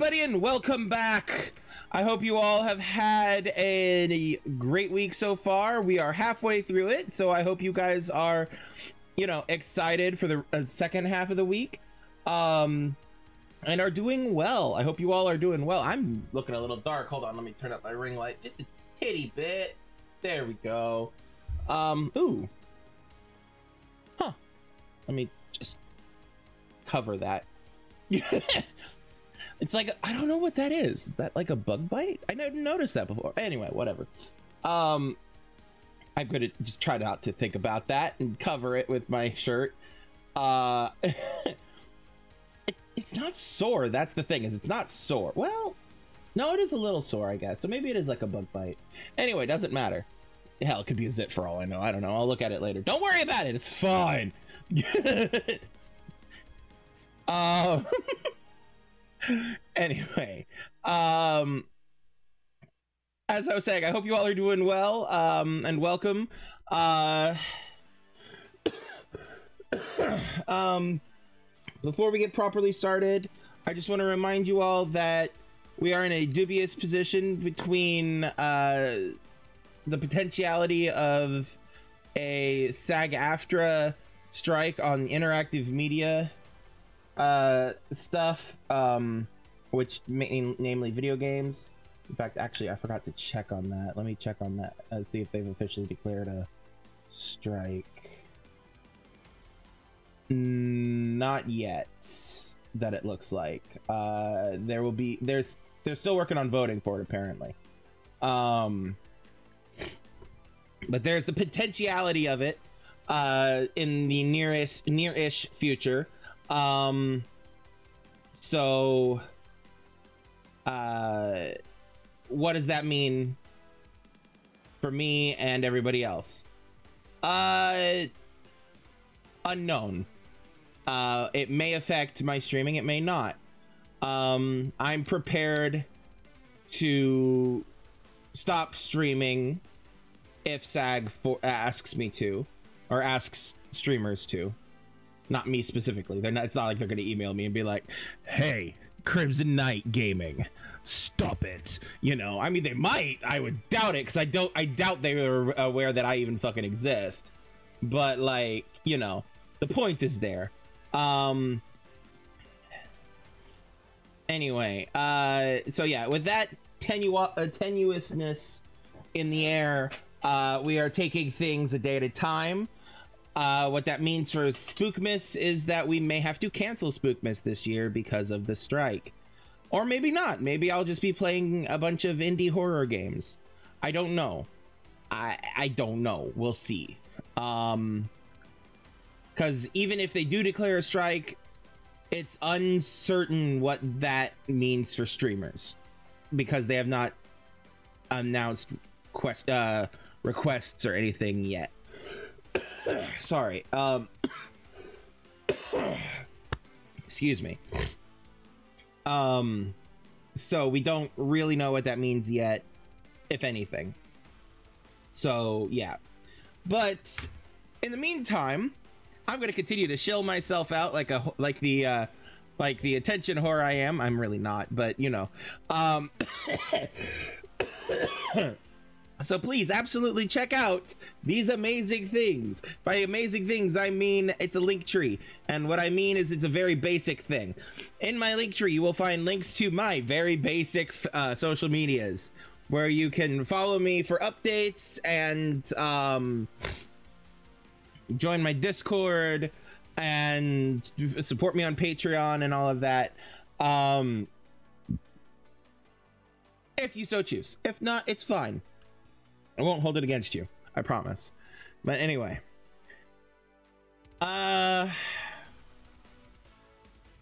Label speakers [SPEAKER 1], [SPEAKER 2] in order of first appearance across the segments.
[SPEAKER 1] everybody, and welcome back. I hope you all have had a great week so far. We are halfway through it, so I hope you guys are, you know, excited for the uh, second half of the week, um, and are doing well. I hope you all are doing well. I'm looking a little dark. Hold on, let me turn up my ring light just a titty bit. There we go. Um, ooh, huh? Let me just cover that. it's like I don't know what that is. Is that like a bug bite? I didn't notice that before. Anyway, whatever. Um, I'm gonna just try not to think about that and cover it with my shirt. Uh, it, it's not sore. That's the thing is it's not sore. Well, no, it is a little sore, I guess. So maybe it is like a bug bite. Anyway, doesn't matter. Hell, it could be a zit for all I know. I don't know. I'll look at it later. Don't worry about it. It's fine. Um. anyway, um, as I was saying, I hope you all are doing well. Um, and welcome. Uh, um, before we get properly started, I just want to remind you all that we are in a dubious position between uh, the potentiality of a SAG-AFTRA strike on interactive media uh, stuff, um, which namely video games. In fact, actually, I forgot to check on that. Let me check on that and see if they've officially declared a strike. Not yet. That it looks like. Uh, there will be. There's. They're still working on voting for it apparently. Um. But there's the potentiality of it uh, in the nearest near-ish future. Um, so, uh, what does that mean for me and everybody else? Uh, unknown. Uh, it may affect my streaming, it may not. Um, I'm prepared to stop streaming if SAG for asks me to, or asks streamers to not me specifically. They're not. It's not like they're gonna email me and be like, "Hey, Krimzon Knight Gaming, stop it." You know, I mean, they might. I would doubt it because I don't. I doubt they were aware that I even fucking exist. But like, you know, the point is there. Um. Anyway, uh, so yeah, with that tenu- uh, tenuousness in the air, uh, we are taking things a day at a time. Uh, what that means for Spookmas is that we may have to cancel Spookmas this year because of the strike. Or maybe not. Maybe I'll just be playing a bunch of indie horror games. I don't know. I I don't know. We'll see. Um cuz even if they do declare a strike, it's uncertain what that means for streamers because they have not announced quest uh requests or anything yet. Sorry. Um. excuse me. Um. So we don't really know what that means yet, if anything. So yeah, but in the meantime, I'm gonna continue to shill myself out like a like the uh, like the attention whore I am. I'm really not, but you know. Um. So please absolutely check out these amazing things. By amazing things, I mean it's a link tree. And what I mean is it's a very basic thing. In my link tree, you will find links to my very basic uh, social medias where you can follow me for updates and um, join my Discord and support me on Patreon and all of that. Um, if you so choose. If not, it's fine. I won't hold it against you. I promise. But anyway. Uh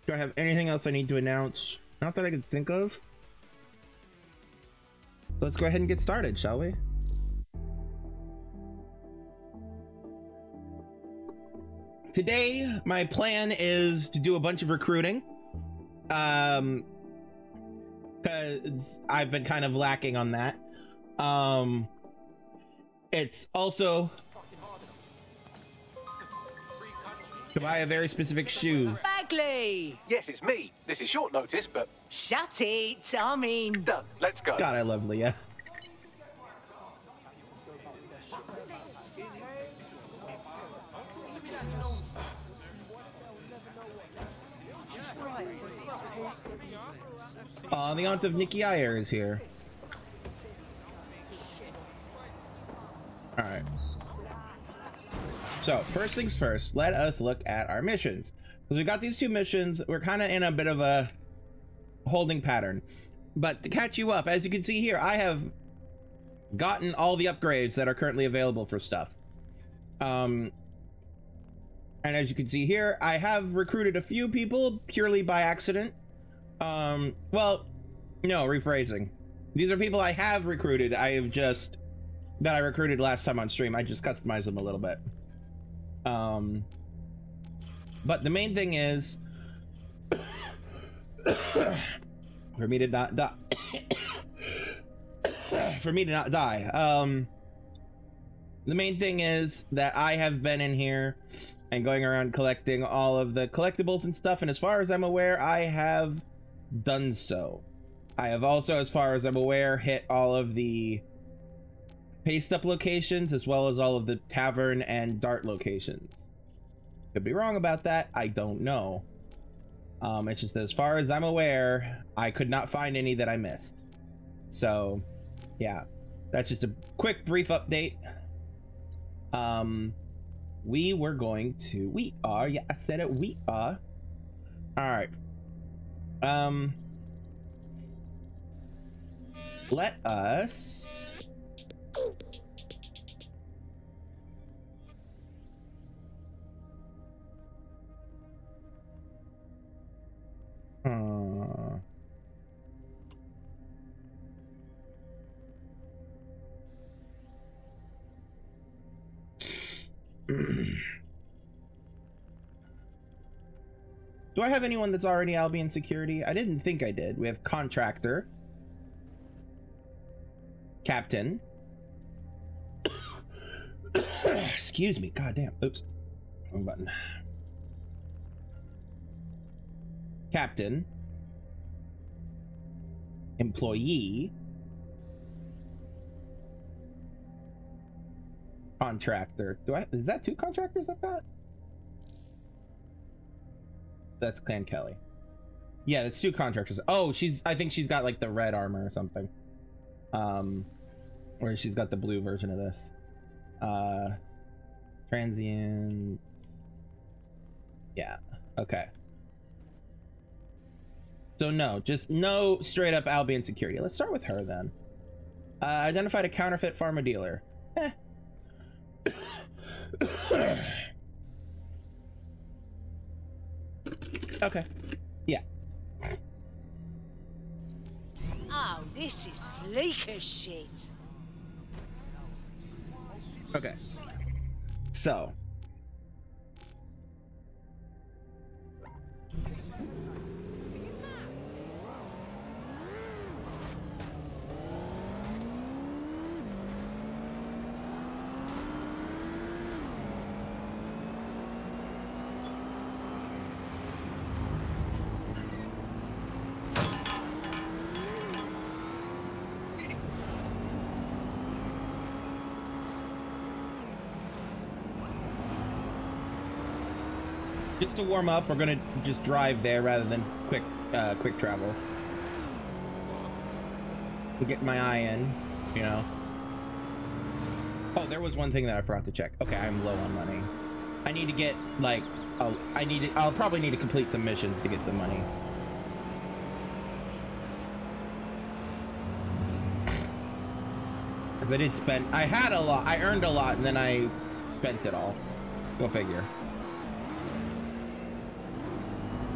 [SPEAKER 1] Do I have anything else I need to announce? Not that I can think of. Let's go ahead and get started, shall we? Today, my plan is to do a bunch of recruiting. Um, because I've been kind of lacking on that. Um, it's also to buy a very specific shoe.
[SPEAKER 2] Bagley!
[SPEAKER 3] Yes, it's me. This is short notice, but
[SPEAKER 2] Shut it! I mean,
[SPEAKER 3] done. Let's go.
[SPEAKER 1] God, I love Leah. Uh, the aunt of Nikki Ayer is here. Alright. So, first things first, let us look at our missions. Because we got these two missions, we're kind of in a bit of a holding pattern. But to catch you up, as you can see here, I have gotten all the upgrades that are currently available for stuff. Um, and as you can see here, I have recruited a few people purely by accident. Um, well, no, rephrasing. These are people I have recruited. I have just that I recruited last time on stream. I just customized them a little bit. Um, but the main thing is for me to not die. for me to not die. Um, the main thing is that I have been in here and going around collecting all of the collectibles and stuff, and as far as I'm aware, I have done so. I have also, as far as I'm aware, hit all of the paste up locations as well as all of the tavern and dart locations. Could be wrong about that. I don't know. Um, it's just that as far as I'm aware, I could not find any that I missed. So, yeah, that's just a quick, brief update. Um, we were going to, we are, yeah, I said it, we are. All right. Um, let us. Hmm. Do I have anyone that's already Albion security? I didn't think I did. We have contractor. Captain. Excuse me. Goddamn. Oops. Wrong button. Captain. Employee. Contractor. Do I is that two contractors I've got? That's Clan Kelly. Yeah, that's two contractors. Oh, she's I think she's got like the red armor or something. Um or she's got the blue version of this. Uh transient Yeah. Okay. So no, just no straight up Albion security. Let's start with her then. Uh, identified a counterfeit pharma dealer. Eh. okay. Yeah.
[SPEAKER 2] oh, this is sleek as shit.
[SPEAKER 1] Okay. So. To warm up, we're gonna just drive there rather than quick, uh, quick travel. To get my eye in, you know. Oh, there was one thing that I forgot to check. Okay, I'm low on money. I need to get like, I'll, I need to, I'll probably need to complete some missions to get some money. Because I did spend, I had a lot, I earned a lot, and then I spent it all. Go figure.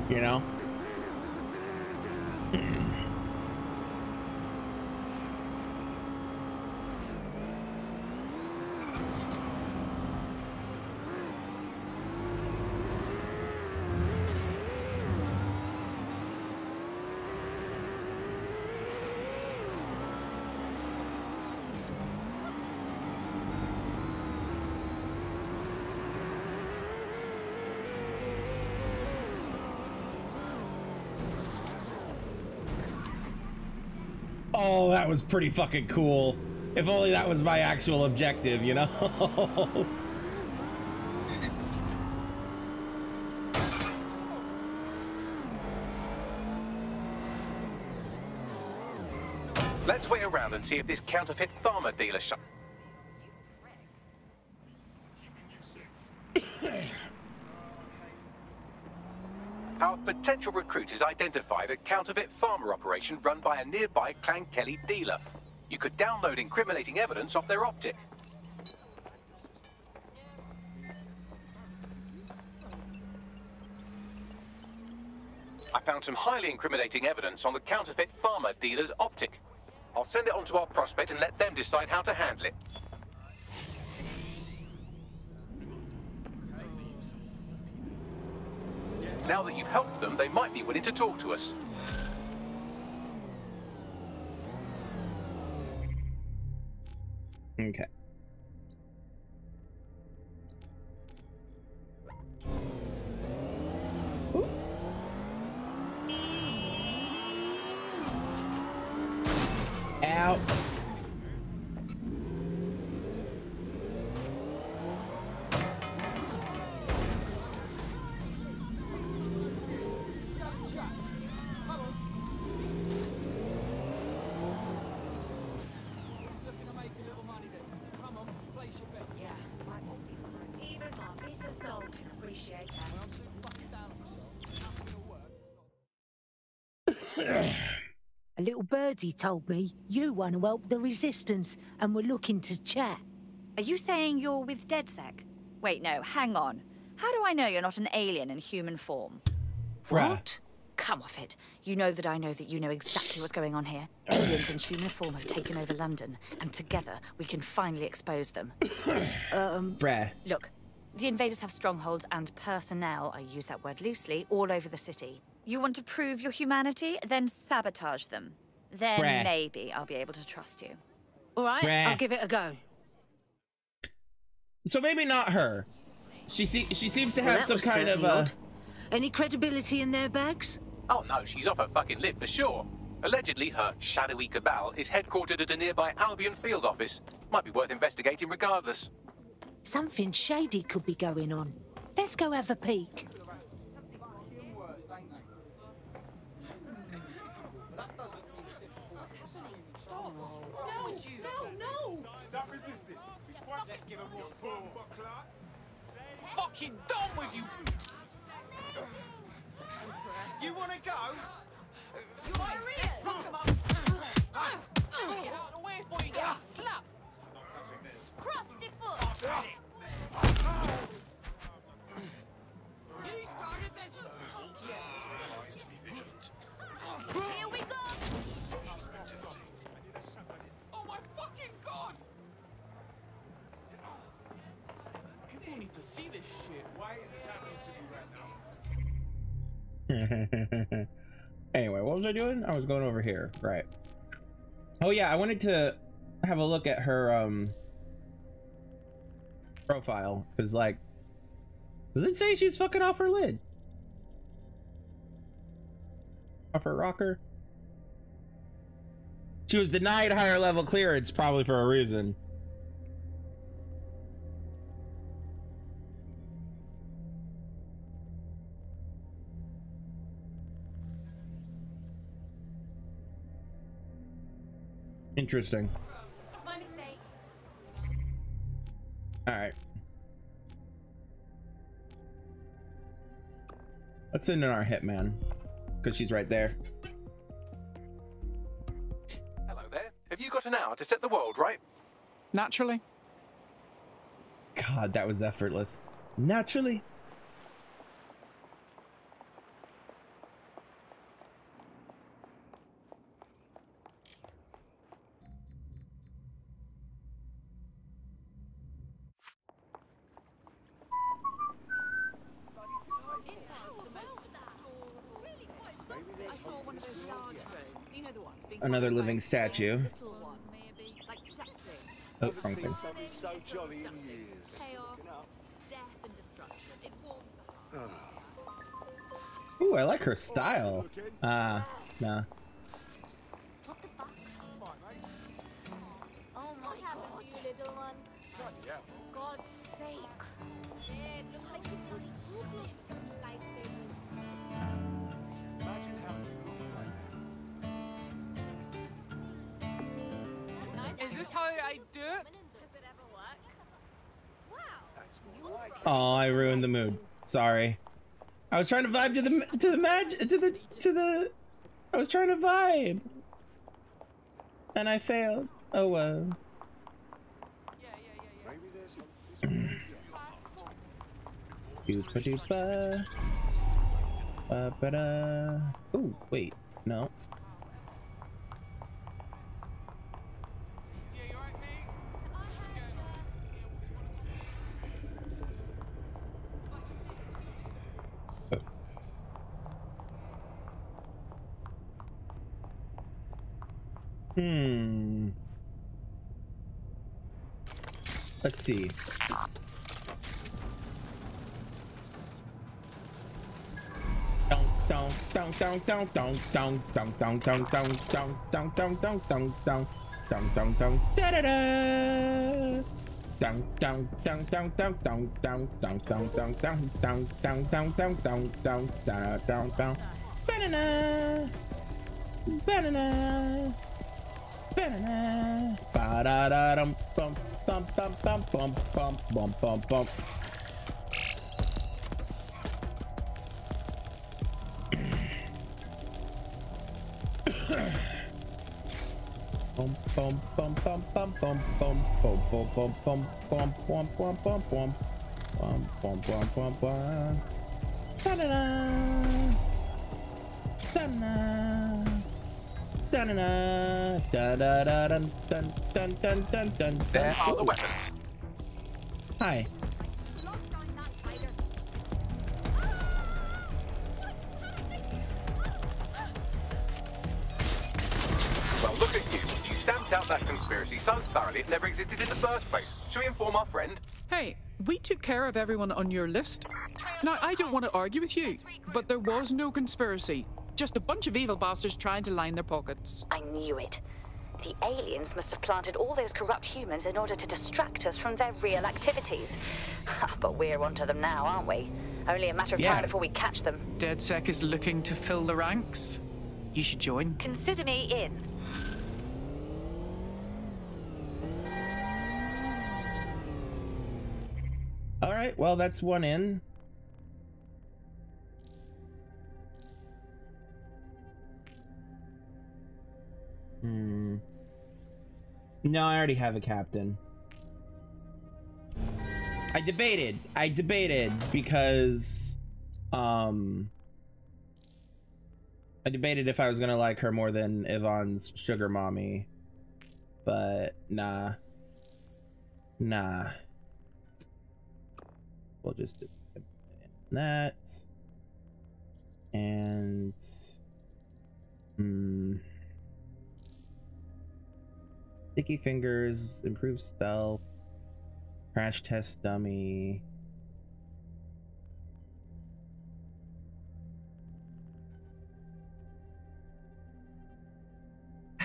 [SPEAKER 1] You know? Was pretty fucking cool. If only that was my actual objective, you know?
[SPEAKER 3] Let's wait around and see if this counterfeit pharma dealer shut. Our potential recruit has identified a counterfeit pharma operation run by a nearby Clan Kelly dealer. You could download incriminating evidence off their optic. I found some highly incriminating evidence on the counterfeit pharma dealer's optic. I'll send it on to our prospect and let them decide how to handle it. Now that you've helped them, they might be willing to talk to us.
[SPEAKER 1] okay.
[SPEAKER 4] Birdie told me you want to help the resistance and were looking to chat.
[SPEAKER 5] Are you saying you're with DedSec? Wait, no, hang on. How do I know you're not an alien in human form?
[SPEAKER 1] Bruh.
[SPEAKER 4] What?
[SPEAKER 5] Come off it. You know that I know that you know exactly what's going on here. Aliens in human form have taken over London, and together we can finally expose them. um...
[SPEAKER 1] Bruh.
[SPEAKER 5] Look, the invaders have strongholds and personnel, I use that word loosely, all over the city. You want to prove your humanity? Then sabotage them. Then
[SPEAKER 1] Breh.
[SPEAKER 5] maybe I'll be able to trust you.
[SPEAKER 4] All right,
[SPEAKER 1] Breh.
[SPEAKER 4] I'll give it a go.
[SPEAKER 1] So maybe not her. She se- she seems to have
[SPEAKER 4] that
[SPEAKER 1] some kind of
[SPEAKER 4] certainly
[SPEAKER 1] uh,
[SPEAKER 4] odd. Any credibility in their bags?
[SPEAKER 3] Oh no, she's off her fucking lid for sure. Allegedly, her shadowy cabal is headquartered at a nearby Albion field office. Might be worth investigating regardless.
[SPEAKER 4] Something shady could be going on. Let's go have a peek.
[SPEAKER 6] Fucking done with you! You wanna go? You diarrhea! Fuck 'em up! Get out of the way before you get slapped!
[SPEAKER 7] Crusty foot!
[SPEAKER 1] anyway, what was I doing? I was going over here. Right. Oh yeah, I wanted to have a look at her um profile because like does it say she's fucking off her lid? Off her rocker? She was denied higher level clearance probably for a reason. Interesting.
[SPEAKER 7] My mistake.
[SPEAKER 1] All right. Let's send in our hitman because she's right there.
[SPEAKER 3] Hello there. Have you got an hour to set the world right?
[SPEAKER 6] Naturally.
[SPEAKER 1] God, that was effortless. Naturally. Another living statue. Oh, wrong thing.
[SPEAKER 8] so jolly in years.
[SPEAKER 1] Ooh, I like her style. Ah, nah.
[SPEAKER 6] How I do it?
[SPEAKER 1] Oh, I ruined the mood. Sorry. I was trying to vibe to the to the mag to the to the. I was trying to vibe, and I failed. Oh well.
[SPEAKER 6] Yeah, yeah, yeah, yeah.
[SPEAKER 8] Maybe there's hope this way.
[SPEAKER 1] Doopa doopa. Ba ba da. Ooh, wait, no.
[SPEAKER 6] Yeah, you alright, mate?
[SPEAKER 1] Hmm. Let's see. Ta-da-da! Ta-da! Da-da-da da-da-da da-da-da dun dun dun dun dun dun
[SPEAKER 3] There are
[SPEAKER 1] dun
[SPEAKER 3] the weapons.
[SPEAKER 1] Hi
[SPEAKER 9] Lost on that spider.
[SPEAKER 3] Well, look at you. You stamped out that conspiracy so thoroughly it never existed in the first place. Shall we inform our friend?
[SPEAKER 10] Hey, we took care of everyone on your list. Now, I don't want to argue with you, but there was no conspiracy. Just a bunch of evil bastards trying to line their pockets.
[SPEAKER 5] I knew it. The aliens must have planted all those corrupt humans in order to distract us from their real activities. but we're onto them now, aren't we? Only a matter of
[SPEAKER 1] Yeah.
[SPEAKER 5] time before we catch them.
[SPEAKER 10] DedSec is looking to fill the ranks. You should join.
[SPEAKER 5] Consider me in.
[SPEAKER 1] all right well that's one in Hmm. No, I already have a captain. I debated. I debated because um I debated if I was gonna like her more than Yvonne's sugar mommy. But nah. Nah. We'll just that. And hmm. Sticky fingers, improve stealth, crash test dummy.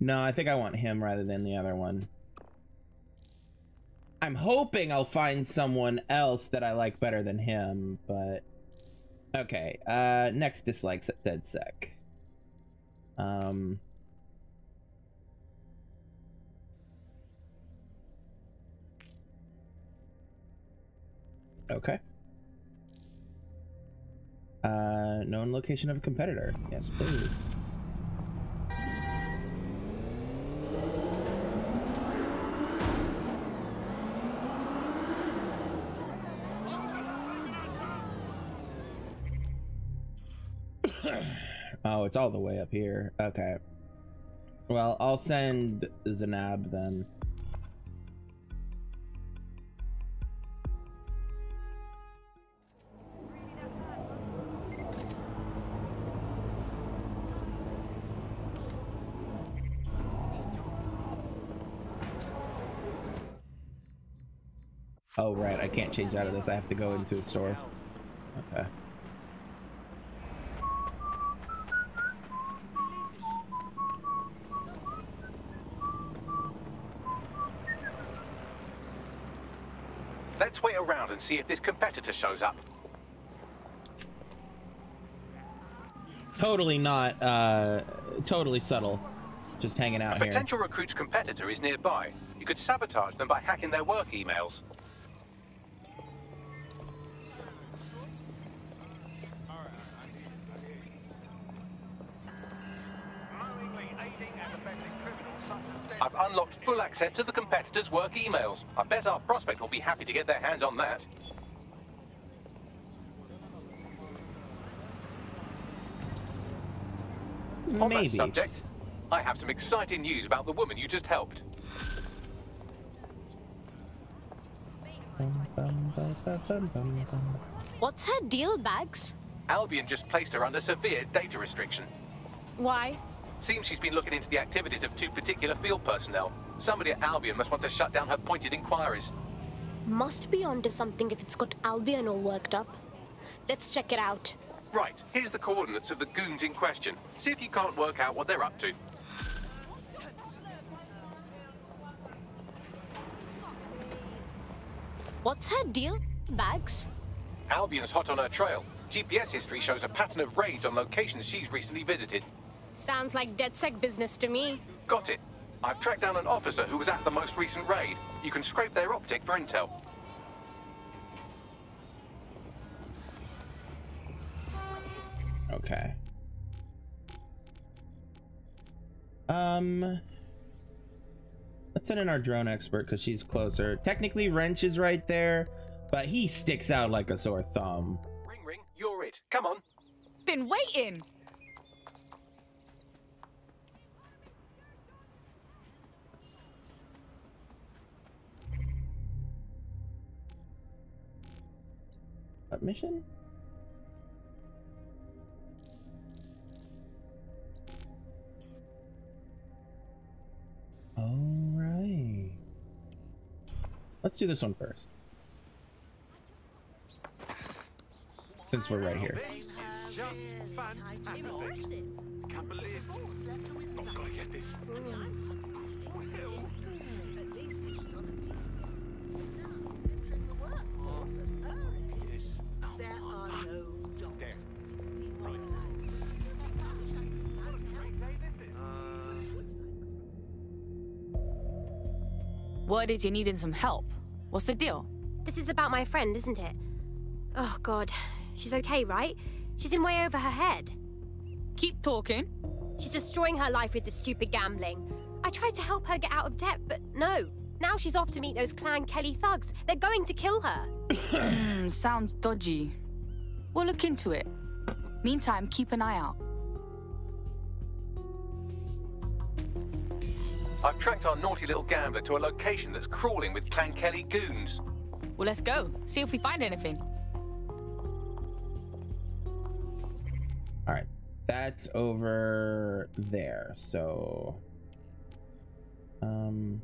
[SPEAKER 1] No, I think I want him rather than the other one. I'm hoping I'll find someone else that I like better than him, but okay. Uh, next dislikes at DedSec. Um. Okay. Uh, known location of a competitor. Yes, please. Oh, it's all the way up here. Okay. Well, I'll send Zanab then. Oh, right. I can't change out of this. I have to go into a store. Okay.
[SPEAKER 3] Let's wait around and see if this competitor shows up.
[SPEAKER 1] Totally not, uh, totally subtle. Just hanging
[SPEAKER 3] A
[SPEAKER 1] out here.
[SPEAKER 3] potential recruit's competitor is nearby. You could sabotage them by hacking their work emails. I've unlocked full access to the competitor's work emails. I bet our prospect will be happy to get their hands on that. On that subject, I have some exciting news about the woman you just helped.
[SPEAKER 11] What's her deal, Bags?
[SPEAKER 3] Albion just placed her under severe data restriction.
[SPEAKER 11] Why?
[SPEAKER 3] Seems she's been looking into the activities of two particular field personnel. Somebody at Albion must want to shut down her pointed inquiries.
[SPEAKER 11] Must be onto something if it's got Albion all worked up. Let's check it out.
[SPEAKER 3] Right, here's the coordinates of the goons in question. See if you can't work out what they're up to.
[SPEAKER 11] What's her deal, Bags?
[SPEAKER 3] Albion's hot on her trail. GPS history shows a pattern of raids on locations she's recently visited.
[SPEAKER 11] Sounds like DedSec business to me.
[SPEAKER 3] Got it. I've tracked down an officer who was at the most recent raid. You can scrape their optic for intel.
[SPEAKER 1] Okay. Um, let's send in our drone expert because she's closer. Technically, Wrench is right there, but he sticks out like a sore thumb.
[SPEAKER 3] Ring ring, you're it. Come on.
[SPEAKER 12] Been waiting.
[SPEAKER 1] Mission? All right. Let's do this one first. Since we're right here.
[SPEAKER 13] Can't believe. Gonna get this.
[SPEAKER 12] Word is uh, you're needing some help. What's the deal?
[SPEAKER 9] This is about my friend, isn't it? Oh, God. She's okay, right? She's in way over her head.
[SPEAKER 12] Keep talking.
[SPEAKER 9] She's destroying her life with this stupid gambling. I tried to help her get out of debt, but no. Now she's off to meet those Clan Kelly thugs. They're going to kill her.
[SPEAKER 12] Hmm, sounds dodgy. We'll look into it. Meantime, keep an eye out.
[SPEAKER 3] I've tracked our naughty little gambler to a location that's crawling with Clan Kelly goons.
[SPEAKER 12] Well, let's go. See if we find anything.
[SPEAKER 1] All right. That's over there. So, um,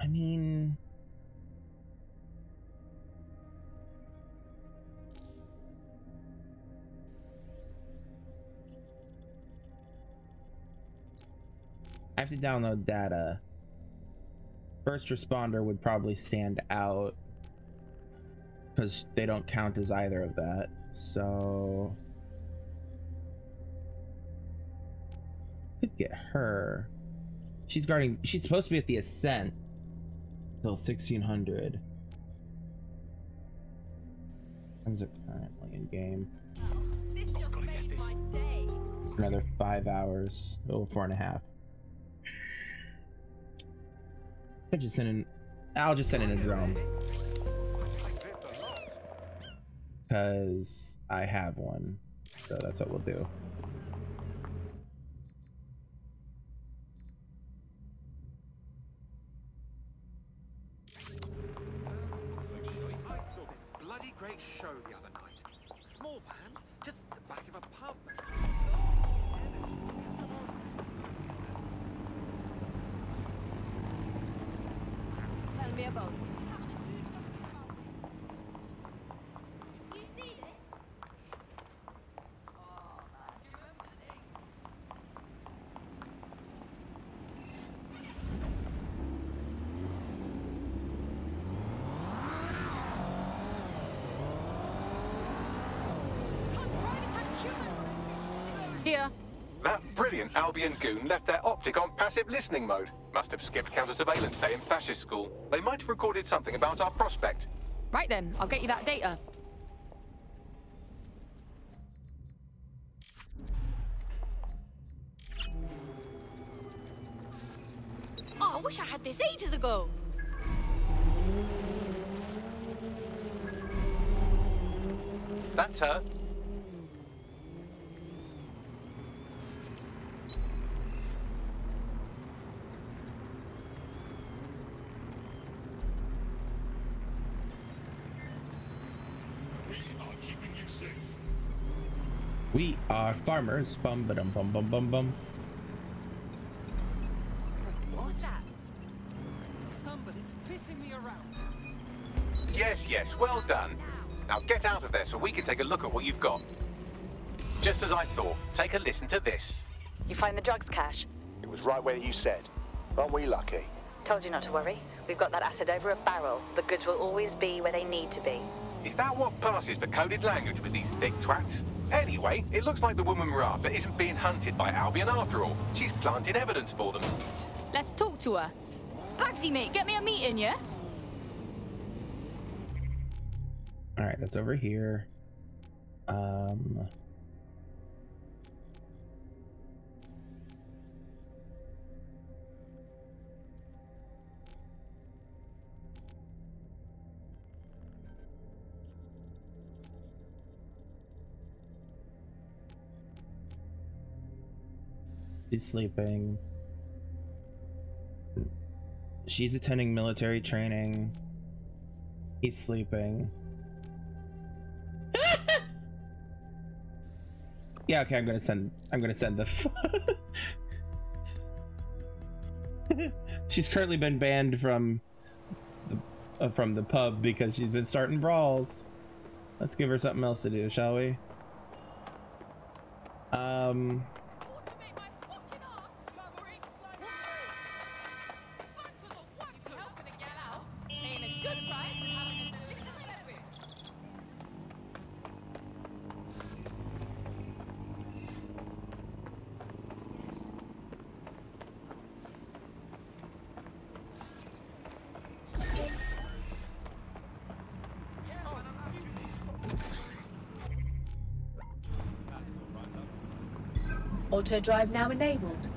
[SPEAKER 1] I mean, I have to download data. First responder would probably stand out because they don't count as either of that. So could get her. She's guarding. She's supposed to be at the ascent till sixteen hundred. Time's it currently in game? Another five hours. Oh, four and a half. I just send in. I'll just send in a drone. Because I have one. So that's what we'll do.
[SPEAKER 13] Show the other night. Small band, just the back of a pub.
[SPEAKER 7] Tell me about it.
[SPEAKER 14] ya.
[SPEAKER 3] That brilliant Albion goon left their optic on passive listening mode. Must have skipped counter surveillance day in fascist school. They might have recorded something about our prospect.
[SPEAKER 14] Right then, I'll get you that data.
[SPEAKER 15] Oh, I wish I had this ages ago.
[SPEAKER 3] That's her.
[SPEAKER 1] We are farmers. Bum ba dum bum bum bum bum.
[SPEAKER 16] What's that? Somebody's pissing me around.
[SPEAKER 3] Yes, yes, well done. Now get out of there so we can take a look at what you've got. Just as I thought, take a listen to this.
[SPEAKER 5] You find the drugs cache?
[SPEAKER 8] It was right where you said. Aren't we lucky?
[SPEAKER 5] Told you not to worry. We've got that acid over a barrel. The goods will always be where they need to be.
[SPEAKER 3] Is that what passes for coded language with these thick twats? Anyway, it looks like the woman we're after isn't being hunted by Albion after all. She's planting evidence for them.
[SPEAKER 14] Let's talk to her. Bagsy, mate, get me a meeting, yeah?
[SPEAKER 1] All right, that's over here. Um. She's sleeping. She's attending military training. He's sleeping. yeah, okay, I'm gonna send I'm gonna send the She's currently been banned from the uh, from the pub because she's been starting brawls. Let's give her something else to do, shall we? Um
[SPEAKER 17] Auto drive now enabled.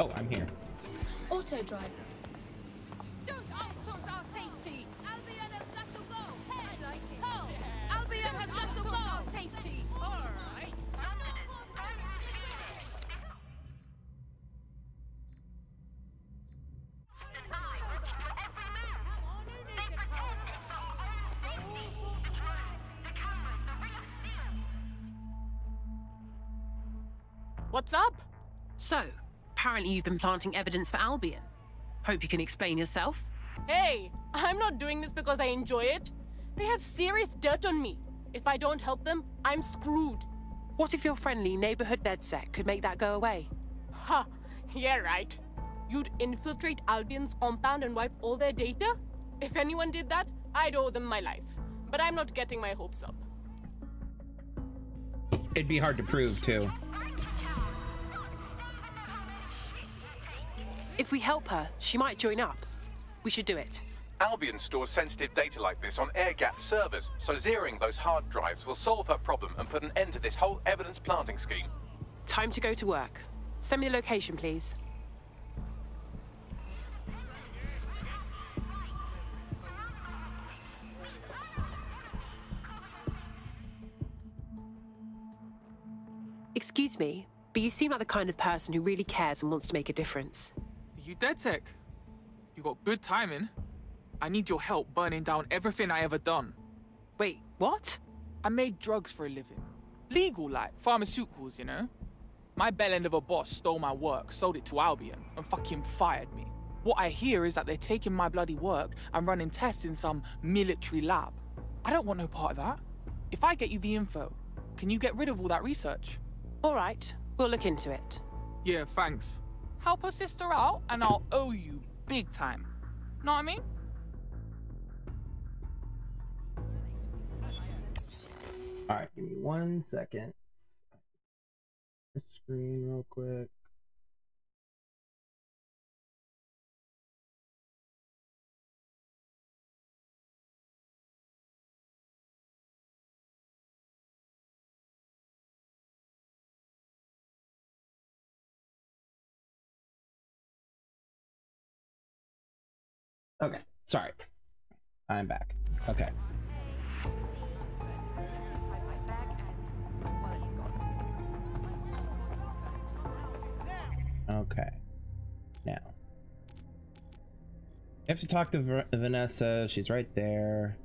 [SPEAKER 17] Oh, I'm here. Auto drive.
[SPEAKER 15] Don't outsource our safety. Albion have got to go. I like it. Ho! Albion have got to go. our safety. All right.
[SPEAKER 9] What's up? So, apparently you've been planting evidence for Albion. Hope you can explain yourself.
[SPEAKER 18] Hey, I'm not doing this because I enjoy it. They have serious dirt on me. If I don't help them, I'm screwed.
[SPEAKER 9] What if your friendly neighborhood DedSec could make that go away?
[SPEAKER 18] Ha! Yeah, right. You'd infiltrate Albion's compound and wipe all their data? If anyone did that, I'd owe them my life. But I'm not getting my hopes up.
[SPEAKER 1] It'd be hard to prove too.
[SPEAKER 9] If we help her, she might join up. We should do it.
[SPEAKER 3] Albion stores sensitive data like this on air-gapped servers, so zeroing those hard drives will solve her problem and put an end to this whole evidence planting scheme.
[SPEAKER 9] Time to go to work. Send me the location, please. Excuse me, but you seem like the kind of person who really cares and wants to make a difference.
[SPEAKER 6] You DedSec? You got good timing. I need your help burning down everything I ever done.
[SPEAKER 19] Wait, what?
[SPEAKER 6] I made drugs for a living. Legal, like pharmaceuticals, you know? My bell end of a boss stole my work, sold it to Albion, and fucking fired me. What I hear is that they're taking my bloody work and running tests in some military lab. I don't want no part of that. If I get you the info, can you get rid of all that research?
[SPEAKER 19] All right, we'll look into it.
[SPEAKER 6] Yeah, thanks. Help her sister out, and I'll owe you big time. Know what I mean?
[SPEAKER 1] All right, give me one second. Screen real quick. Okay, sorry. I'm back. Okay. Okay. Now. I have to talk to Vanessa. She's right there.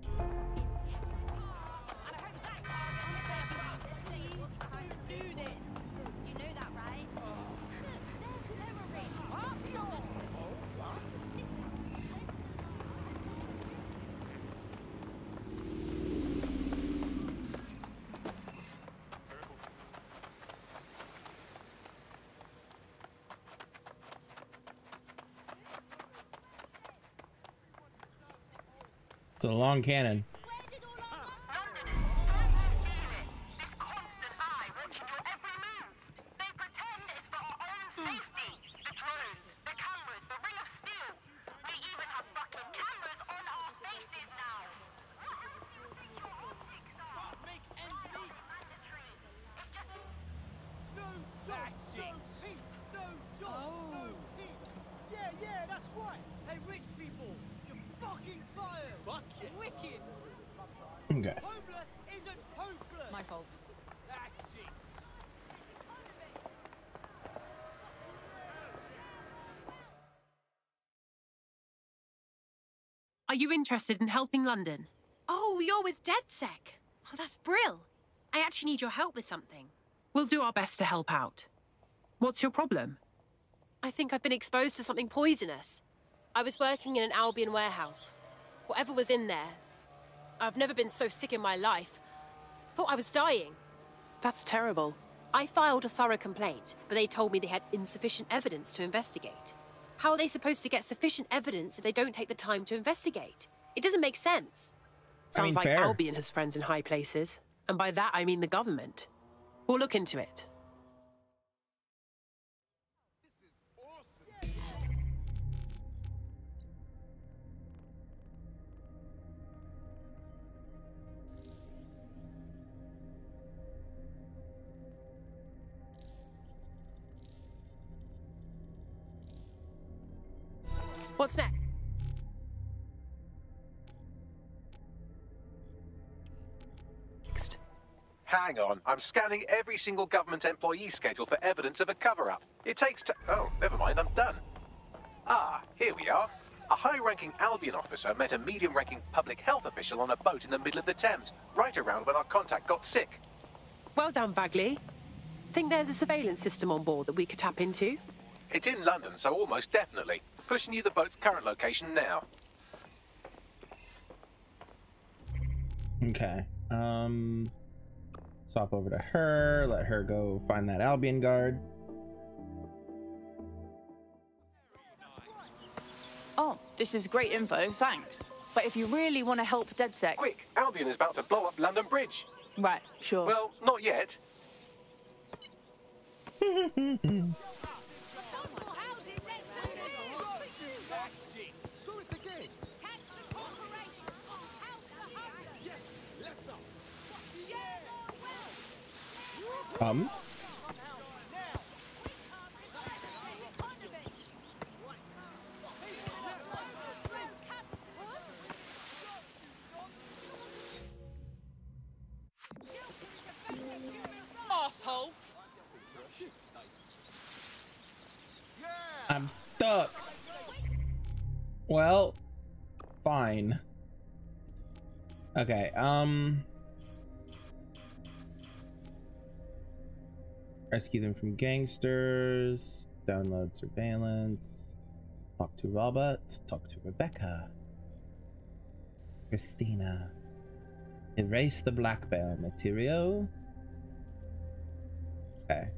[SPEAKER 1] A long cannon. Okay.
[SPEAKER 7] Homeless isn't hopeless.
[SPEAKER 12] My fault.
[SPEAKER 7] That's it.
[SPEAKER 19] Are you interested in helping London?
[SPEAKER 9] Oh, you're with DedSec. Oh, that's brill. I actually need your help with something.
[SPEAKER 19] We'll do our best to help out. What's your problem?
[SPEAKER 9] I think I've been exposed to something poisonous. I was working in an Albion warehouse. Whatever was in there, I've never been so sick in my life. Thought I was dying.
[SPEAKER 19] That's terrible.
[SPEAKER 9] I filed a thorough complaint, but they told me they had insufficient evidence to investigate. How are they supposed to get sufficient evidence if they don't take the time to investigate? It doesn't make sense.
[SPEAKER 19] Sounds
[SPEAKER 1] mean,
[SPEAKER 19] like
[SPEAKER 1] fair.
[SPEAKER 19] Albion has friends in high places. And by that, I mean the government. We'll look into it. What's next?
[SPEAKER 3] Hang on, I'm scanning every single government employee schedule for evidence of a cover-up. It takes t- Oh, never mind, I'm done. Ah, here we are. A high-ranking Albion officer met a medium-ranking public health official on a boat in the middle of the Thames, right around when our contact got sick.
[SPEAKER 19] Well done, Bagley. Think there's a surveillance system on board that we could tap into?
[SPEAKER 3] It's in London, so almost definitely. Pushing you the boat's current location now.
[SPEAKER 1] Okay. Um swap over to her, let her go find that Albion guard.
[SPEAKER 12] Oh, this is great info, thanks. But if you really want to help DedSec...
[SPEAKER 3] Quick, Albion is about to blow up London Bridge.
[SPEAKER 12] Right, sure.
[SPEAKER 3] Well, not yet.
[SPEAKER 1] Come.
[SPEAKER 6] Asshole!
[SPEAKER 1] I'm stuck. Well, fine. Okay, um... Rescue them from gangsters. Download surveillance. Talk to Robert. Talk to Rebecca. Christina. Erase the black belt material. Okay.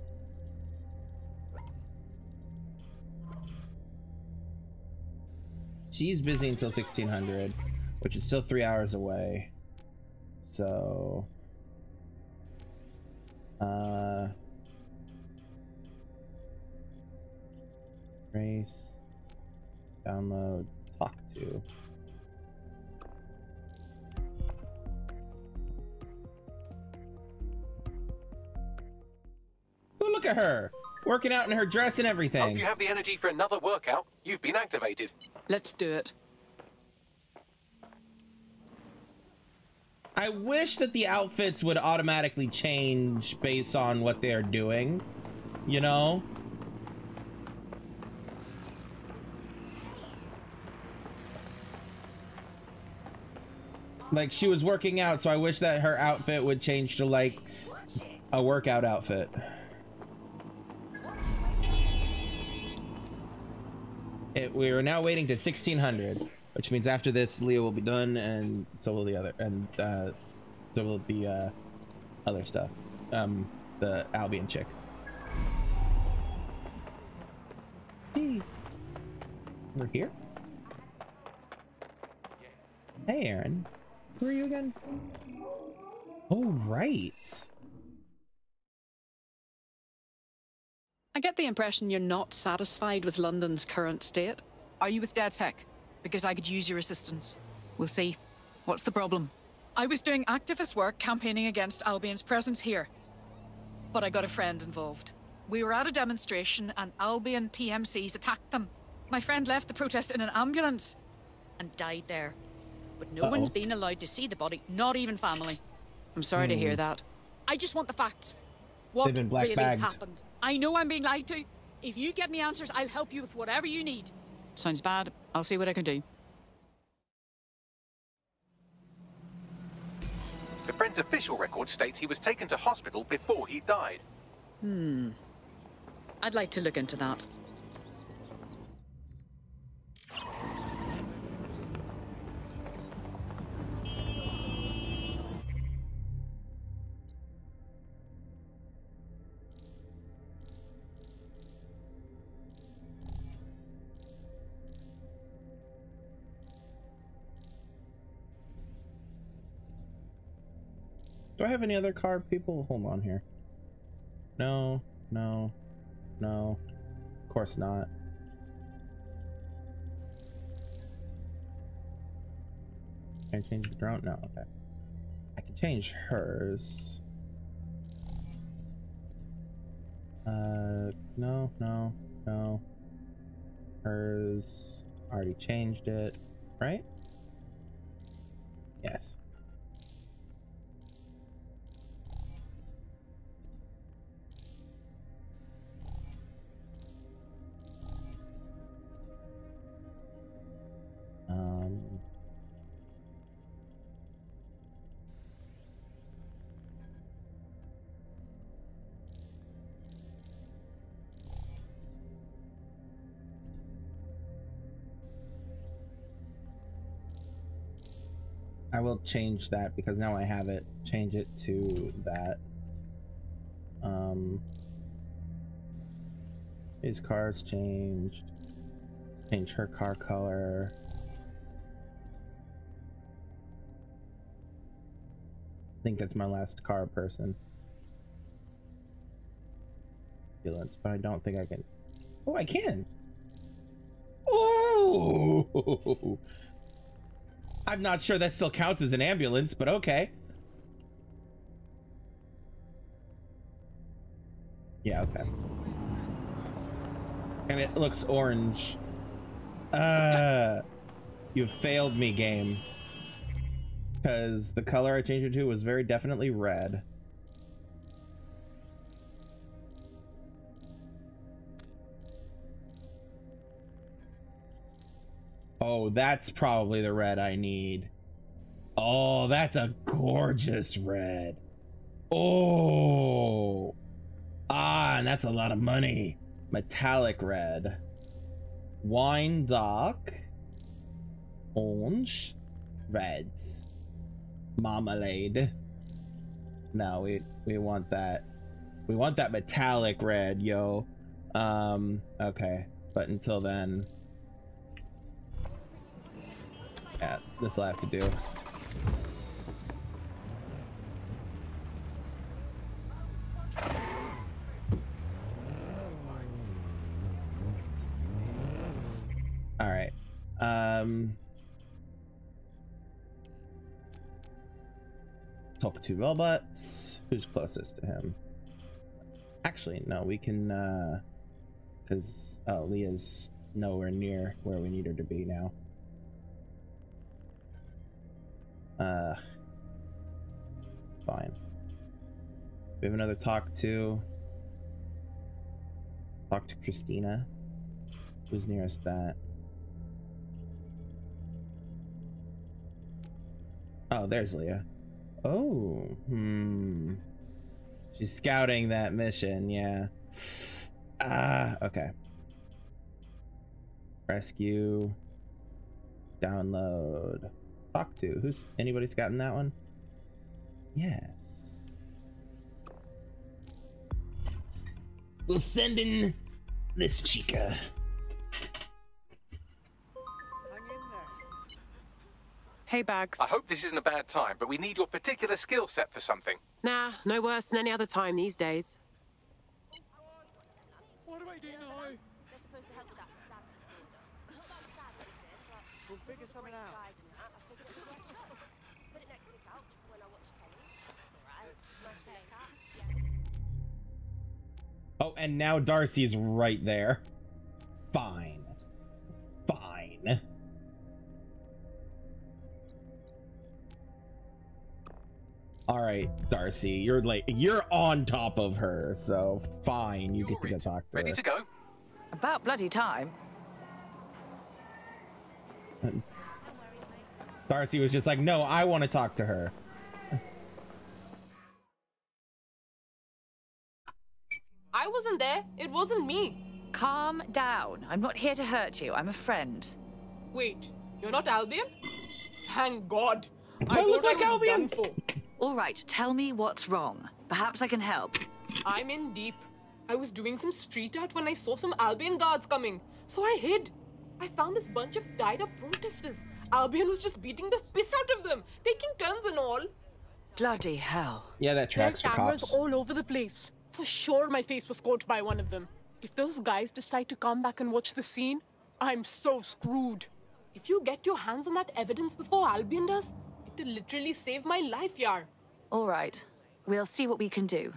[SPEAKER 1] She's busy until 1600, which is still three hours away. So... Uh... Trace. Download. Talk to. Ooh, look at her! Working out in her dress and everything.
[SPEAKER 3] Hope you have the energy for another workout. You've been activated.
[SPEAKER 20] Let's do it.
[SPEAKER 1] I wish that the outfits would automatically change based on what they're doing. You know? Like, she was working out, so I wish that her outfit would change to, like, a workout outfit. It, we are now waiting to 1600, which means after this, Leah will be done, and so will the other, and uh, so will the uh, other stuff. Um, the Albion chick. Hey, we're here. Hey, Aaron. Who are you again? Oh, right.
[SPEAKER 20] I get the impression you're not satisfied with London's current state.
[SPEAKER 5] Are you with DedSec? Because I could use your assistance. We'll see. What's the problem?
[SPEAKER 20] I was doing activist work campaigning against Albion's presence here. But I got a friend involved. We were at a demonstration and Albion PMCs attacked them. My friend left the protest in an ambulance and died there. But no
[SPEAKER 5] Uh-oh.
[SPEAKER 20] one's been allowed to see the body, not even family.
[SPEAKER 5] I'm sorry to hear
[SPEAKER 20] Hmm.
[SPEAKER 5] that.
[SPEAKER 20] I just want the facts. What
[SPEAKER 1] been black
[SPEAKER 20] really
[SPEAKER 1] bagged.
[SPEAKER 20] happened? I know I'm being lied to. If you get me answers, I'll help you with whatever you need.
[SPEAKER 5] Sounds bad. I'll see what I can do.
[SPEAKER 3] The friend's official record states he was taken to hospital before he died.
[SPEAKER 20] Hmm. I'd like to look into that.
[SPEAKER 1] Do I have any other card people? Hold on here. No, no, no. Of course not. Can I change the drone? No, okay. I can change hers. Uh, no, no, no. Hers. Already changed it, right? Yes. Change that because now I have it. Change it to that. Um, his car's changed. Change her car color. I think that's my last car person. Ambulance, but I don't think I can. Oh, I can. Oh! I'm not sure that still counts as an ambulance, but okay. Yeah, okay. And it looks orange. Uh, you failed me, game. Because the color I changed it to was very definitely red. Oh, that's probably the red I need. Oh, that's a gorgeous red. Oh. Ah, and that's a lot of money. Metallic red. Wine dark. Orange. Red. Marmalade. No, we we want that. We want that metallic red, yo. Um, okay. But until then, yeah, this will have to do. All right. Um, talk to robots. Who's closest to him? Actually, no, we can, uh, because oh, Leah's nowhere near where we need her to be now. Uh, fine. We have another talk to. Talk to Christina. Who's nearest that? Oh, there's Leah. Oh, hmm. She's scouting that mission, yeah. Ah, okay. Rescue. Download. Talk to. Who's anybody's gotten that one? Yes. We'll send in this chica.
[SPEAKER 9] Hey, Bags.
[SPEAKER 3] I hope this isn't a bad time, but we need your particular skill set for something.
[SPEAKER 9] Nah, no worse than any other time these days.
[SPEAKER 7] What do I do now? They're supposed to help with that We'll figure something out.
[SPEAKER 1] Oh, and now Darcy's right there. Fine. Fine. All right, Darcy, you're like you're on top of her, so fine, you get to go talk to
[SPEAKER 3] Ready
[SPEAKER 1] her.
[SPEAKER 3] to go?
[SPEAKER 5] About bloody time.
[SPEAKER 1] Darcy was just like, "No, I want to talk to her."
[SPEAKER 18] Wasn't there. It wasn't me.
[SPEAKER 5] Calm down. I'm not here to hurt you. I'm a friend.
[SPEAKER 18] Wait, you're not Albion? Thank God.
[SPEAKER 5] I
[SPEAKER 18] I
[SPEAKER 5] look
[SPEAKER 18] thought I
[SPEAKER 5] like
[SPEAKER 18] was
[SPEAKER 5] Albion.
[SPEAKER 18] done for.
[SPEAKER 5] All right, tell me what's wrong. Perhaps I can help.
[SPEAKER 18] I'm in deep. I was doing some street art when I saw some Albion guards coming, so I hid. I found this bunch of tied up protesters. Albion was just beating the piss out of them, taking turns and all.
[SPEAKER 5] Bloody hell.
[SPEAKER 1] Yeah, that tracks
[SPEAKER 18] There are
[SPEAKER 1] tracks for
[SPEAKER 18] cameras
[SPEAKER 1] cops.
[SPEAKER 18] all over the place. For sure, my face was caught by one of them. If those guys decide to come back and watch the scene, I'm so screwed. If you get your hands on that evidence before Albion does, it'll literally save my life, Yar.
[SPEAKER 5] All right. We'll see what we can do.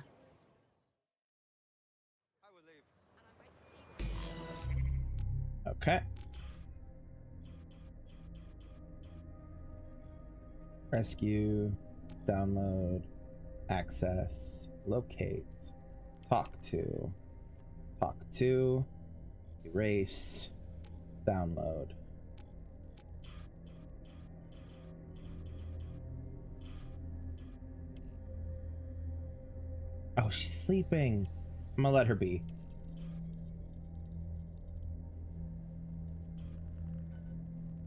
[SPEAKER 1] Okay. Rescue, download, access, locate, talk to, talk to, erase, download. Oh, she's sleeping. I'm gonna let her be.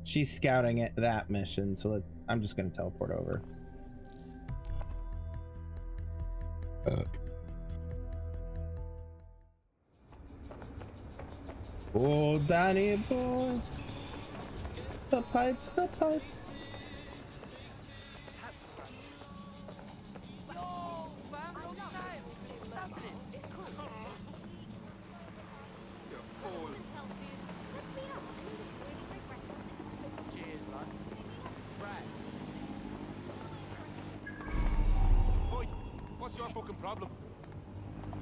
[SPEAKER 1] She's scouting at that mission, so let, I'm just gonna teleport over. Uh. Oh, Danny boy. The pipes, the pipes.
[SPEAKER 7] Problem?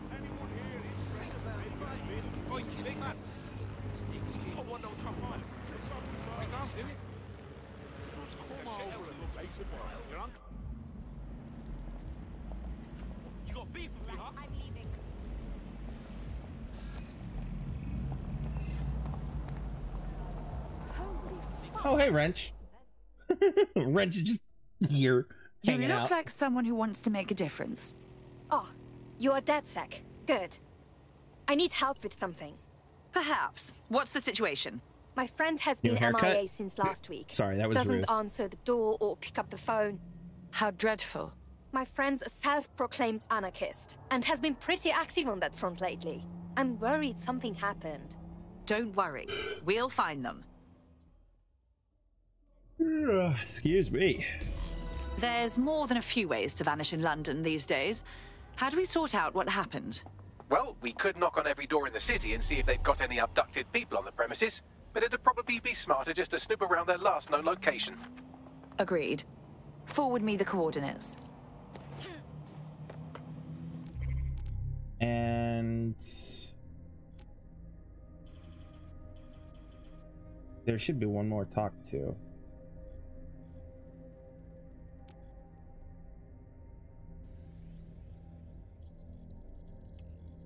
[SPEAKER 7] Anyone here interested in Boy, big man. Don't want no trouble, man. Right now, do it. Just come over and look basic, boy. You're on. You got beef with me, huh? I'm leaving. Holy
[SPEAKER 1] Oh, hey, Wrench. Wrench is just here
[SPEAKER 21] You look
[SPEAKER 1] out.
[SPEAKER 21] like someone who wants to make a difference.
[SPEAKER 22] Oh, you're DedSec. Good. I need help with something.
[SPEAKER 5] Perhaps. What's the situation?
[SPEAKER 22] My friend has
[SPEAKER 1] New
[SPEAKER 22] been
[SPEAKER 1] haircut?
[SPEAKER 22] MIA since last week.
[SPEAKER 1] Sorry, that was
[SPEAKER 22] Doesn't
[SPEAKER 1] rude.
[SPEAKER 22] answer the door or pick up the phone.
[SPEAKER 5] How dreadful.
[SPEAKER 22] My friend's a self-proclaimed anarchist and has been pretty active on that front lately. I'm worried something happened.
[SPEAKER 5] Don't worry. We'll find them.
[SPEAKER 1] Uh, excuse me.
[SPEAKER 5] There's more than a few ways to vanish in London these days. How do we sort out what happened?
[SPEAKER 3] Well, we could knock on every door in the city and see if they've got any abducted people on the premises, but it'd probably be smarter just to snoop around their last known location.
[SPEAKER 5] Agreed. Forward me the coordinates.
[SPEAKER 1] And there should be one more talk to.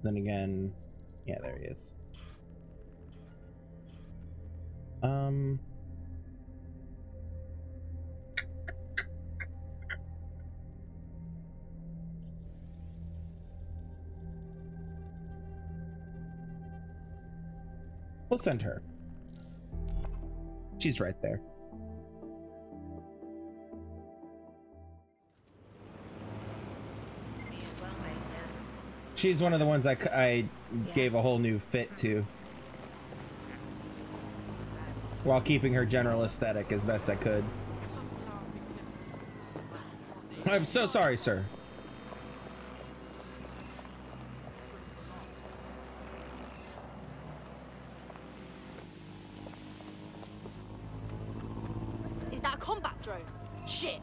[SPEAKER 1] Then again, yeah, there he is. Um. We'll send her. She's right there. She's one of the ones I, I gave a whole new fit to. While keeping her general aesthetic as best I could. I'm so sorry, sir.
[SPEAKER 9] Is that a combat drone? Shit.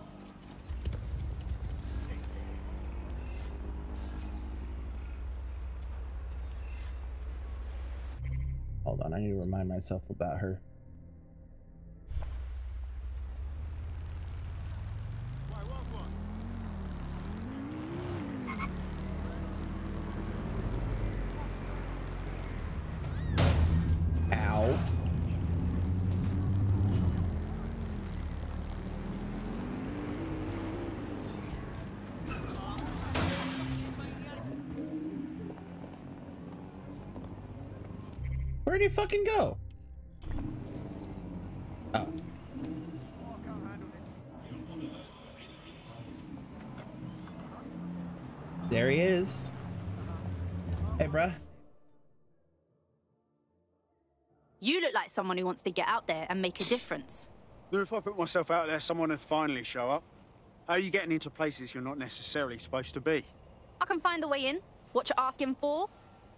[SPEAKER 1] Hold myself about her. Fucking go? Oh. There he is. Hey, bruh.
[SPEAKER 23] You look like someone who wants to get out there and make a difference.
[SPEAKER 24] If I put myself out there, someone would finally show up. How are you getting into places you're not necessarily supposed to be?
[SPEAKER 23] I can find a way in. What you're asking for?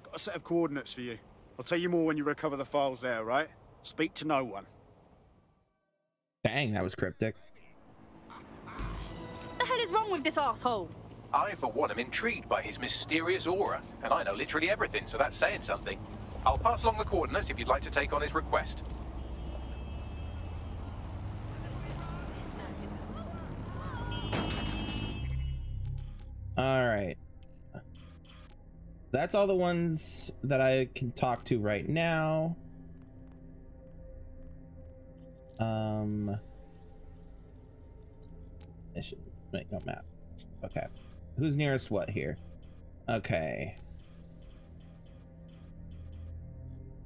[SPEAKER 24] Got a set of coordinates for you. I'll tell you more when you recover the files there, right? Speak to no one.
[SPEAKER 1] Dang, that was cryptic.
[SPEAKER 23] What The hell is wrong with this asshole?
[SPEAKER 3] I, for one, am intrigued by his mysterious aura, and I know literally everything, so that's saying something. I'll pass along the coordinates if you'd like to take on his request.
[SPEAKER 1] All right. That's all the ones that I can talk to right now. Um. Missions. Wait, no map. Okay. Who's nearest what here? Okay.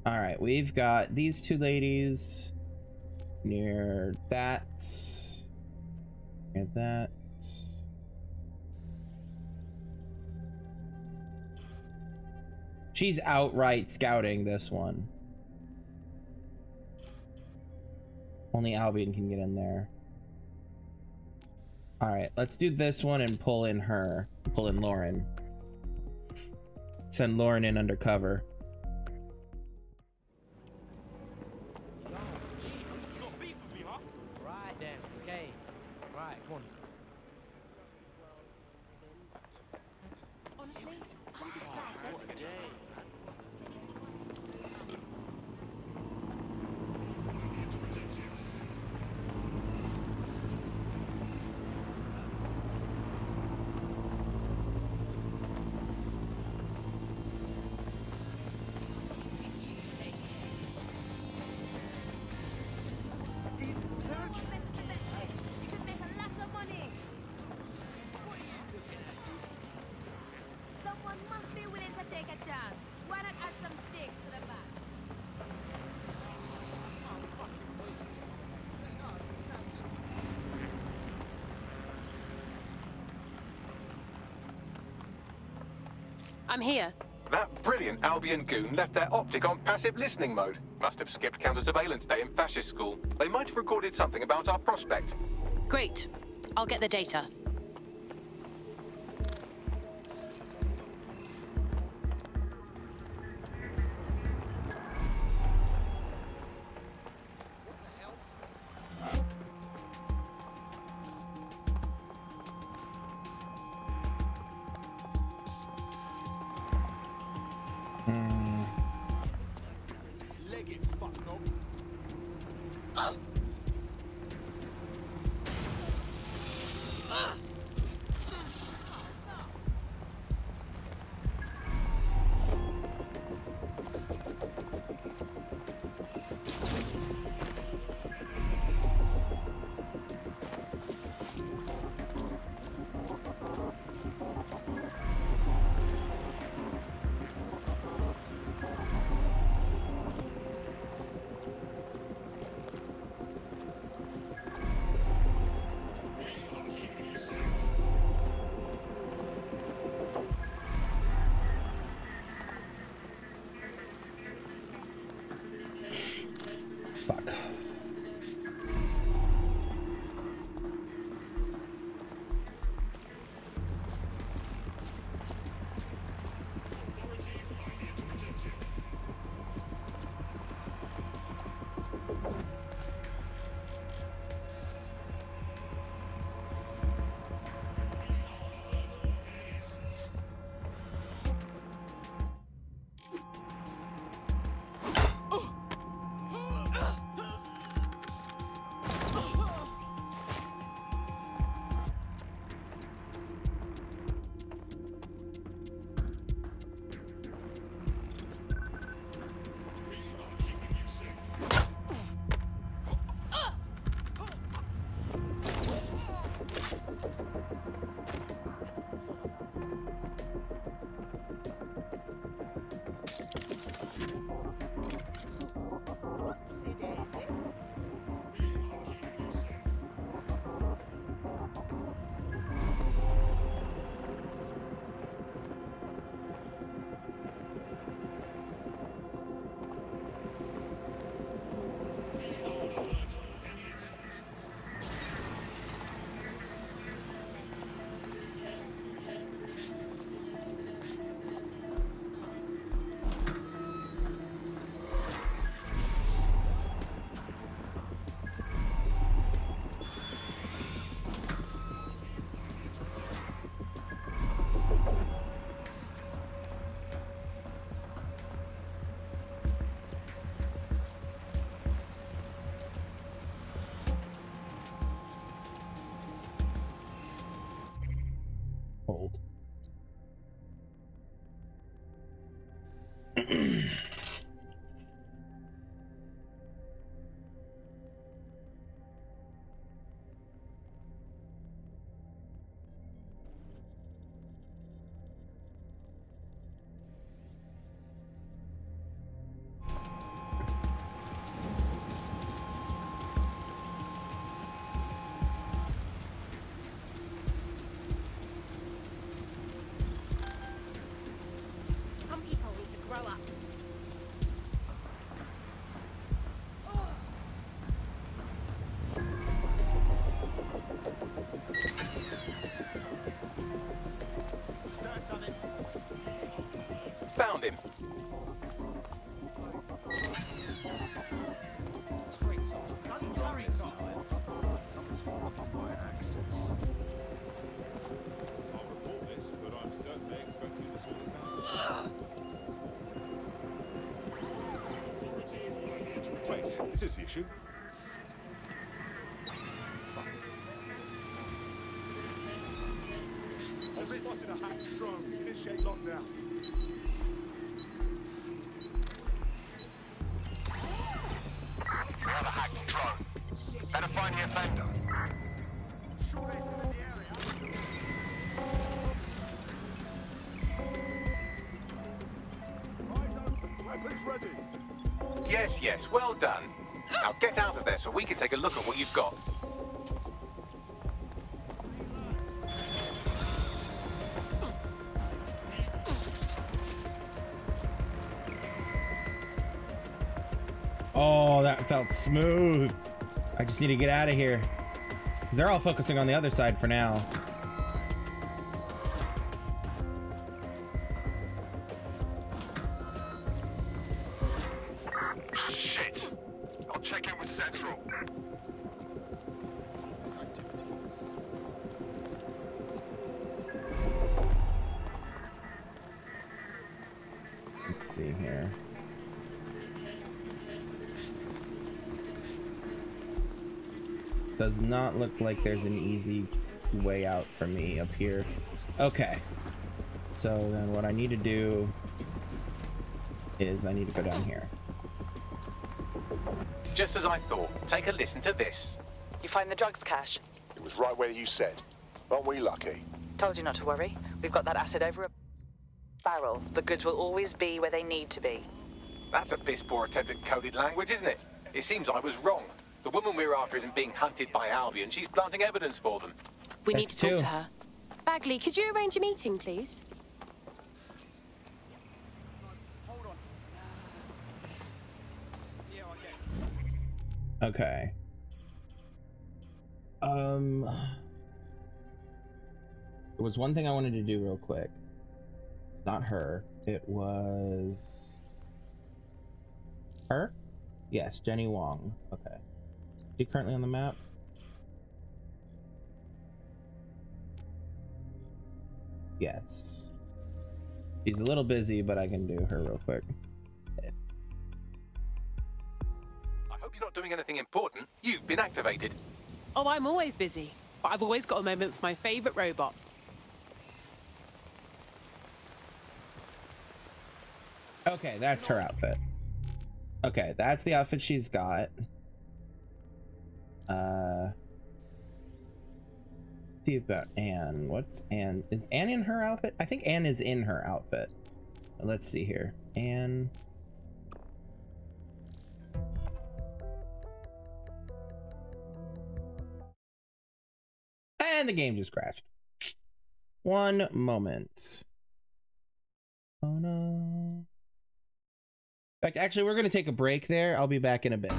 [SPEAKER 1] All right, we've got these two ladies near that. Near that. She's outright scouting this one. Only Albion can get in there. Alright, let's do this one and pull in her. Pull in Lauren. Send Lauren in undercover.
[SPEAKER 9] I'm here.
[SPEAKER 3] That brilliant Albion goon left their optic on passive listening mode. Must have skipped counter-surveillance day in fascist school. They might have recorded something about our prospect.
[SPEAKER 9] Great. I'll get the data.
[SPEAKER 7] Is this the issue? I've spotted a hacked drone. Initiate lockdown.
[SPEAKER 8] We have a hacked drone. Better find the offender.
[SPEAKER 7] Weapons ready.
[SPEAKER 3] Yes, yes, well done. Now get out of there so we can take a look at what you've got.
[SPEAKER 25] Oh, that felt smooth. I just need to get out of here. They're all focusing on the other side for now. Not look like there's an easy way out for me up here. Okay. So then what I need to do is I need to go down here.
[SPEAKER 3] Just as I thought. Take a listen to this.
[SPEAKER 5] You find the drugs cache?
[SPEAKER 8] It was right where you said. Aren't we lucky?
[SPEAKER 5] Told you not to worry. We've got that acid over a barrel. The goods will always be where they need to be.
[SPEAKER 3] That's a piss poor attempt at coded language, isn't it? It seems I was wrong. The woman we're after isn't being hunted by Albion. She's planting evidence for them.
[SPEAKER 9] We need to talk to her. Bagley, could you arrange a meeting, please?
[SPEAKER 25] Okay. Um, there was one thing I wanted to do real quick. Not her. It was her. Yes, Jenny Wong. Okay. She currently on the map. Yes. She's a little busy, but I can do her real quick.
[SPEAKER 3] I hope you're not doing anything important. You've been activated.
[SPEAKER 9] Oh, I'm always busy. But I've always got a moment for my favourite robot.
[SPEAKER 25] Okay, that's her outfit. Okay, that's the outfit she's got. Uh, see about Anne. What's Anne? Is Anne in her outfit? I think Anne is in her outfit. Let's see here. Anne. And the game just crashed. One moment. Oh no. In fact, actually, we're going to take a break there. I'll be back in a bit.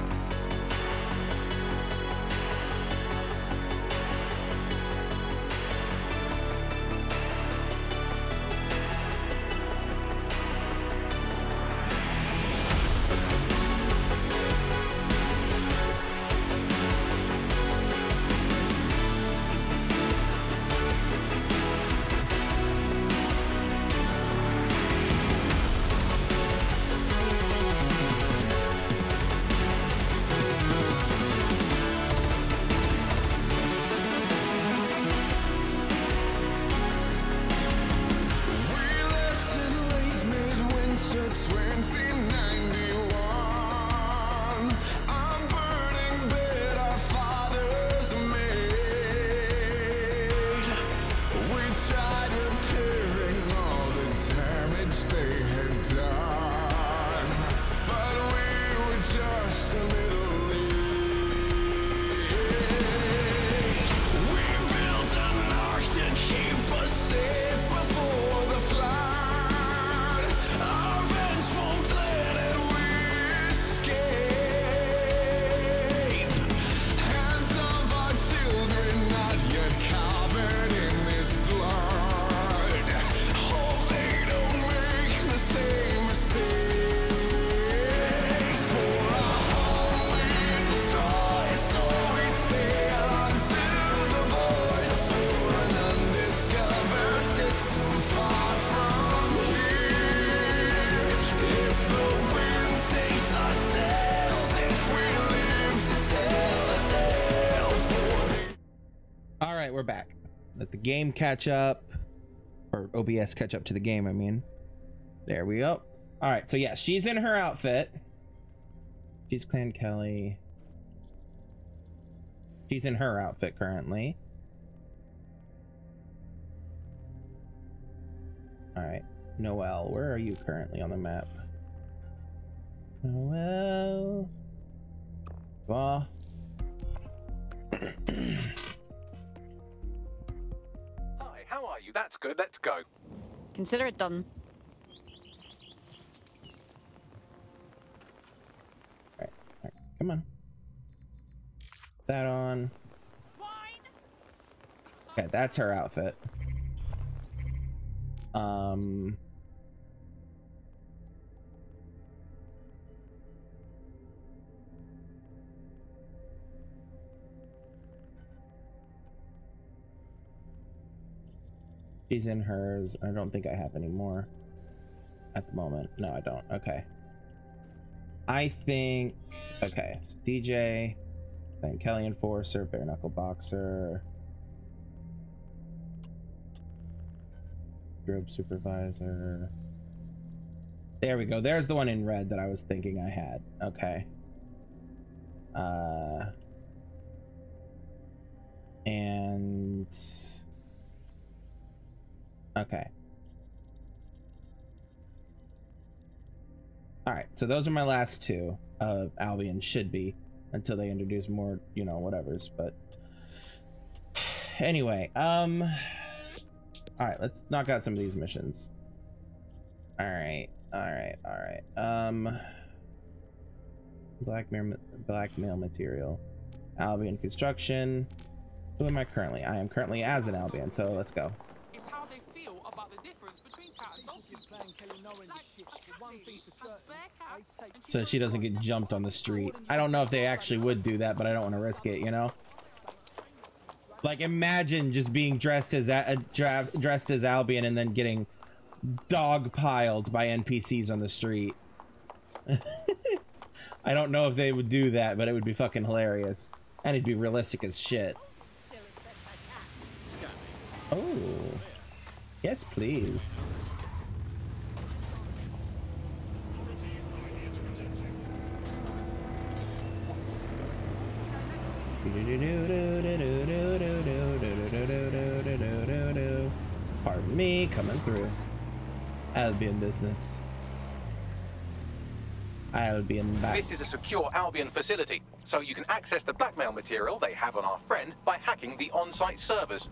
[SPEAKER 25] Game catch up, or OBS catch up to the game. I mean, there we go. All right, so yeah, she's in her outfit. She's Clan Kelly. She's in her outfit currently. All right, Noelle, where are you currently on the map? Noelle. Bah.
[SPEAKER 3] Hi, how are you? That's good. Let's go.
[SPEAKER 1] Consider it done. Come on. That on. Okay, that's her outfit. Um. She's in hers. I don't think I have any more at the moment. No, I don't. Okay. I think. Okay, so DJ, then Kelly Enforcer, Bare Knuckle Boxer, Group Supervisor. There we go. There's the one in red that I was thinking I had. Okay. Uh. And. Okay. Alright, so those are my last two. Uh, Albion should be until they introduce more, you know, whatevers, but anyway, um Alright, let's knock out some of these missions. Alright, alright, alright. Um blackmail blackmail material. Albion construction. Who am I currently? I am currently as an Albion, so let's go.
[SPEAKER 6] It's how they feel about the difference between cat and dog.
[SPEAKER 1] So she doesn't get jumped on the street. I don't know if they actually would do that, but I don't want to risk it, you know? Like imagine just being dressed as uh, a, dra dressed as Albion and then getting dog piled by NPCs on the street. I don't know if they would do that, but it would be fucking hilarious. And it'd be realistic as shit. Oh. Yes, please. Pardon me, coming through. I'll be in business. I'll be in back.
[SPEAKER 3] This is a secure Albion facility, so you can access the blackmail material they have on our friend by hacking the on-site servers.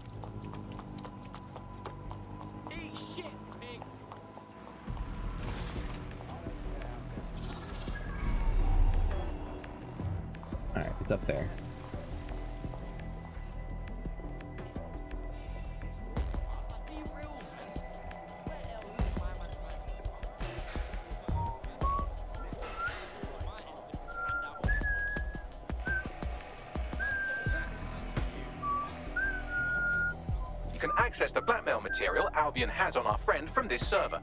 [SPEAKER 1] Alright, it's up there.
[SPEAKER 3] Access the blackmail material Albion has on our friend from this server.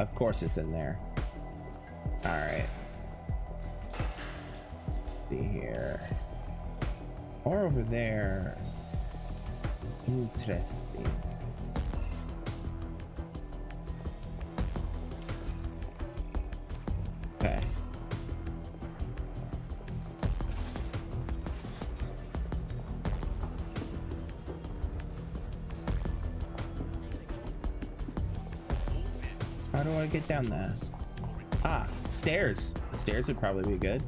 [SPEAKER 1] Of course it's in there. Alright. See here. Or over there. Interesting. Down there? Ah, stairs. Stairs would probably be good.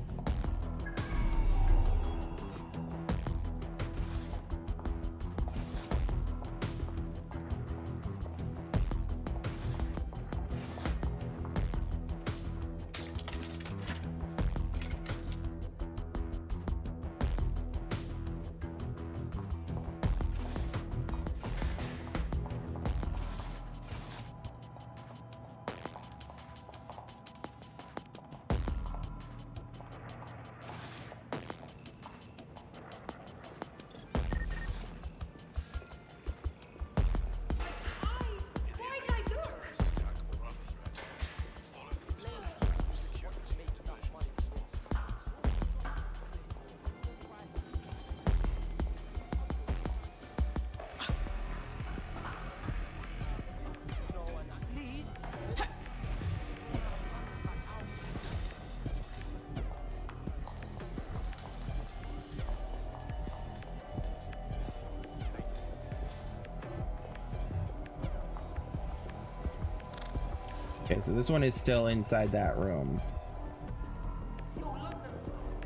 [SPEAKER 1] So this one is still inside that room.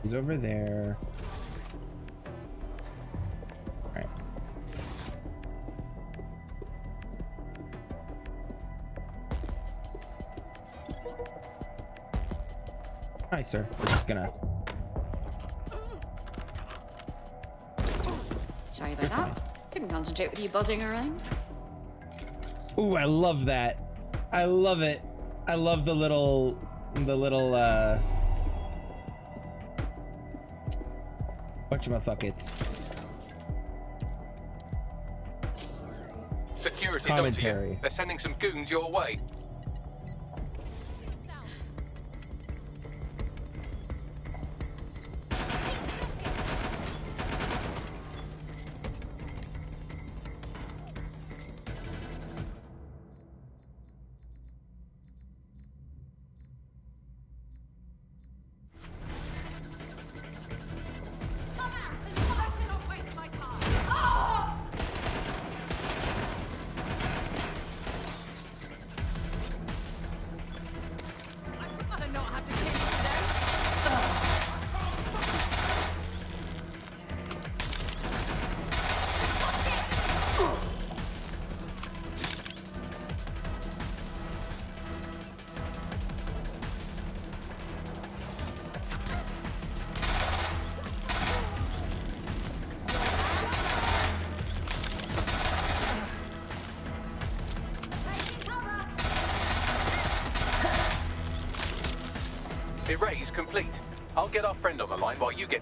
[SPEAKER 1] He's over there. Alright. Hi, sir. We're just gonna.
[SPEAKER 26] Sorry about that. Couldn't concentrate with you buzzing around.
[SPEAKER 1] Ooh, I love that. I love it. I love the little, the little, uh, whatchamacfuckets.
[SPEAKER 3] Security's on to you.
[SPEAKER 1] Commentary.
[SPEAKER 3] They're sending some goons your way.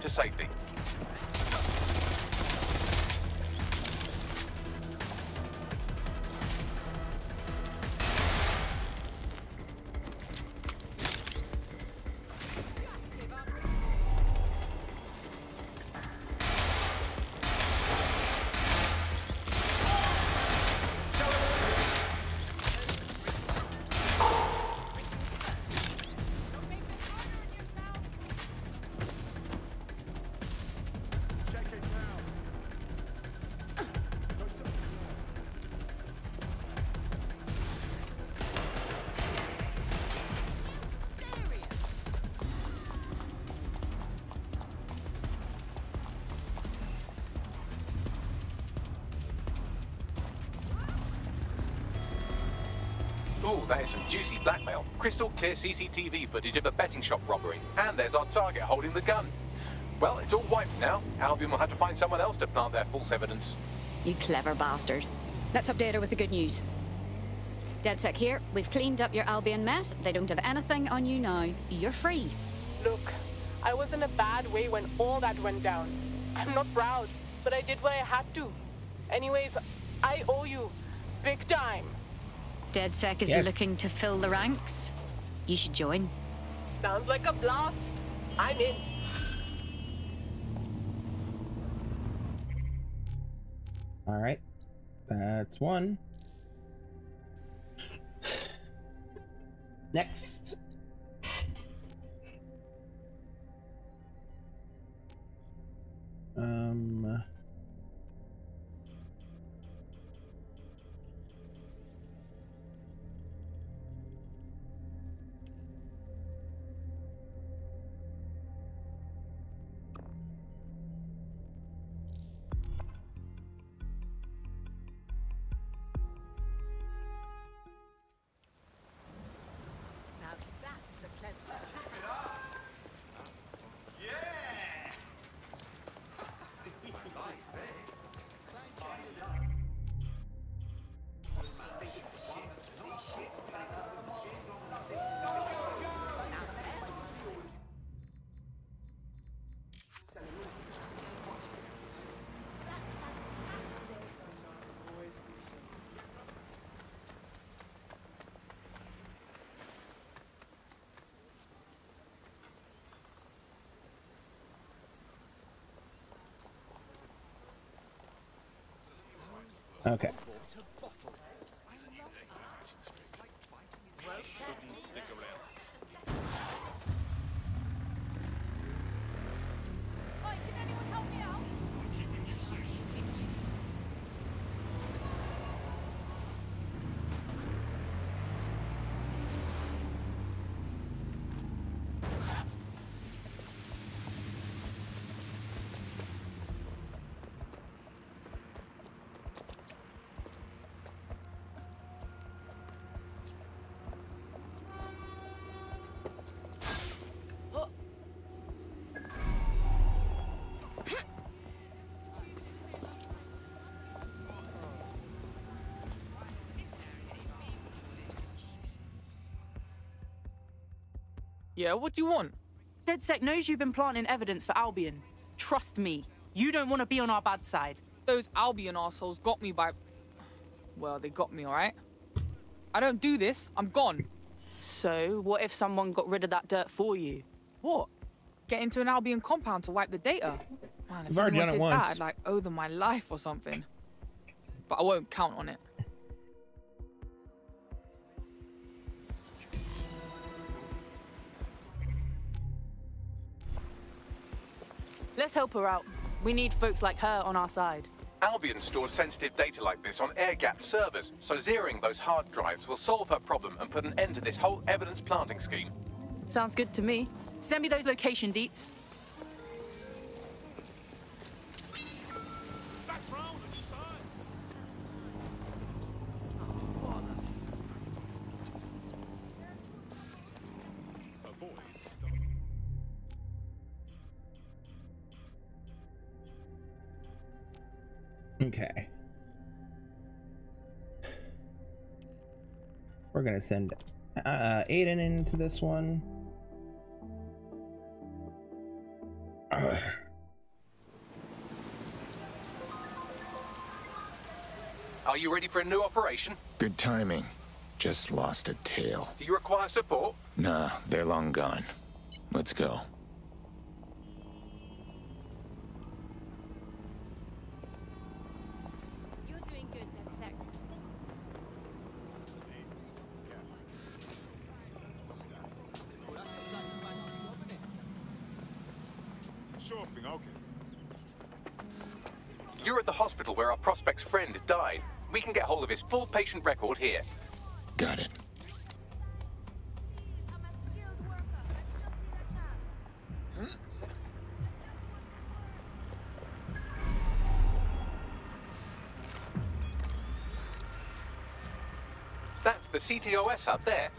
[SPEAKER 3] To safety. That is some juicy blackmail. Crystal clear CCTV footage of a betting shop robbery. And there's our target holding the gun. Well, it's all wiped now. Albion will have to find someone else to plant their false evidence.
[SPEAKER 26] You clever bastard. Let's update her with the good news. DedSec here. We've cleaned up your Albion mess. They don't have anything on you now. You're free.
[SPEAKER 18] Look, I was in a bad way when all that went down. I'm not proud, but I did what I had to. Anyways, I owe you. Big time.
[SPEAKER 26] DedSec is
[SPEAKER 18] Yes.
[SPEAKER 26] looking to fill the ranks. You should join.
[SPEAKER 18] Sounds like a blast. I'm in.
[SPEAKER 1] All right, that's one. Okay.
[SPEAKER 6] Yeah, what do you want?
[SPEAKER 14] DedSec knows you've been planting evidence for Albion. Trust me, you don't want to be on our bad side.
[SPEAKER 6] Those Albion assholes got me by... Well, they got me, alright? I don't do this. I'm gone.
[SPEAKER 14] So, what if someone got rid of that dirt for you?
[SPEAKER 6] What? Get into an Albion compound to wipe the data? Man, if
[SPEAKER 1] You've
[SPEAKER 6] anyone did
[SPEAKER 1] once.
[SPEAKER 6] that, I'd like owe them my life or something. But I won't count on it.
[SPEAKER 14] Let's help her out. We need folks like her on our side.
[SPEAKER 3] Albion stores sensitive data like this on air-gapped servers, so zeroing those hard drives will solve her problem and put an end to this whole evidence planting scheme.
[SPEAKER 14] Sounds good to me. Send me those location deets.
[SPEAKER 1] Gonna send uh, Aiden into this one. Ugh.
[SPEAKER 3] Are you ready for a new operation?
[SPEAKER 27] Good timing. Just lost a tail.
[SPEAKER 3] Do you require support?
[SPEAKER 27] Nah, they're long gone. Let's go.
[SPEAKER 3] Patient record here.
[SPEAKER 27] Got it.
[SPEAKER 3] That's the CTOS up there.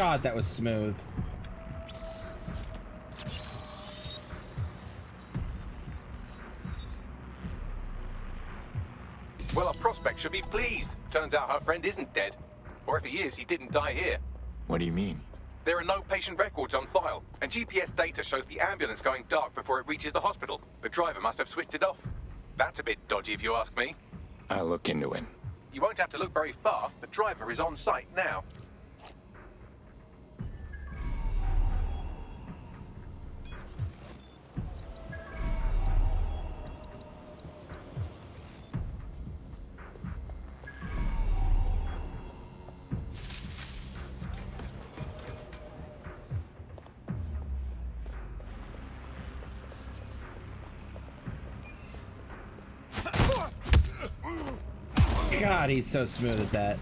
[SPEAKER 1] God, that was smooth.
[SPEAKER 3] Well, our prospect should be pleased. Turns out her friend isn't dead. Or if he is, he didn't die here.
[SPEAKER 27] What do you mean?
[SPEAKER 3] There are no patient records on file, and GPS data shows the ambulance going dark before it reaches the hospital. The driver must have switched it off. That's a bit dodgy if you ask me.
[SPEAKER 27] I'll look into it.
[SPEAKER 3] You won't have to look very far. The driver is on site now.
[SPEAKER 1] God, he's so smooth at that.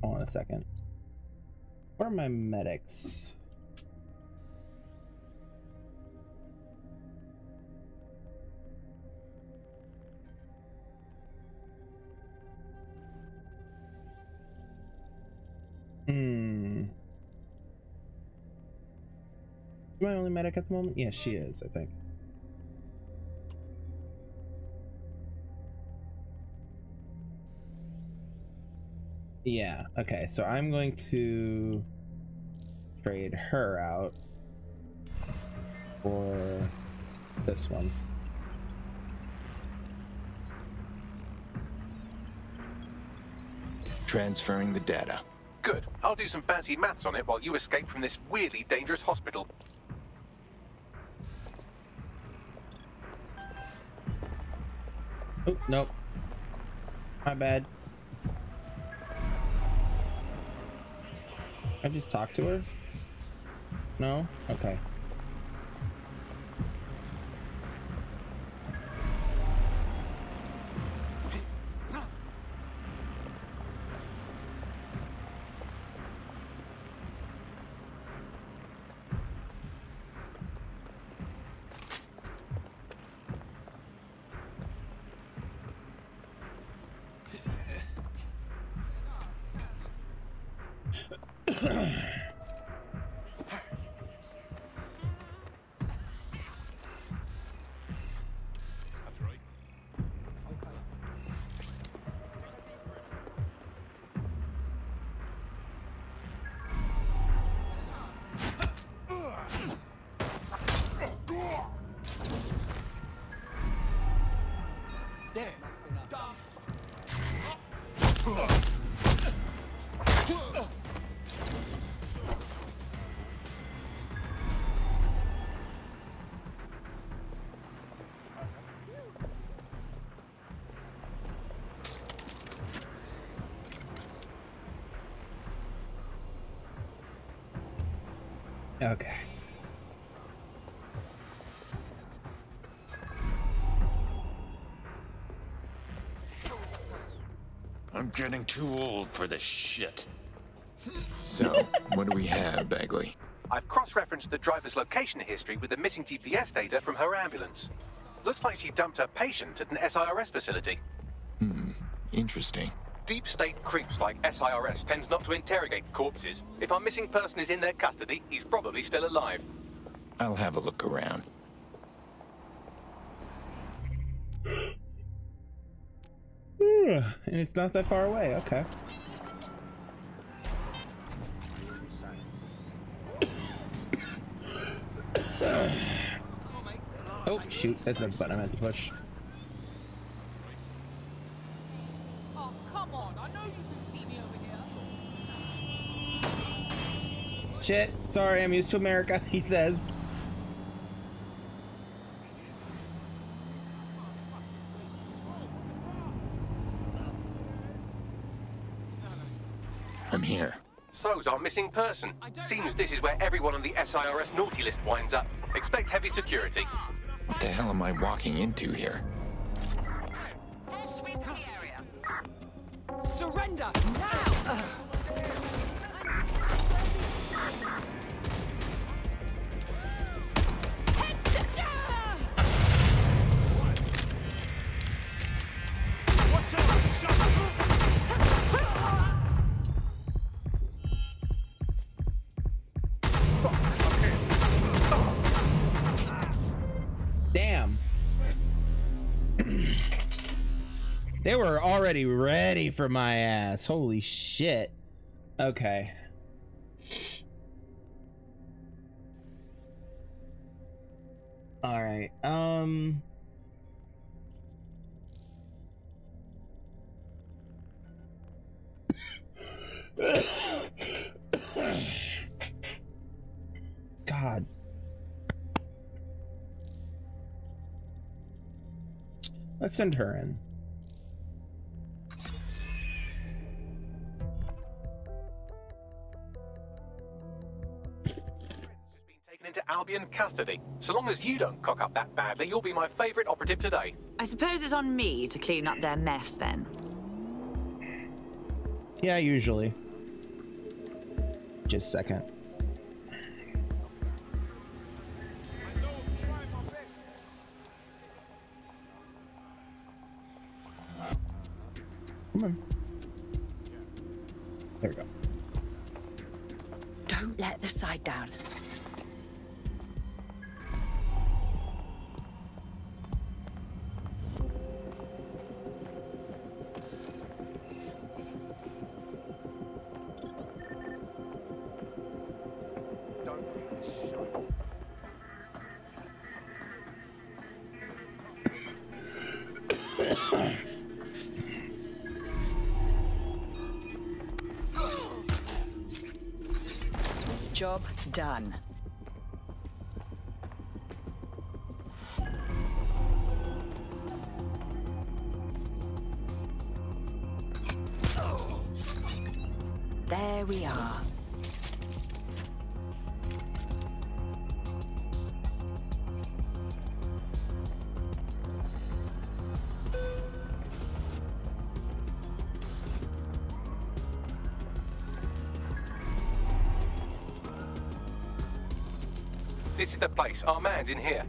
[SPEAKER 1] Hold on a second. Where are my medics? my only medic at the moment? Yeah, she is, I think. Yeah, okay, so I'm going to trade her out for this one.
[SPEAKER 27] Transferring the data.
[SPEAKER 3] Good. I'll do some fancy maths on it while you escape from this weirdly dangerous hospital.
[SPEAKER 1] Oh, nope. My bad. I just talked to her? No? Okay.
[SPEAKER 27] Getting too old for this shit. So, what do we have, Bagley?
[SPEAKER 3] I've cross-referenced the driver's location history with the missing GPS data from her ambulance. Looks like she dumped her patient at an SIRS facility.
[SPEAKER 27] Hmm, interesting.
[SPEAKER 3] Deep state creeps like SIRS tend not to interrogate corpses. If our missing person is in their custody, he's probably still alive.
[SPEAKER 27] I'll have a look around.
[SPEAKER 1] And it's not that far away. Okay. oh shoot! That's the button I meant to push.
[SPEAKER 28] Oh, come on. I know you can see me over here.
[SPEAKER 1] Shit. Sorry, I'm used to America. He says.
[SPEAKER 27] I'm here.
[SPEAKER 3] So's our missing person. Seems this is where everyone on the SIRS naughty list winds up. Expect heavy security.
[SPEAKER 27] What the hell am I walking into here?
[SPEAKER 1] Already ready for my ass. Holy shit. Okay. All right. Um God. Let's send her in.
[SPEAKER 3] Taken into Albion custody. So long as you don't cock up that badly, you'll be my favorite operative today.
[SPEAKER 5] I suppose it's on me to clean up their mess then.
[SPEAKER 1] Yeah, usually. Just a second. Come on. There we go.
[SPEAKER 5] Don't let the side down. Done.
[SPEAKER 3] This is the place. Our man's in here.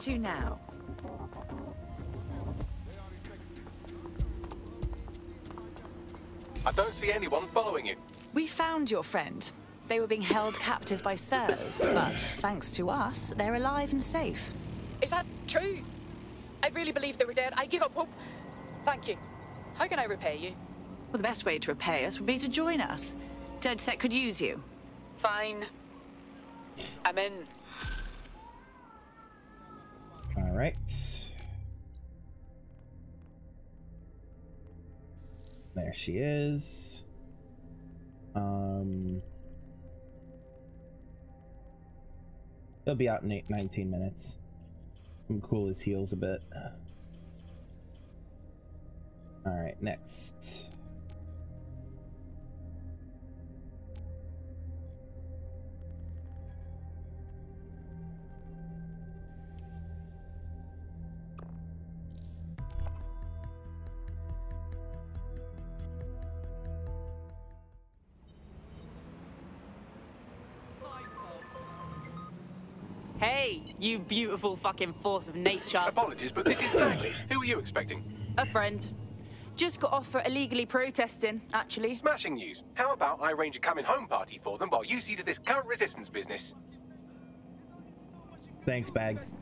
[SPEAKER 3] To
[SPEAKER 5] now?
[SPEAKER 3] I don't see anyone following you.
[SPEAKER 5] We found your friend. They were being held captive by SIRS, but thanks to us, they're alive and safe.
[SPEAKER 20] Is that true? I really believe they were dead. I give up hope. Thank you. How can I repay you?
[SPEAKER 5] Well, the best way to repay us would be to join us. DedSec could use you.
[SPEAKER 20] Fine. I'm in.
[SPEAKER 1] She is. Um, he'll be out in eight, 19 minutes. I'm cool his heels a bit. All right, next.
[SPEAKER 14] You beautiful fucking force of nature.
[SPEAKER 3] Apologies, but this is Bagley. Who were you expecting?
[SPEAKER 14] A friend. Just got off for illegally protesting, actually.
[SPEAKER 3] Smashing news. How about I arrange a coming home party for them while you see to this current resistance business?
[SPEAKER 1] Thanks, Bags.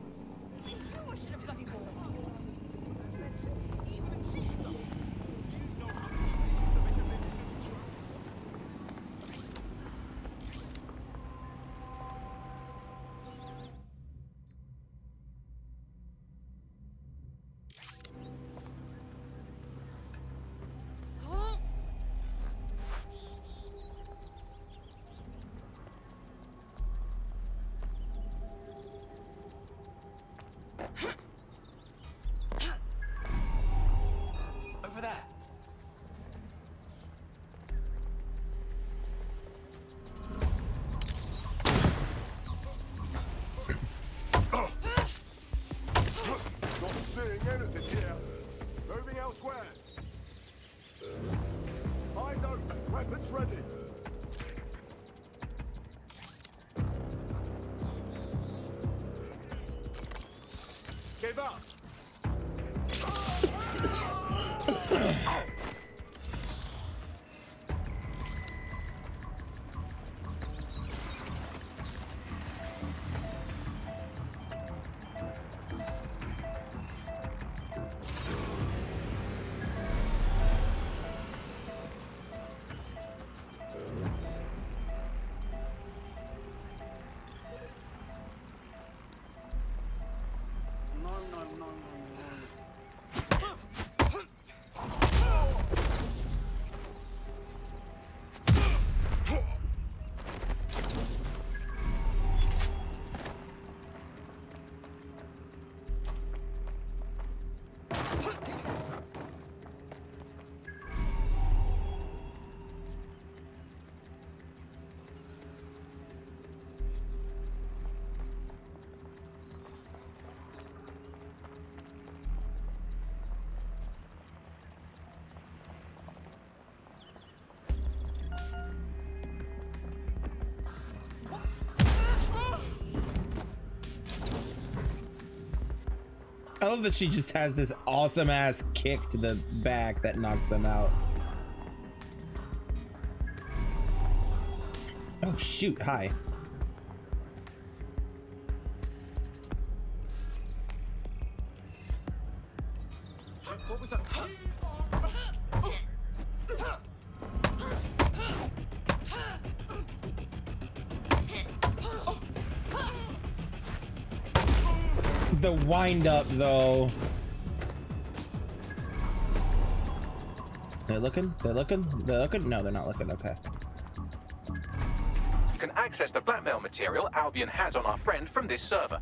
[SPEAKER 1] I love that she just has this awesome ass kick to the back that knocks them out. Oh shoot, hi. Wind up though. They're looking? They're looking? They're looking? No, they're not looking. Okay.
[SPEAKER 3] You can access the blackmail material Albion has on our friend from this server.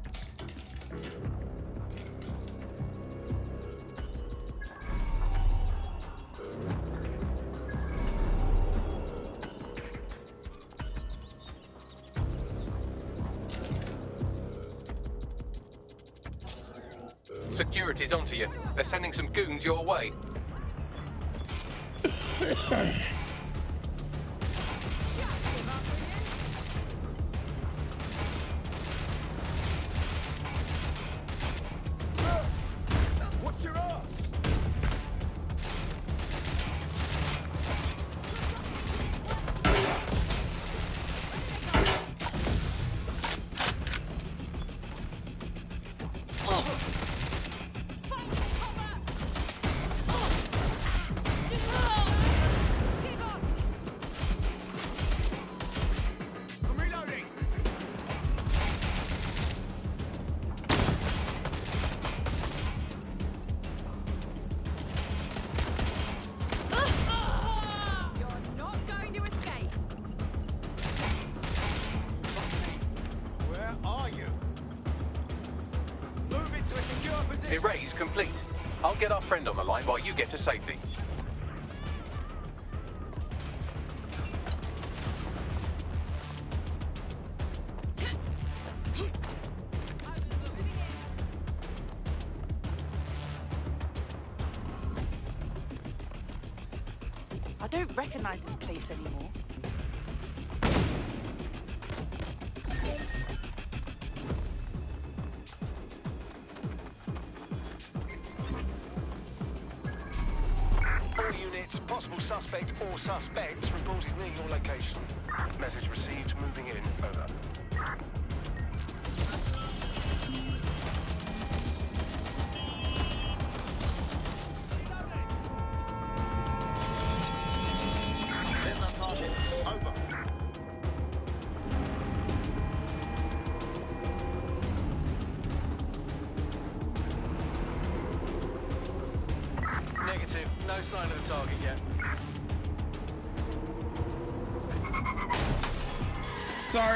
[SPEAKER 3] Security's onto you. They're sending some goons your way.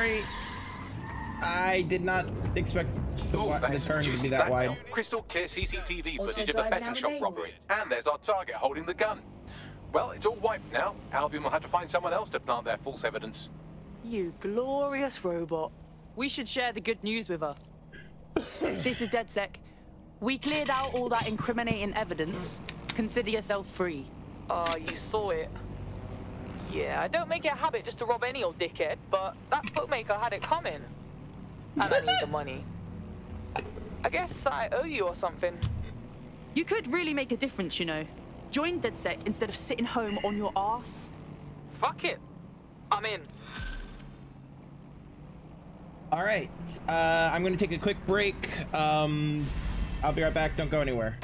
[SPEAKER 1] Sorry. I did not expect the,
[SPEAKER 3] Oh,
[SPEAKER 1] the turn to be that
[SPEAKER 3] blackmail.
[SPEAKER 1] wide.
[SPEAKER 3] Crystal clear CCTV
[SPEAKER 23] Auto
[SPEAKER 3] footage of a
[SPEAKER 23] drive
[SPEAKER 3] betting shop robbery. And there's our target holding the gun. Well, it's all wiped now. Albion will have to find someone else to plant their false evidence.
[SPEAKER 14] You glorious robot. We should share the good news with her. this is DedSec. We cleared out all that incriminating evidence. Consider yourself free.
[SPEAKER 6] Ah, you saw it. Yeah, I don't make it a habit just to rob any old dickhead, but that bookmaker had it coming. And I need the money. I guess I owe you or something.
[SPEAKER 14] You could really make a difference, you know. Join DedSec instead of sitting home on your ass.
[SPEAKER 6] Fuck it. I'm in.
[SPEAKER 1] All right. Uh, I'm going to take a quick break. Um, I'll be right back. Don't go anywhere.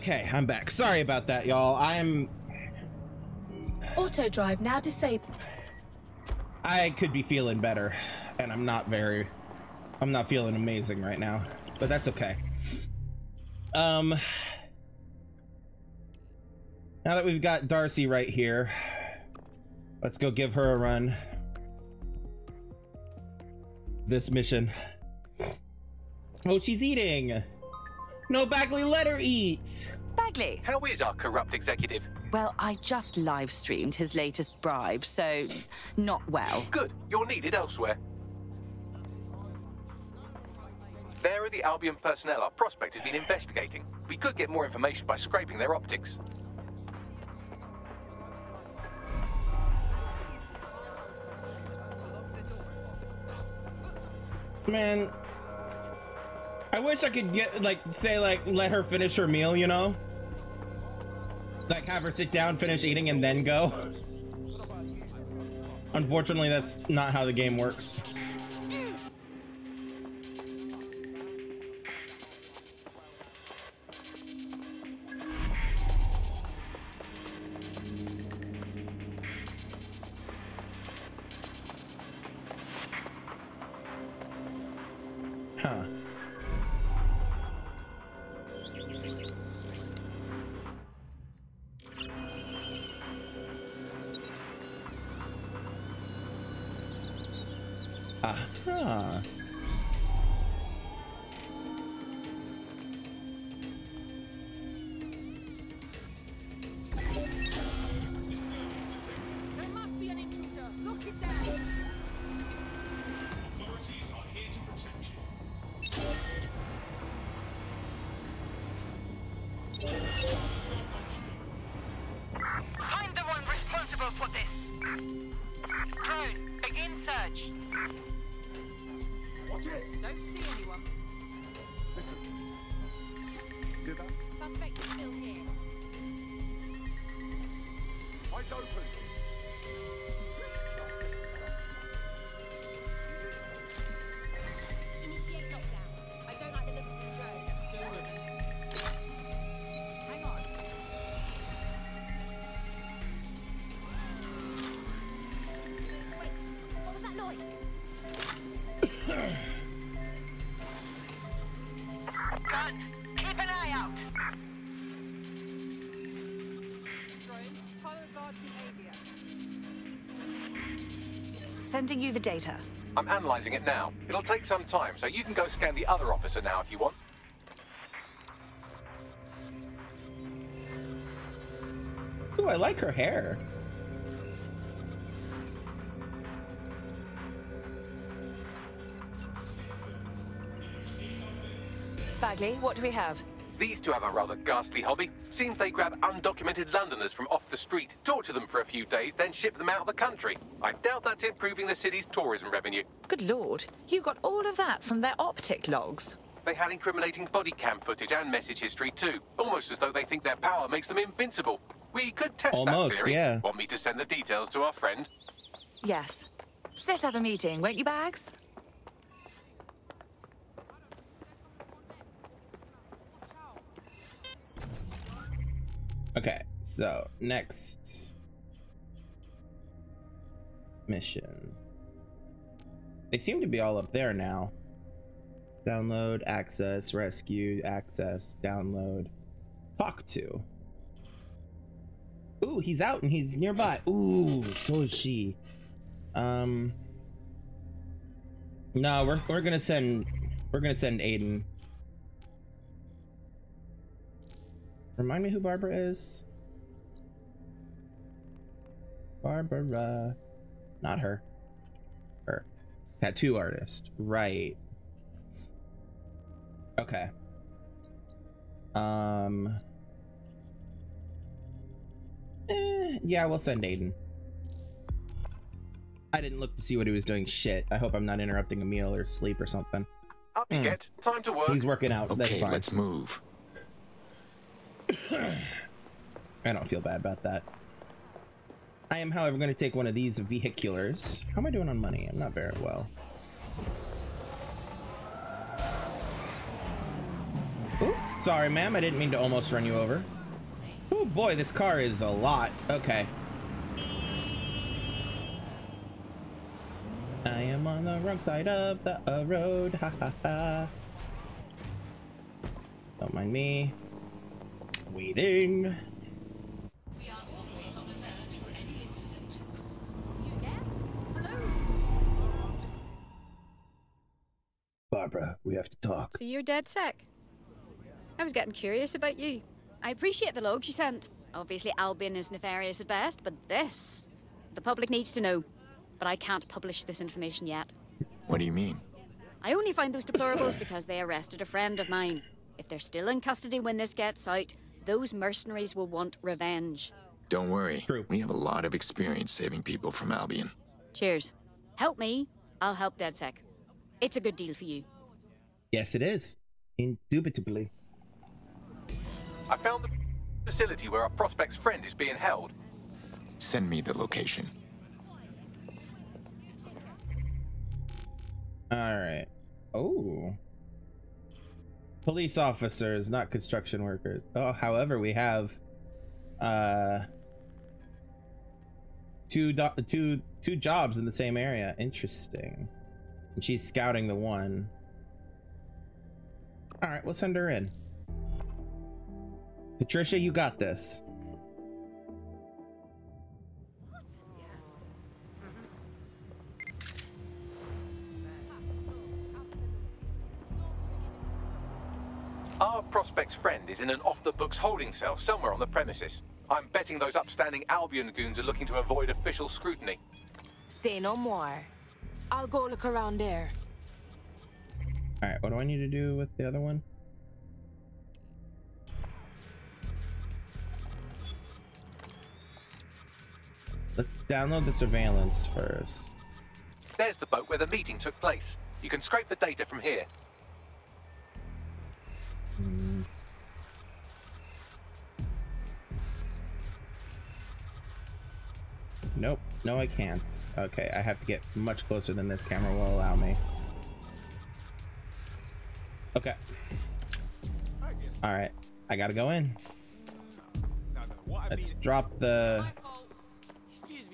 [SPEAKER 1] Okay, I'm back. Sorry about that, y'all. I'm
[SPEAKER 29] Auto drive now disabled.
[SPEAKER 1] I could be feeling better, and I'm not very I'm not feeling amazing right now, but that's okay. Um Now that we've got Darcy right here, let's go give her a run. This mission. Oh, she's eating. No, Bagley, let her eat.
[SPEAKER 5] Bagley.
[SPEAKER 3] How is our corrupt executive?
[SPEAKER 5] Well, I just live streamed his latest bribe, so not well.
[SPEAKER 3] Good. You're needed elsewhere. There are the Albion personnel our prospect has been investigating. We could get more information by scraping their optics.
[SPEAKER 1] Man, I wish I could get like say like let her finish her meal, you know? Like have her sit down, finish eating, and then go. Unfortunately, that's not how the game works.
[SPEAKER 5] Sending you the data.
[SPEAKER 3] I'm analysing it now. It'll take some time, so you can go scan the other officer now if you want.
[SPEAKER 1] Ooh, I like her hair.
[SPEAKER 5] Bagley, what do we have?
[SPEAKER 3] These two have a rather ghastly hobby. Seems they grab undocumented Londoners from off the street, torture them for a few days, then ship them out of the country. I doubt that's improving the city's tourism revenue.
[SPEAKER 5] Good lord, you got all of that from their optic logs.
[SPEAKER 3] They had incriminating body cam footage and message history too, almost as though they think their power makes them invincible. We could test
[SPEAKER 1] Almost,
[SPEAKER 3] that theory.
[SPEAKER 1] yeah.
[SPEAKER 3] Want me to send the details to our friend?
[SPEAKER 5] Yes. Set up a meeting, won't you, Bags?
[SPEAKER 1] Okay, so next mission. They seem to be all up there now. Download, access, rescue, access, download, talk to. Ooh, he's out and he's nearby. Ooh, so is she. Um. No, we're we're gonna send we're gonna send Aiden. Remind me who Barbara is. Barbara, not her. Her, tattoo artist. Right. Okay. Um. Eh, yeah, we'll send Aiden. I didn't look to see what he was doing. Shit. I hope I'm not interrupting a meal or sleep or something.
[SPEAKER 3] Up you
[SPEAKER 1] Hmm.
[SPEAKER 3] get. Time to work.
[SPEAKER 1] He's working out. That's
[SPEAKER 27] Okay,
[SPEAKER 1] fine.
[SPEAKER 27] let's move.
[SPEAKER 1] I don't feel bad about that. I am, however, going to take one of these vehiculars. How am I doing on money? I'm not very well. Ooh, Sorry, ma'am. I didn't mean to almost run you over. Oh boy, this car is a lot. Okay. I am on the wrong side of the uh, road. Ha ha ha. Don't mind me. Waiting. Barbara, we have to talk.
[SPEAKER 26] So you're DedSec. I was getting curious about you. I appreciate the logs you sent. Obviously, Albion is nefarious at best, but this. The public needs to know. But I can't publish this information yet.
[SPEAKER 27] What do you mean?
[SPEAKER 26] I only found those deplorables because they arrested a friend of mine. If they're still in custody when this gets out, those mercenaries will want revenge.
[SPEAKER 27] Don't worry. We have a lot of experience saving people from Albion.
[SPEAKER 26] Cheers. Help me, I'll help DedSec. It's a good deal for you.
[SPEAKER 1] Yes, it is. Indubitably.
[SPEAKER 3] I found the facility where our prospect's friend is being held.
[SPEAKER 27] Send me the location.
[SPEAKER 1] All right. Oh. Police officers, not construction workers. Oh, however, we have uh two do- two two jobs in the same area. Interesting. And she's scouting the one. All right, we'll send her in. Patricia, you got this.
[SPEAKER 3] Our prospect's friend is in an off-the-books holding cell somewhere on the premises. I'm betting those upstanding Albion goons are looking to avoid official scrutiny.
[SPEAKER 30] Say no more. I'll go look around there.
[SPEAKER 1] All right, what do I need to do with the other one? Let's download the surveillance first.
[SPEAKER 3] There's the boat where the meeting took place. You can scrape the data from here.
[SPEAKER 1] Hmm. Nope, no I can't. Okay, I have to get much closer than this camera will allow me. Okay. Alright, I gotta go in. Let's drop the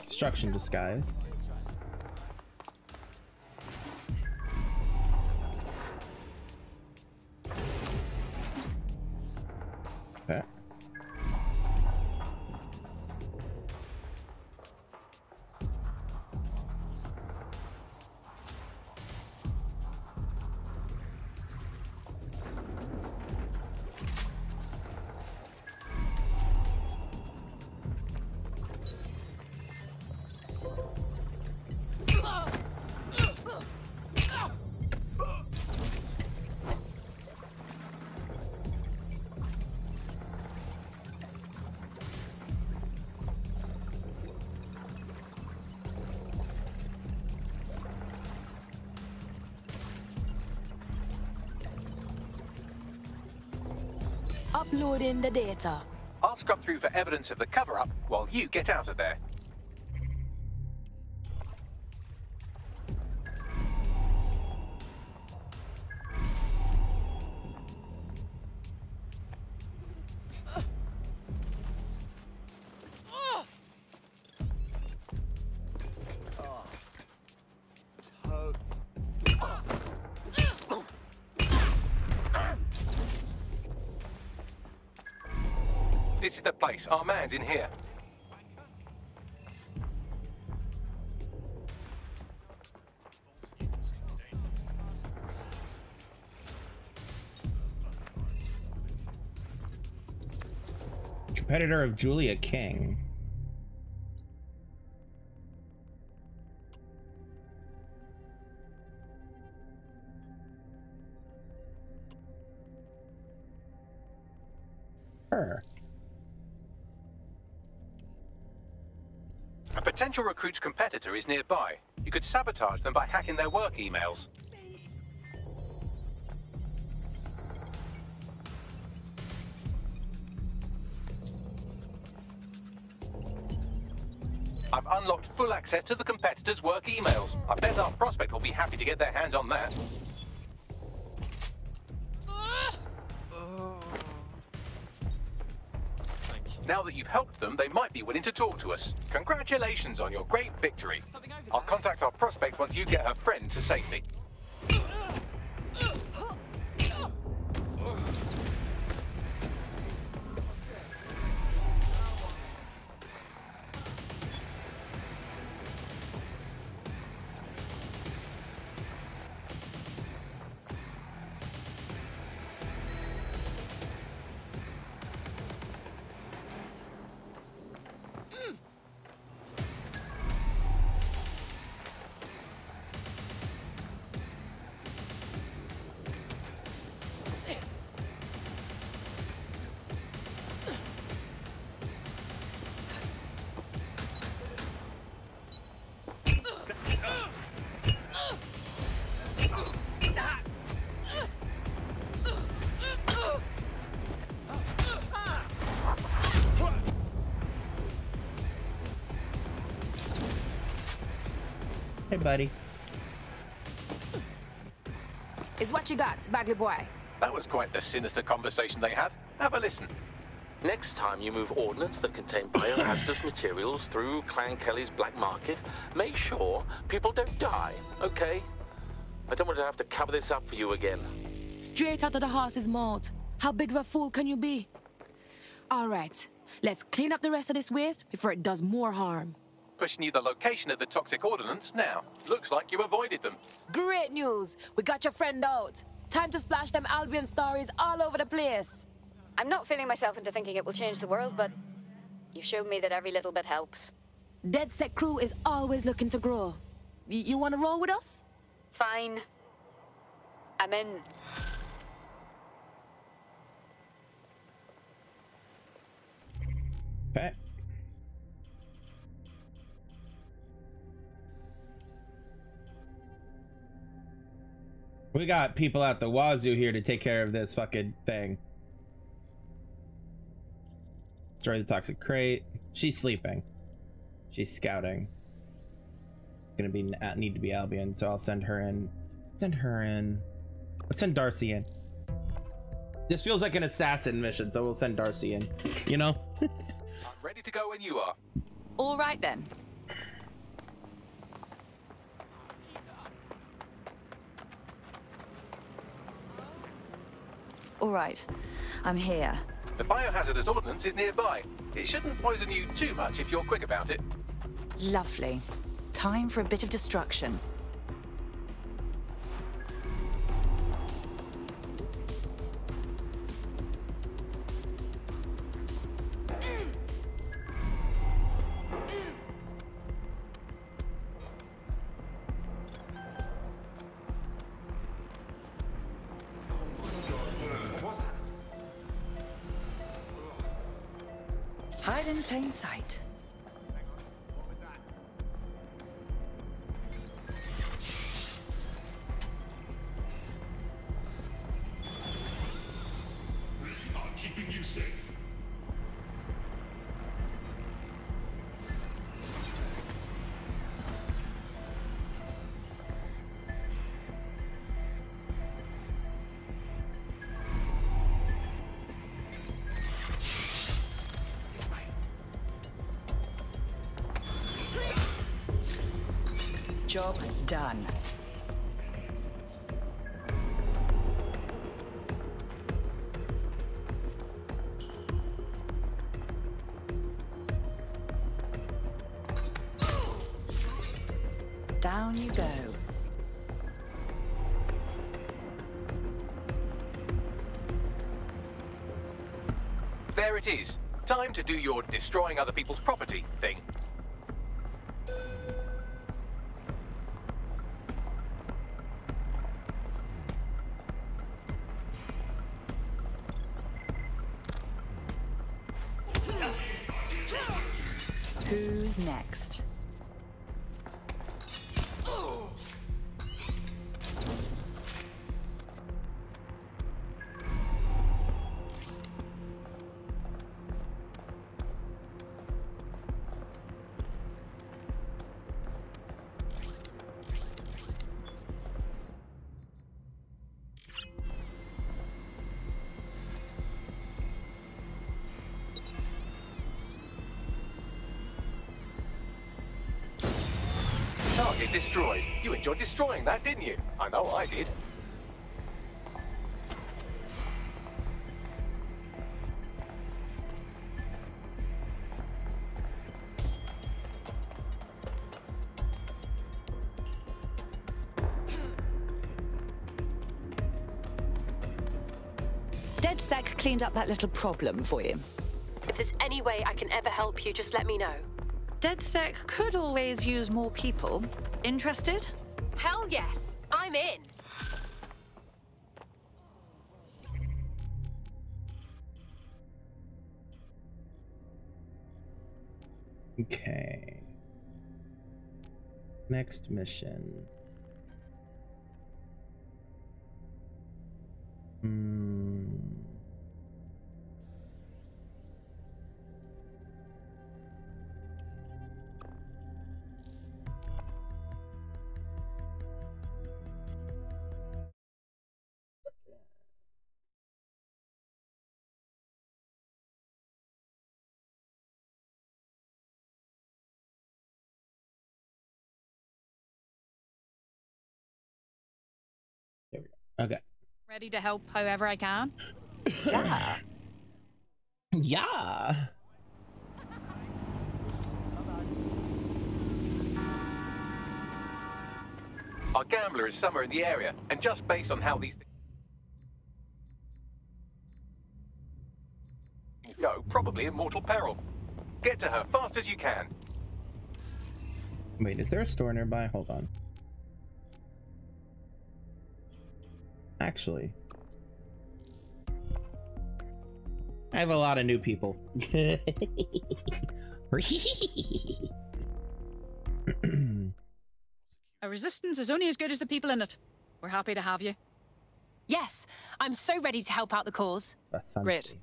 [SPEAKER 1] construction disguise.
[SPEAKER 30] The data.
[SPEAKER 3] I'll scrub through for evidence of the cover-up while you get out of there. Place. Our man's in here.
[SPEAKER 1] Competitor of Julia King.
[SPEAKER 3] Nearby. You could sabotage them by hacking their work emails. I've unlocked full access to the competitor's work emails. I bet our prospect will be happy to get their hands on that. Willing to talk to us. Congratulations on your great victory. I'll contact our prospect once you get her friend to safety.
[SPEAKER 1] Buddy.
[SPEAKER 14] It's what you got, Bagley boy.
[SPEAKER 3] That was quite the sinister conversation they had. Have a listen.
[SPEAKER 31] Next time you move ordnance that contain biohazardous materials through Clan Kelley's black market, make sure people don't die, okay? I don't want to have to cover this up for you again.
[SPEAKER 14] Straight out of the horse's mouth. How big of a fool can you be? All right, let's clean up the rest of this waste before it does more harm.
[SPEAKER 3] Pushing you the location of the toxic ordnance now. Looks like you avoided them.
[SPEAKER 14] Great news! We got your friend out. Time to splash them Albion stories all over the place.
[SPEAKER 26] I'm not feeling myself into thinking it will change the world, but you've shown me that every little bit helps.
[SPEAKER 14] DedSec Crew is always looking to grow. Y- you want to roll with us?
[SPEAKER 26] Fine. I'm in.
[SPEAKER 1] Okay. We got people at the wazoo here to take care of this fucking thing. Destroy the toxic crate. She's sleeping. She's scouting. Gonna be uh, need to be Albion, so I'll send her in. Send her in. Let's send Darcy in. This feels like an assassin mission, so we'll send Darcy in. You know?
[SPEAKER 3] I'm ready to go when you are.
[SPEAKER 5] All right then. All right, I'm here.
[SPEAKER 3] The biohazardous ordnance is nearby. It shouldn't poison you too much if you're quick about it.
[SPEAKER 5] Lovely. Time for a bit of destruction.
[SPEAKER 3] There it is. Time to do your destroying other people's property thing.
[SPEAKER 5] Who's next?
[SPEAKER 3] Destroyed. You enjoyed destroying that, didn't you? I know I did.
[SPEAKER 5] DedSec cleaned up that little problem for you.
[SPEAKER 32] If there's any way I can ever help you, just let me know.
[SPEAKER 5] DedSec could always use more people. Interested?
[SPEAKER 32] Hell yes, I'm in.
[SPEAKER 1] Okay. Next mission.
[SPEAKER 20] Ready to help however I can?
[SPEAKER 5] Yeah.
[SPEAKER 1] Yeah.
[SPEAKER 3] Our gambler is somewhere in the area, and just based on how these things go, probably in mortal peril. Get to her fast as you can.
[SPEAKER 1] Wait, is there a store nearby? Hold on. Actually, I have a lot of new people.
[SPEAKER 20] A resistance is only as good as the people in it. We're happy to have you.
[SPEAKER 33] Yes, I'm so ready to help out the cause.
[SPEAKER 1] Bastante.
[SPEAKER 20] Great.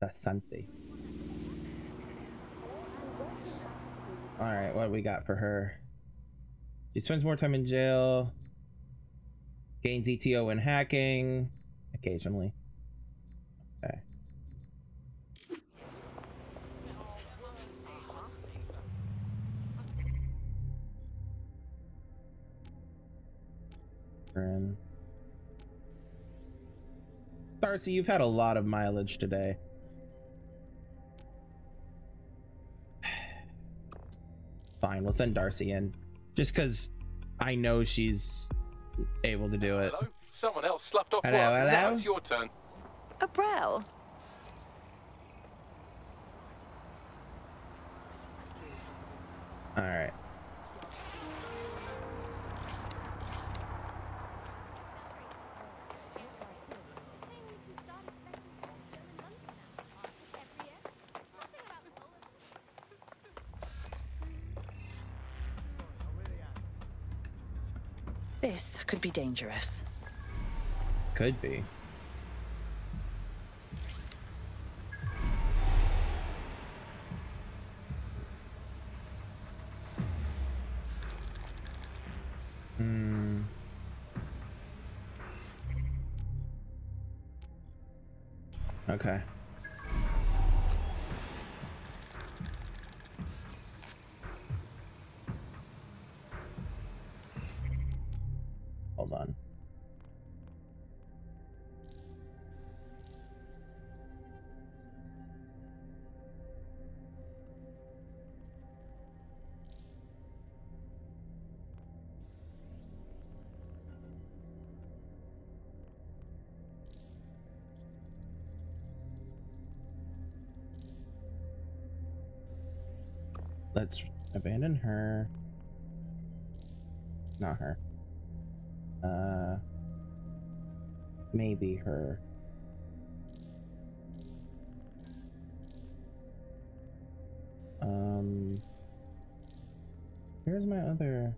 [SPEAKER 1] Bastante. All right, what do we got for her? She spends more time in jail. Gains ETO in hacking. Occasionally. Okay. Darcy, you've had a lot of mileage today. Fine, we'll send Darcy in. Just because I know she's able to do it.
[SPEAKER 3] Hello? Someone else sloughed off
[SPEAKER 1] Hello,
[SPEAKER 3] work. Now
[SPEAKER 1] hello?
[SPEAKER 3] it's your turn.
[SPEAKER 5] Abrel.
[SPEAKER 1] Alright.
[SPEAKER 5] This could be dangerous.
[SPEAKER 1] Could be. Hold on. Let's abandon her. Not her. Maybe her. Um, here's my other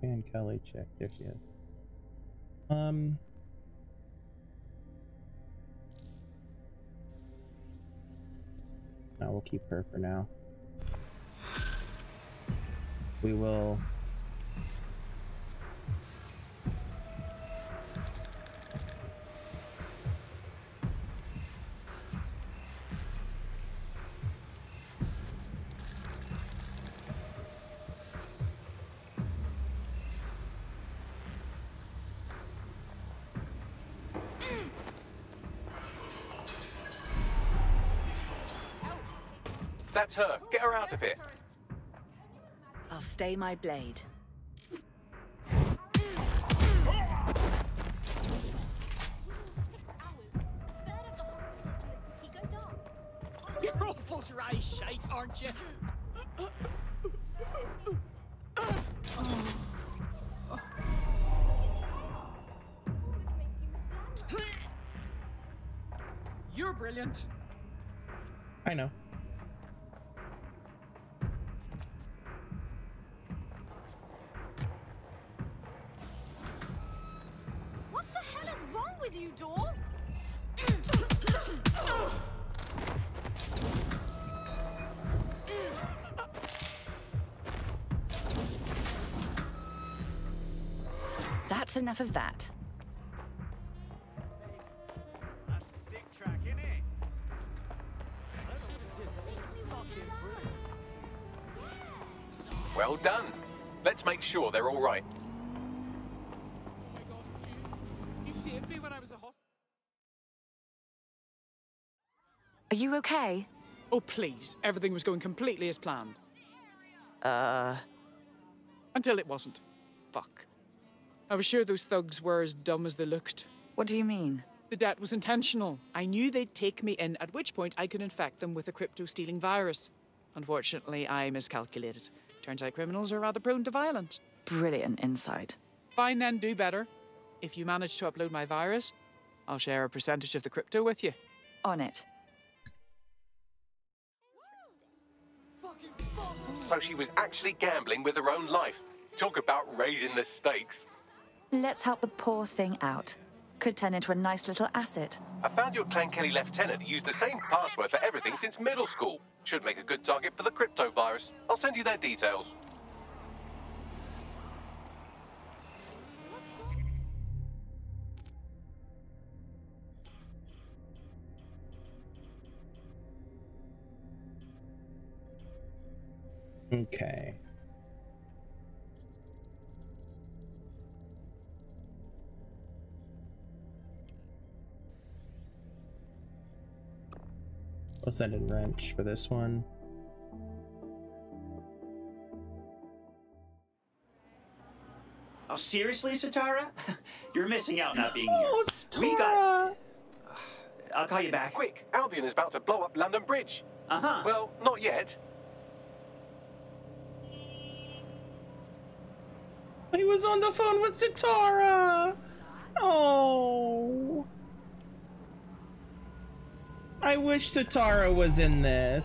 [SPEAKER 1] Clan Kelley chick. There she is. Um, no, we'll keep her for now. We will
[SPEAKER 3] Her. Get her out of here.
[SPEAKER 5] I'll stay my blade. Enough of that.
[SPEAKER 3] Well done. Let's make sure they're all right.
[SPEAKER 10] You saved me when I was a hospital.
[SPEAKER 5] Are you okay?
[SPEAKER 10] Oh, please. Everything was going completely as planned.
[SPEAKER 5] Uh.
[SPEAKER 10] Until it wasn't. Fuck. I was sure those thugs were as dumb as they looked.
[SPEAKER 5] What do you mean?
[SPEAKER 10] The debt was intentional. I knew they'd take me in, at which point I could infect them with a crypto stealing virus. Unfortunately, I miscalculated. Turns out criminals are rather prone to violence.
[SPEAKER 5] Brilliant insight.
[SPEAKER 10] Fine then, do better. If you manage to upload my virus, I'll share a percentage of the crypto with you.
[SPEAKER 5] On it.
[SPEAKER 3] So she was actually gambling with her own life. Talk about raising the stakes.
[SPEAKER 5] Let's help the poor thing out. Could turn into a nice little asset.
[SPEAKER 3] I found your Clan Kelley lieutenant who used the same password for everything since middle school. Should make a good target for the crypto virus. I'll send you their details.
[SPEAKER 1] Okay. We'll send in Wrench for this one.
[SPEAKER 34] Oh, seriously, Sitara? You're missing out not being here.
[SPEAKER 1] Oh,
[SPEAKER 34] We got. I'll call you back.
[SPEAKER 3] Quick, Albion is about to blow up London Bridge.
[SPEAKER 34] Uh huh.
[SPEAKER 3] Well, not yet.
[SPEAKER 1] He was on the phone with Sitara. Oh. I wish Sitara was in this.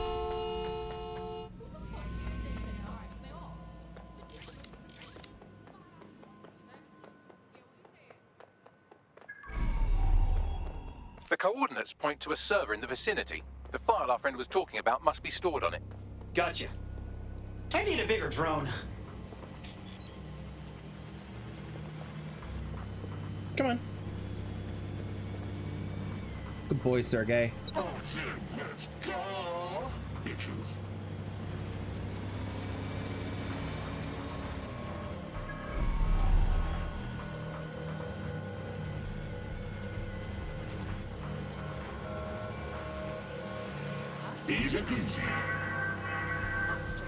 [SPEAKER 3] The coordinates point to a server in the vicinity. The file our friend was talking about must be stored on it.
[SPEAKER 34] Gotcha. I need a bigger drone.
[SPEAKER 1] Come on. Good boy, Sergey.
[SPEAKER 35] Oh shit, let's go! Bitches. Easy peasy.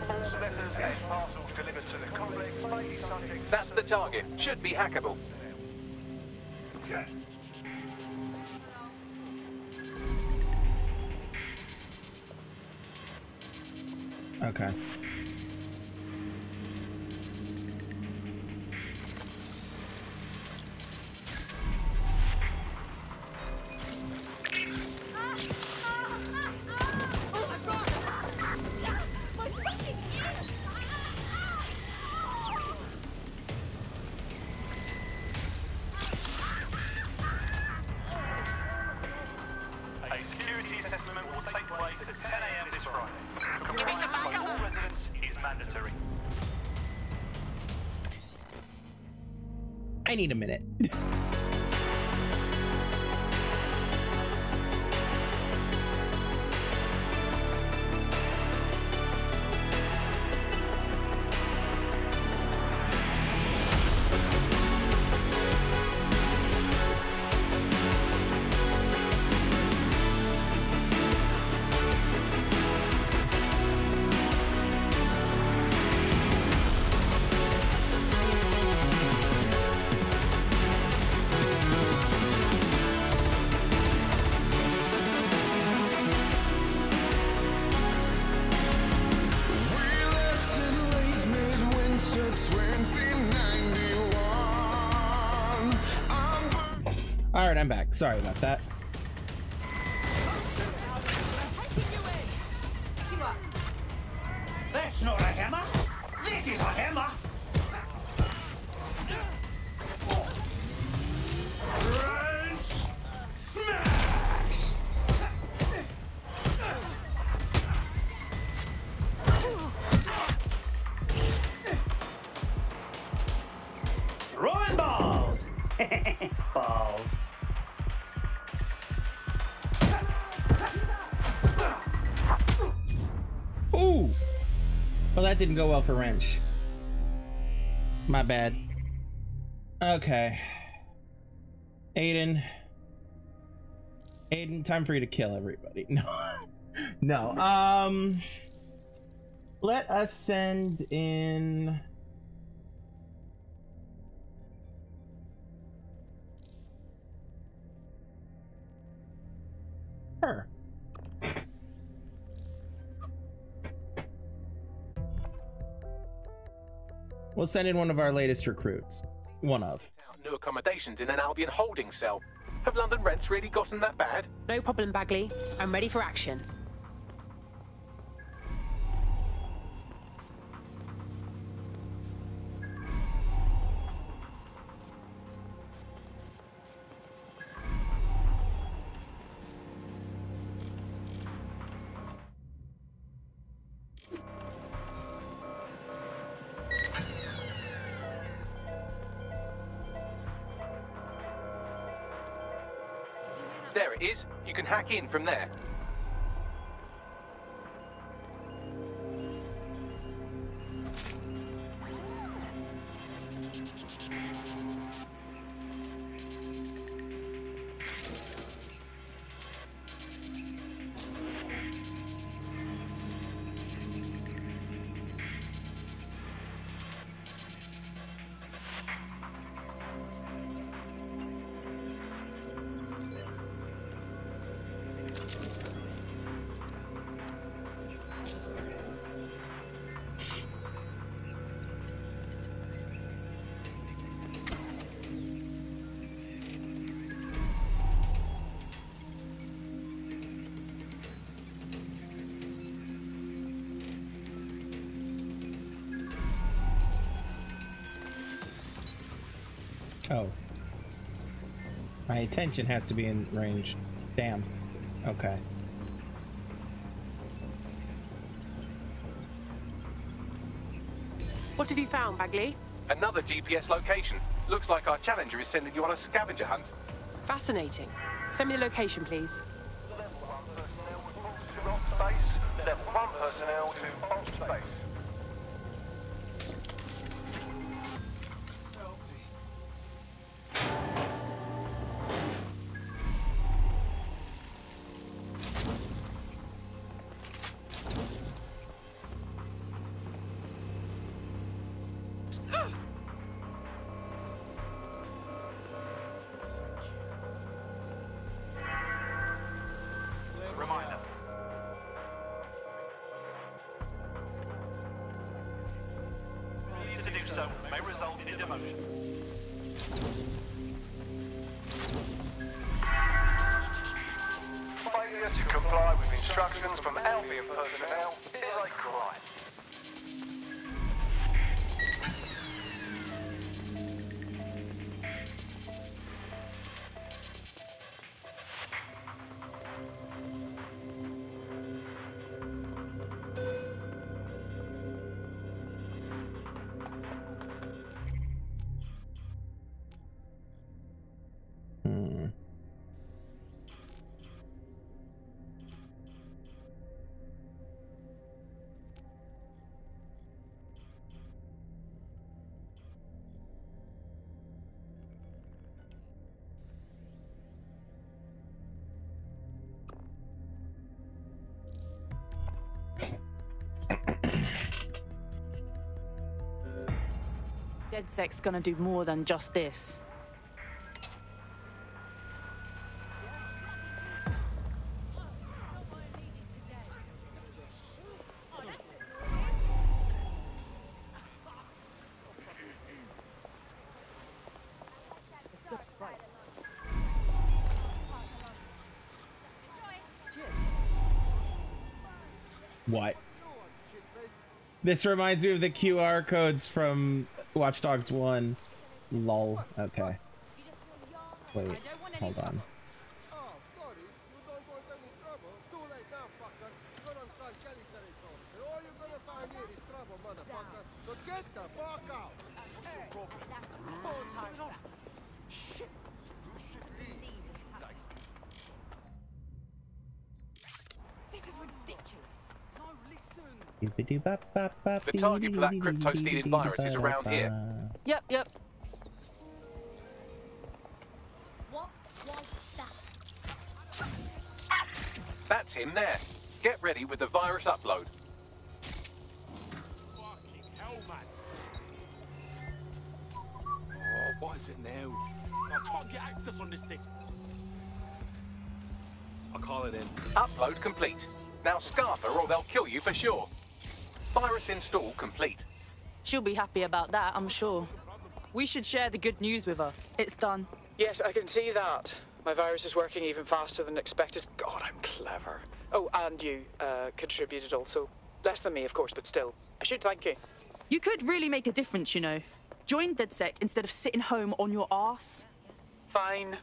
[SPEAKER 36] All letters and parcels delivered to the complex may be subject
[SPEAKER 3] That's the target. Should be hackable.
[SPEAKER 35] Okay.
[SPEAKER 1] Okay. Need a minute. I'm back. Sorry about that. Didn't go well for Wrench. My bad. Okay. Aiden. Aiden, time for you to kill everybody. No. no. Um. Let us send in. We'll send in one of our latest recruits. One of.
[SPEAKER 3] New accommodations in an Albion holding cell. Have London rents really gotten that bad?
[SPEAKER 33] No problem, Bagley. I'm ready for action.
[SPEAKER 3] Hack in from there.
[SPEAKER 1] Oh. My attention has to be in range. Damn. Okay.
[SPEAKER 37] What have you found, Bagley?
[SPEAKER 3] Another GPS location. Looks like our challenger is sending you on a scavenger hunt.
[SPEAKER 37] Fascinating. Send me the location, please.
[SPEAKER 14] DedSec's gonna do more than just this.
[SPEAKER 1] What? This reminds me of the QR codes from Watch Dogs 1. Lol. Okay. Wait, hold on.
[SPEAKER 28] This is ridiculous.
[SPEAKER 3] The target for that crypto stealing virus is around here.
[SPEAKER 14] Yep, yep.
[SPEAKER 28] What was that?
[SPEAKER 3] That's him there. Get ready with the virus upload. Fucking hell man.
[SPEAKER 8] Oh, what is it now? I can't get access on this thing. I'll call it in.
[SPEAKER 3] Upload complete. Now scarper or they'll kill you for sure. Virus install complete.
[SPEAKER 14] She'll be happy about that, I'm sure. We should share the good news with her. It's done.
[SPEAKER 10] Yes, I can see that. My virus is working even faster than expected. God, I'm clever. Oh, and you uh, contributed also. Less than me, of course, but still. I should thank you.
[SPEAKER 14] You could really make a difference, you know. Join DedSec instead of sitting home on your ass.
[SPEAKER 10] Fine.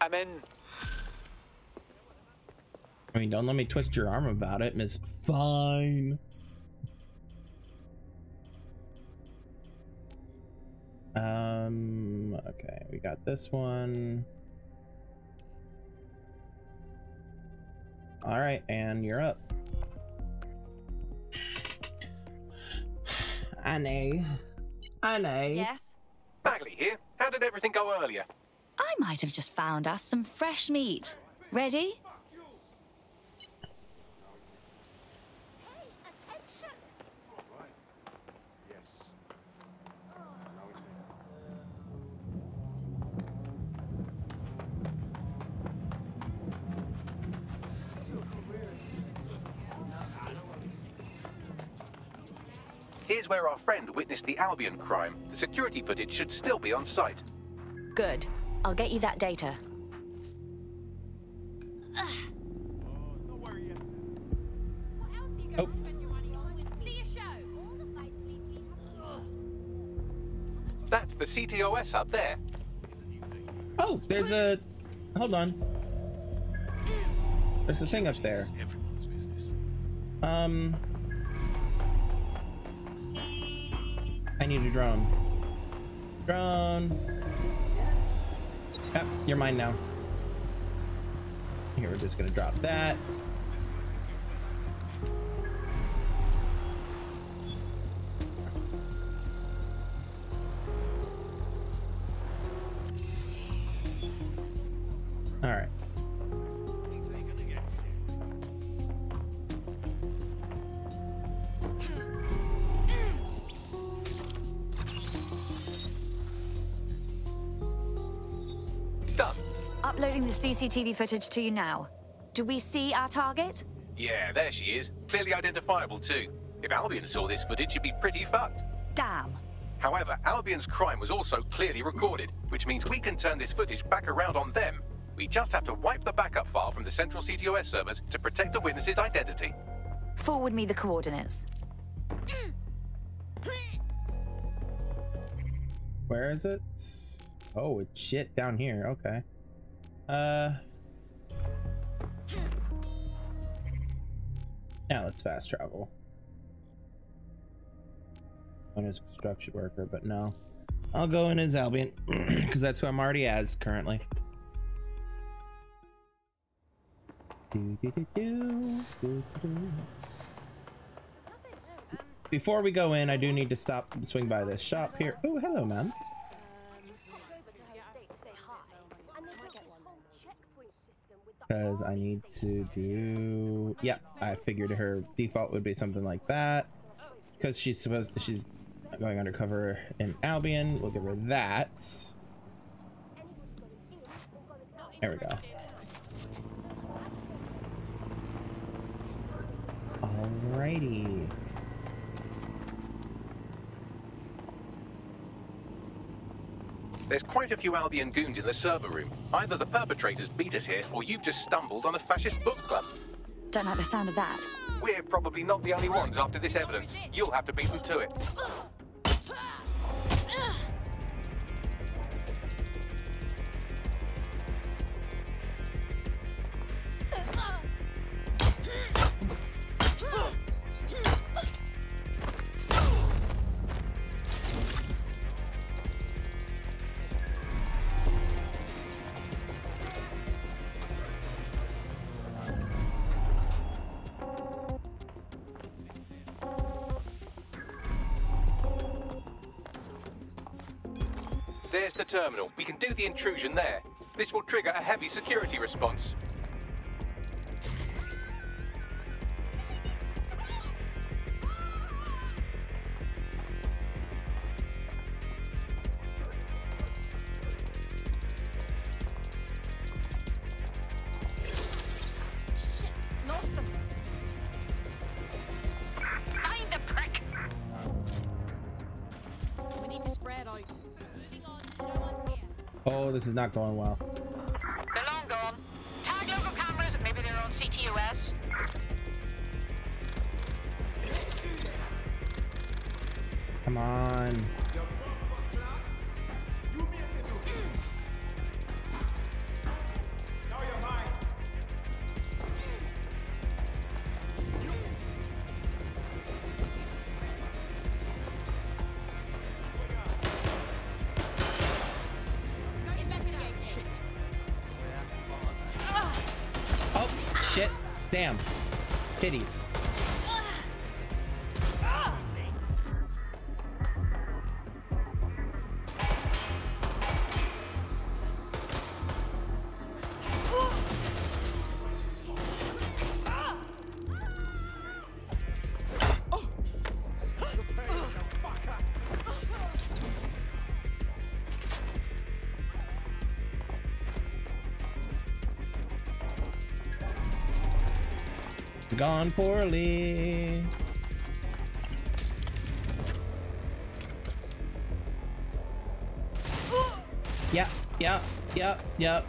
[SPEAKER 10] I'm in.
[SPEAKER 1] I mean, don't let me twist your arm about it, Miss Fine. Um, okay, we got this one. All right, and you're up. Annie. Annie.
[SPEAKER 5] Yes?
[SPEAKER 3] Bagley here. How did everything go earlier?
[SPEAKER 5] I might have just found us some fresh meat. Ready?
[SPEAKER 3] Here's where our friend witnessed the Albion crime. The security footage should still be on site.
[SPEAKER 5] Good. I'll get you that data.
[SPEAKER 1] Oh.
[SPEAKER 28] See a show.
[SPEAKER 3] That's the CTOS up there.
[SPEAKER 1] Oh, there's a. Hold on. There's a thing up there. Um. I need a drone. Drone. Yep, you're mine now. Here, we're just gonna drop that.
[SPEAKER 5] CCTV footage to you now. Do we see our target?
[SPEAKER 3] Yeah, there she is. Clearly identifiable too. If Albion saw this footage, she'd be pretty fucked.
[SPEAKER 5] Damn.
[SPEAKER 3] However, Albion's crime was also clearly recorded, which means we can turn this footage back around on them. We just have to wipe the backup file from the central CTOS servers to protect the witness's identity.
[SPEAKER 5] Forward me the coordinates.
[SPEAKER 1] Where is it? Oh, it's shit down here. Okay. Uh. Now let's fast travel. One is construction worker, but no. I'll go in as Albion because that's who I'm already as currently. Before we go in, I do need to stop swing by this shop here. Oh, hello, man. Because I need to do... Yeah, I figured her default would be something like that. Because she's supposed she's going undercover in Albion. We'll give her that. There we go. Alrighty.
[SPEAKER 3] There's quite a few Albion goons in the server room. Either the perpetrators beat us here, or you've just stumbled on a fascist book club.
[SPEAKER 5] Don't like the sound of that.
[SPEAKER 3] We're probably not the only ones after this evidence. You'll have to beat them to it. Terminal. We can do the intrusion there. This will trigger a heavy security response.
[SPEAKER 1] Not going well. Damn. Titties. Gone poorly. Yep, yep, yep, yep.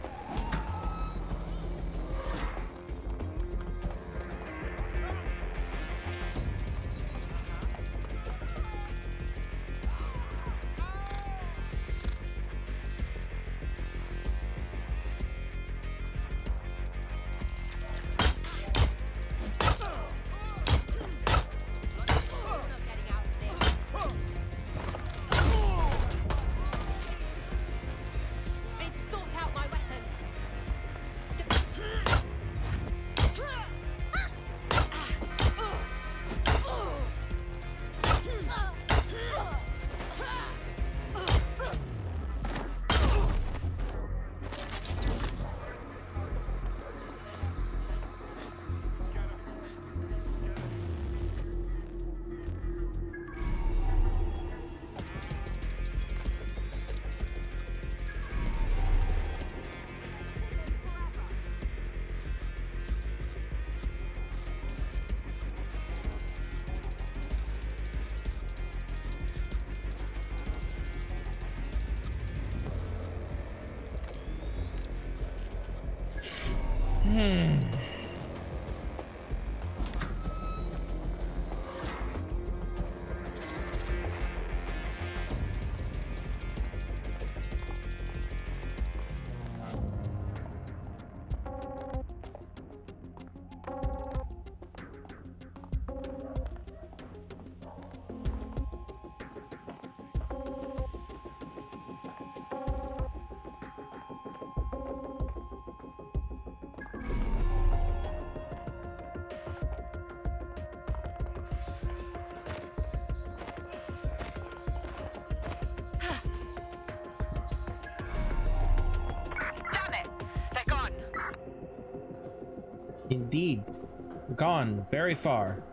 [SPEAKER 37] Gone
[SPEAKER 1] very far.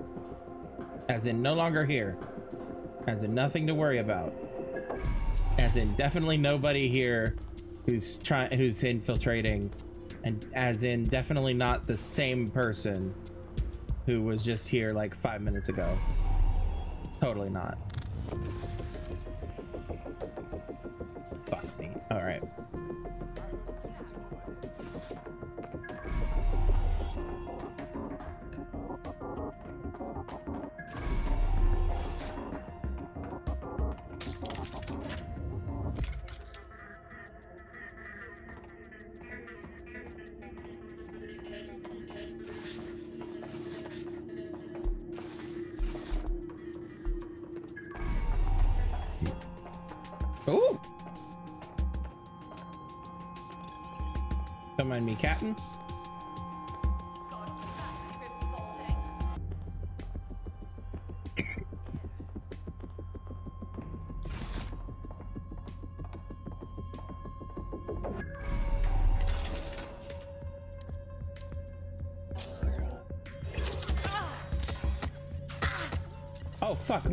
[SPEAKER 1] As in no longer here. As in nothing to worry about. As in definitely nobody here who's trying who's infiltrating. And as in definitely not the same person who was just here like five minutes ago. Totally not.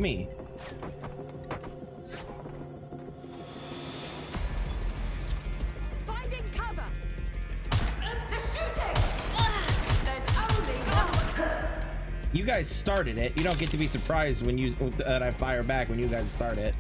[SPEAKER 1] Me.
[SPEAKER 28] Finding cover. The shooting. There's only one.
[SPEAKER 1] You guys started it. You don't get to be surprised when you that I fire back when you guys start it.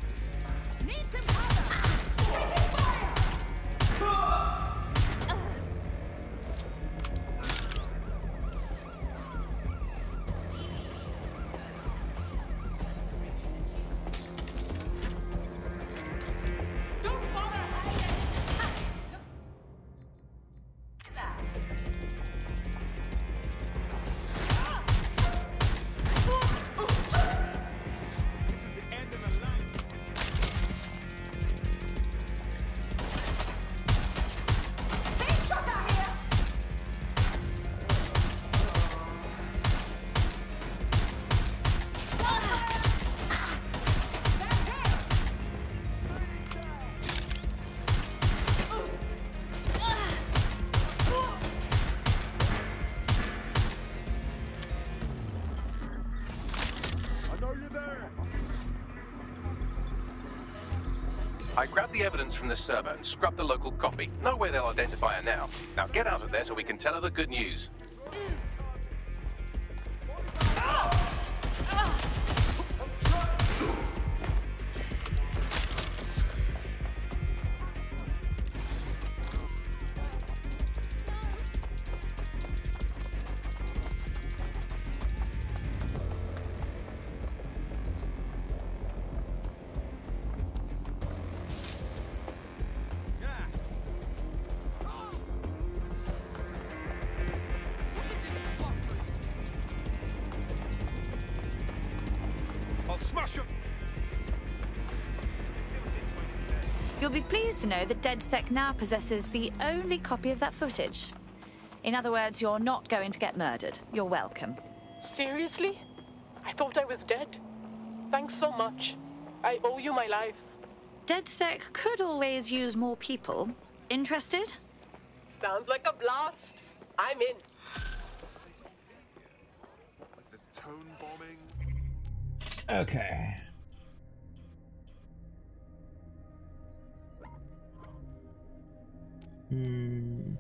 [SPEAKER 3] From the server and scrub the local copy. No way they'll identify her now. Now get out of there so we can tell her the good news.
[SPEAKER 38] Smash him.
[SPEAKER 5] You'll be pleased to know that DedSec now possesses the only copy of that footage. In other words, you're not going to get murdered. You're welcome.
[SPEAKER 10] Seriously? I thought I was dead. Thanks so much. I owe you my life.
[SPEAKER 5] DedSec could always use more people. Interested?
[SPEAKER 10] Sounds like a blast. I'm in.
[SPEAKER 1] Okay. Hmm.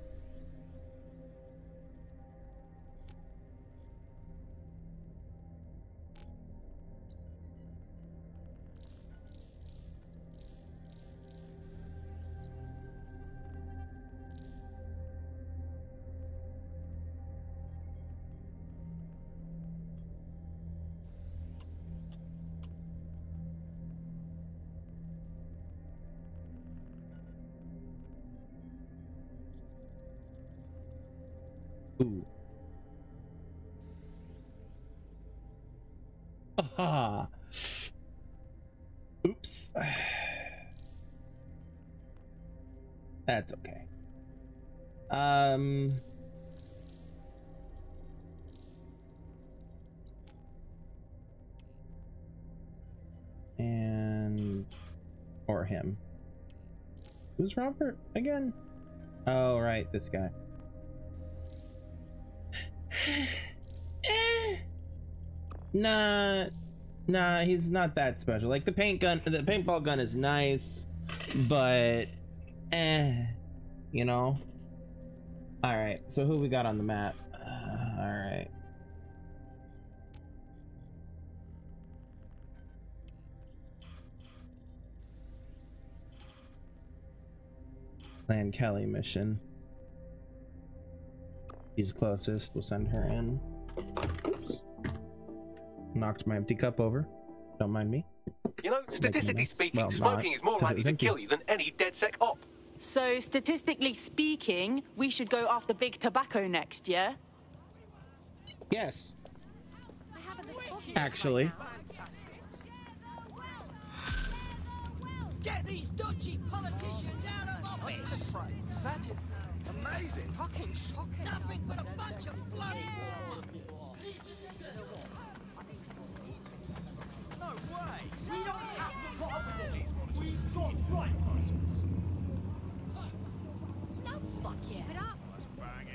[SPEAKER 1] Ooh. Ah. Oops. That's okay. Um. And. Or him. Who's Robert again? Oh, right, this guy. Nah, nah, he's not that special. Like the paint gun, the paintball gun is nice, but eh, you know. All right, so who we got on the map? Uh, all right. Clan Kelley mission. She's closest. We'll send her in. Oops. Knocked my empty cup over. Don't mind me.
[SPEAKER 3] You know, statistically speaking,
[SPEAKER 1] Well,
[SPEAKER 3] smoking
[SPEAKER 1] not,
[SPEAKER 3] is more likely to kill you than any DedSec op.
[SPEAKER 14] So, statistically speaking, we should go after big tobacco next, yeah?
[SPEAKER 1] Yes. Actually.
[SPEAKER 25] Get these dodgy politicians out of office!
[SPEAKER 6] That is
[SPEAKER 25] Amazing!
[SPEAKER 6] fucking shocking.
[SPEAKER 25] Nothing but a bunch of bloody No way! We don't have to put up with this! We've got rights! No, fuck yeah! Keep it up!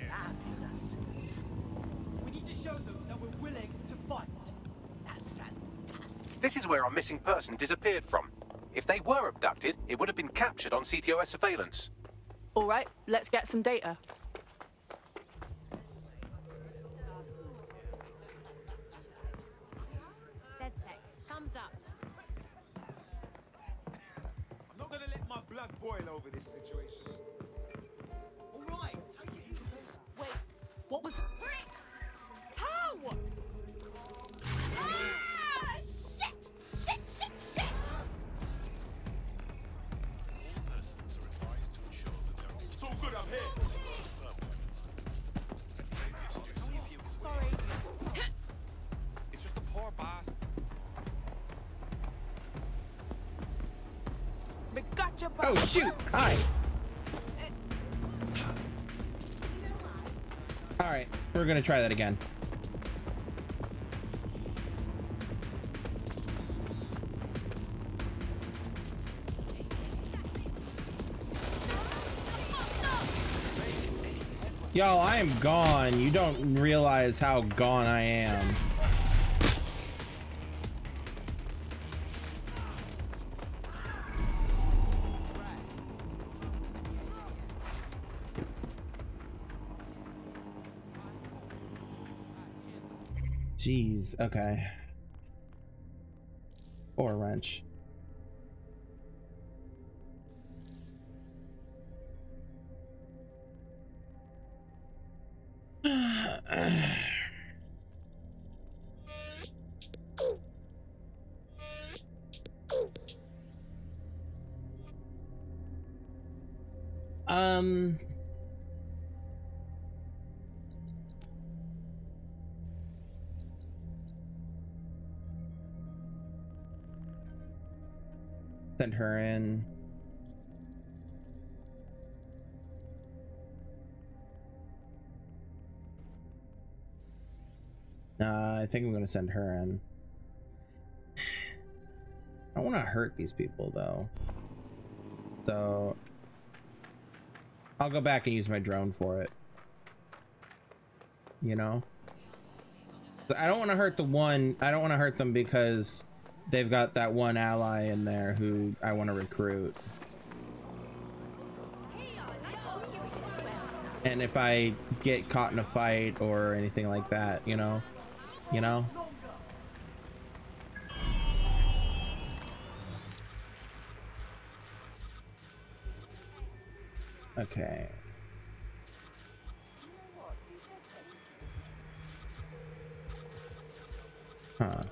[SPEAKER 25] Fabulous! We need to show them that we're willing to fight. That's fantastic.
[SPEAKER 3] This is where our missing person disappeared from. If they were abducted, it would have been captured on CTOS surveillance.
[SPEAKER 14] All right, let's get some data.
[SPEAKER 8] Boil over this
[SPEAKER 1] Oh shoot! Hi. All right, we're gonna try that again. Y'all, I am gone. You don't realize how gone I am. Jeez, okay. Or wrench. I think I'm gonna send her in. I don't want to hurt these people though. So I'll go back and use my drone for it. You know? I don't want to hurt the one. I don't want to hurt them because they've got that one ally in there who I want to recruit. And if I get caught in a fight or anything like that, you know? You know? Okay. Huh.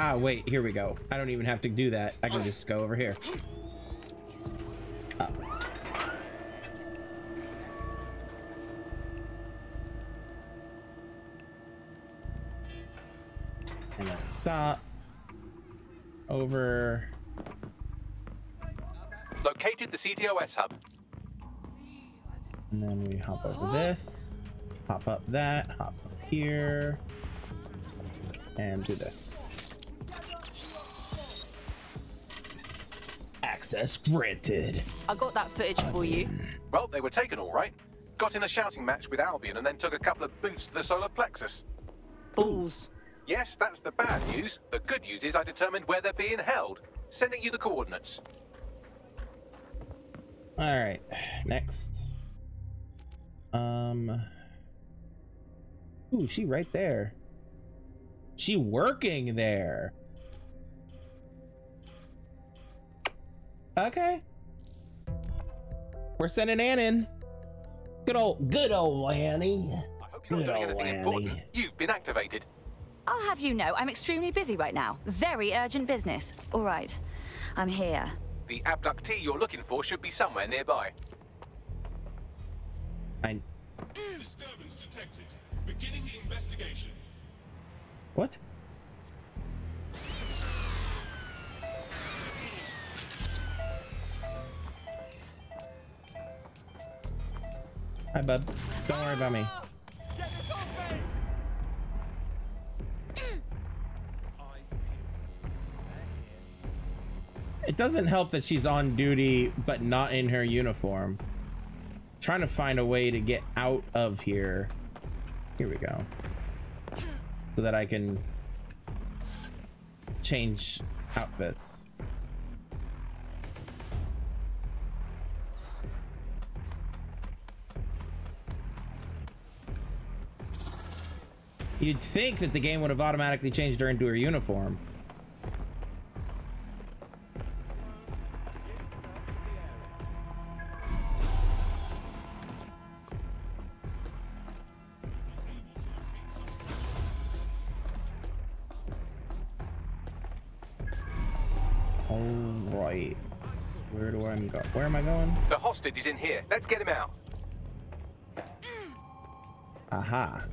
[SPEAKER 1] Ah, wait, here we go. I don't even have to do that. I can just go over here. Up. And then stop. Over.
[SPEAKER 3] Located the CTOS hub.
[SPEAKER 1] And then we hop over this. Hop up that. Hop up here. And do this. Access granted.
[SPEAKER 14] I got that footage for you.
[SPEAKER 3] Well, they were taken all right. Got in a shouting match with Albion and then took a couple of boots to the solar plexus.
[SPEAKER 14] Balls.
[SPEAKER 3] Yes, that's the bad news. The good news is I determined where they're being held. Sending you the coordinates.
[SPEAKER 1] All right, next. Um. Ooh, she right there. She working there. Okay. We're sending Ann in. Good old, good old Lanny.
[SPEAKER 3] You're
[SPEAKER 1] Good
[SPEAKER 3] not doing
[SPEAKER 1] old
[SPEAKER 3] anything important.
[SPEAKER 1] Lanny.
[SPEAKER 3] You've been activated.
[SPEAKER 5] I'll have you know I'm extremely busy right now. Very urgent business. All right. I'm here.
[SPEAKER 3] The abductee you're looking for should be somewhere nearby.
[SPEAKER 1] I.
[SPEAKER 39] Disturbance detected. Beginning investigation.
[SPEAKER 1] What? Hi, bub. Don't worry about me. It doesn't help that she's on duty but not in her uniform. Trying to find a way to get out of here. Here we go. So that I can change outfits. You'd think that the game would have automatically changed her into her uniform. All right. Where do I go? Where am I going?
[SPEAKER 3] The hostage is in here. Let's get him out.
[SPEAKER 1] Aha.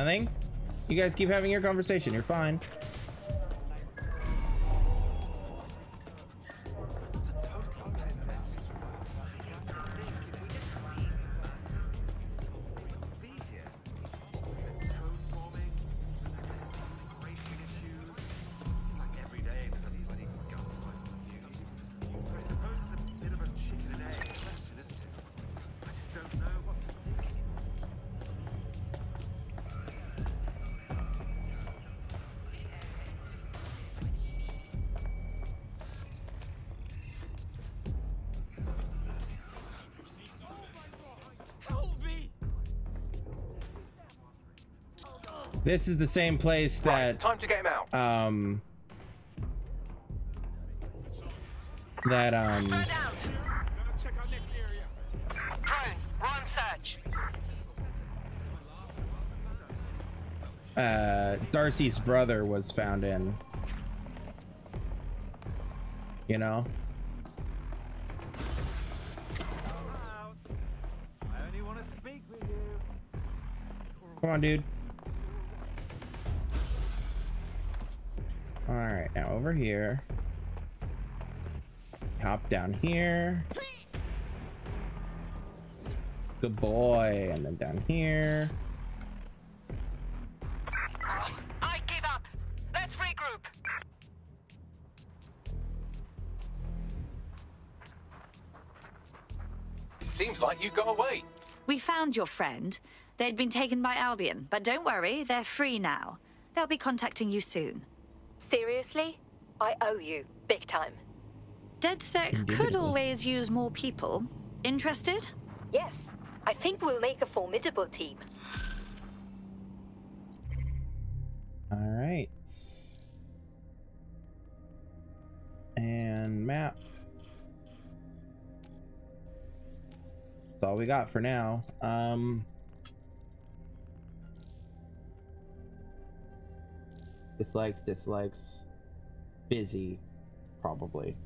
[SPEAKER 1] Nothing? You guys keep having your conversation. You're fine. This is the same place that
[SPEAKER 3] Time to get him out.
[SPEAKER 1] um that um
[SPEAKER 37] Drone, we're search.
[SPEAKER 1] uh Darcy's brother was found in. You know? Come on, dude. Down here. Good boy. And then down here.
[SPEAKER 37] I give up. Let's regroup.
[SPEAKER 3] Seems like you got away.
[SPEAKER 5] We found your friend. They'd been taken by Albion, but don't worry, they're free now. They'll be contacting you soon.
[SPEAKER 32] Seriously? I owe you, big time.
[SPEAKER 5] DedSec could always use more people. Interested?
[SPEAKER 32] Yes, I think we'll make a formidable team.
[SPEAKER 1] Alright. And map. That's all we got for now. Um dislikes, dislikes, busy, probably.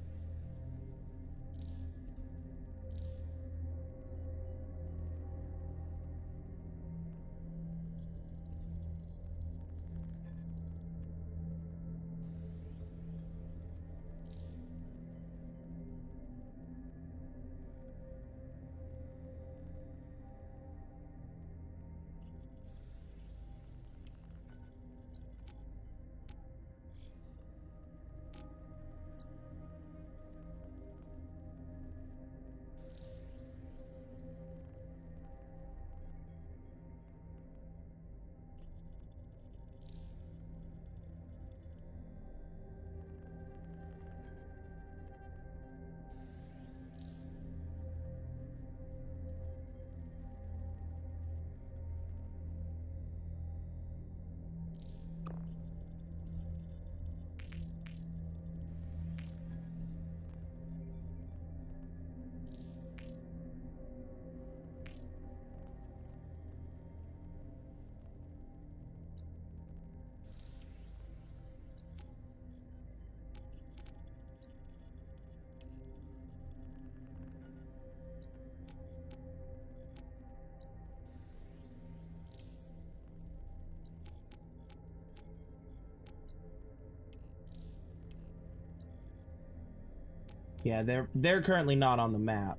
[SPEAKER 1] Yeah, they're they're currently not on the map,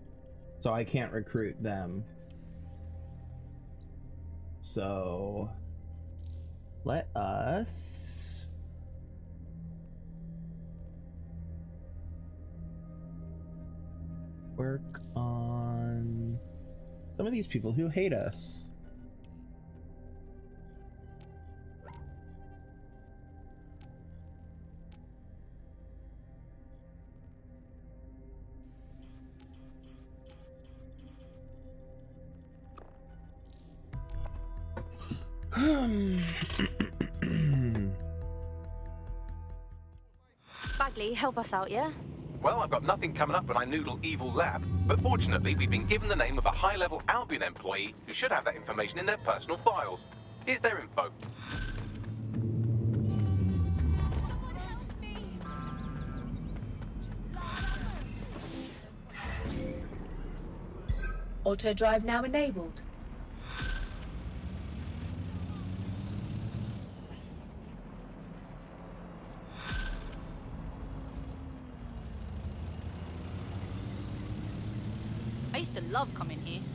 [SPEAKER 1] so I can't recruit them. So let us work on some of these people who hate us.
[SPEAKER 5] Help us out, yeah?
[SPEAKER 3] Well, I've got nothing coming up when I noodle Evil Lab, but fortunately, we've been given the name of a high level Albion employee who should have that information in their personal files. Here's their info.
[SPEAKER 40] Auto drive now enabled.
[SPEAKER 26] To love coming here.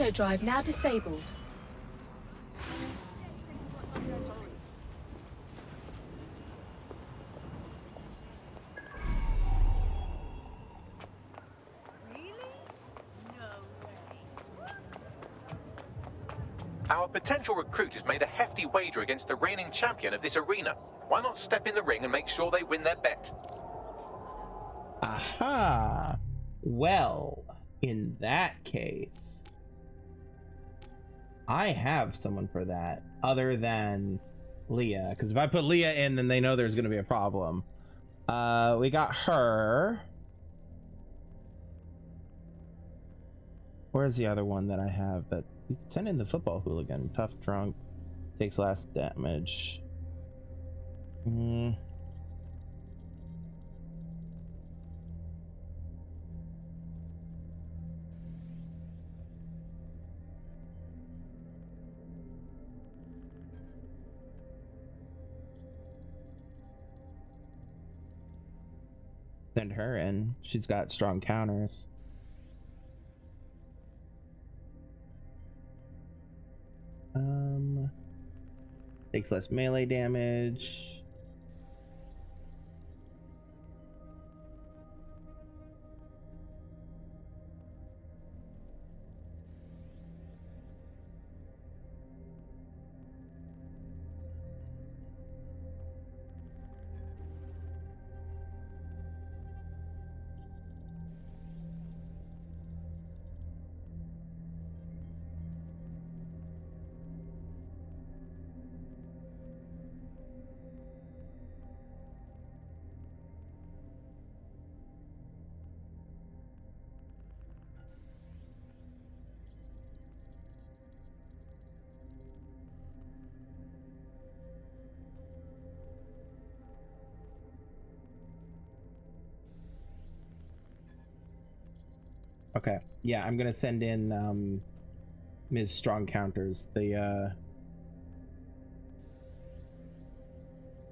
[SPEAKER 40] Auto drive now disabled.
[SPEAKER 3] Our potential recruit has made a hefty wager against the reigning champion of this arena. Why not step in the ring and make sure they win their bet?
[SPEAKER 1] Aha! Well, in that case, I have someone for that other than Leah. Because if I put Leah in, then they know there's going to be a problem. Uh, we got her. Where's the other one that I have that you can send in the football hooligan? Tough drunk, takes less damage. Hmm. Send her in. She's got strong counters. Um, takes less melee damage. Yeah, I'm gonna send in um Ms. Strong Counters. The uh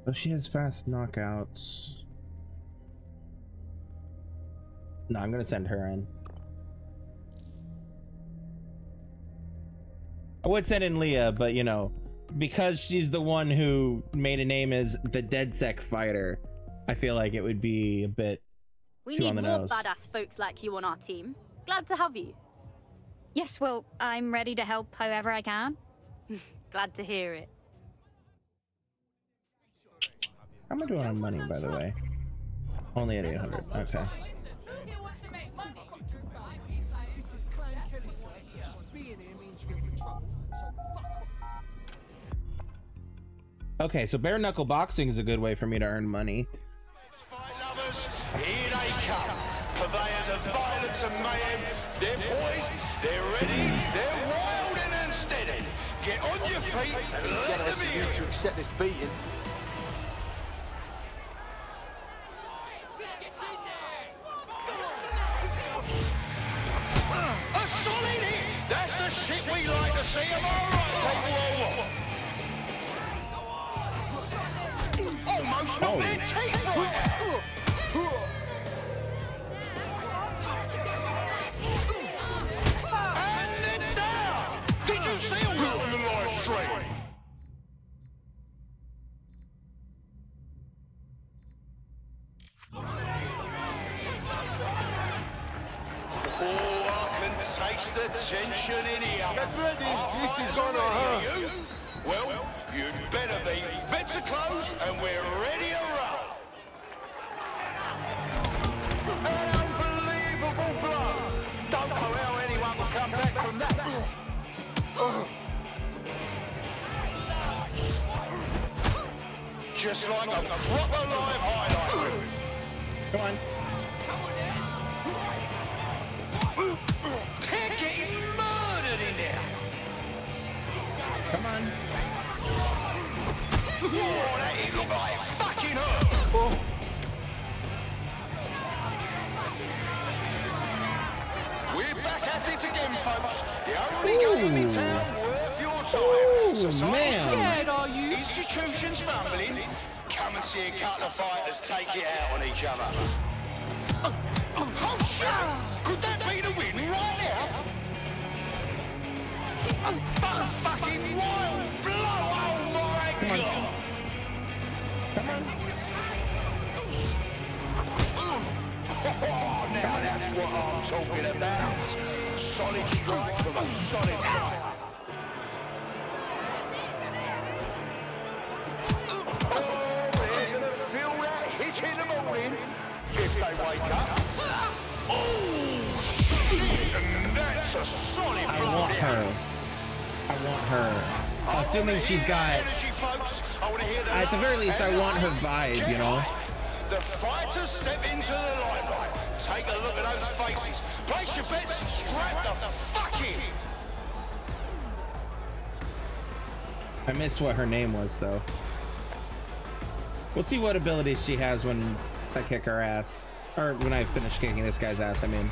[SPEAKER 1] Oh she has fast knockouts. No, I'm gonna send her in. I would send in Leah, but you know, because she's the one who made a name as the DedSec fighter, I feel like it would be a bit
[SPEAKER 26] We
[SPEAKER 1] too
[SPEAKER 26] need
[SPEAKER 1] on the
[SPEAKER 26] more
[SPEAKER 1] nose.
[SPEAKER 26] badass folks like you on our team. Glad to have you. Yes, well, I'm ready to help however I can.
[SPEAKER 5] Glad to hear it.
[SPEAKER 1] How am I doing on money, by the way? Only at 800. Okay.
[SPEAKER 8] This is Clan Kelley turf, so just being here means you're in for trouble. So fuck off.
[SPEAKER 1] Okay, so bare knuckle boxing is a good way for me to earn money.
[SPEAKER 25] Lovers, here they come. Purveyors of violence and mayhem. They're poised, they're ready, they're wild and unsteady. Get on your feet and let them
[SPEAKER 8] Generous of you
[SPEAKER 25] hear
[SPEAKER 8] to
[SPEAKER 25] it.
[SPEAKER 8] accept this beating.
[SPEAKER 25] A solid hit! That's the shit we like to see, am I right, people. Almost knocked their teeth tension in here.
[SPEAKER 8] Get ready, this is gonna hurt.
[SPEAKER 25] you? Well, you'd better be. Bits are closed and we're ready to roll.
[SPEAKER 8] An unbelievable blow. Don't know how anyone will come back from that.
[SPEAKER 25] Just like a proper live highlight.
[SPEAKER 1] Come on. Come on.
[SPEAKER 25] Whoa, that hit looked like it fucking hurt. We're back at it again, folks. The only game in town worth your time.
[SPEAKER 1] Ooh,
[SPEAKER 25] Society's
[SPEAKER 1] man.
[SPEAKER 25] scared, are you? Institutions fumbling. Come and see a couple of fighters take it out on each other. Oh, oh, oh. oh shit! Could that fucking wild blow! My god! Oh, now that's what I'm talking about. Solid strike from a solid. Oh, they're gonna feel that hit in the morning if they wake up. Oh, shit! And that's a solid blow
[SPEAKER 1] her. I want her. Assuming she's got.
[SPEAKER 25] Energy, folks. I want to hear the
[SPEAKER 1] At the very least, I want her vibe, you know?
[SPEAKER 25] The fighters step into the limelight. Take a look at those faces. Place your bets and strap the fuck in.
[SPEAKER 1] I missed what her name was, though. We'll see what abilities she has when I kick her ass. Or when I finish kicking this guy's ass, I mean.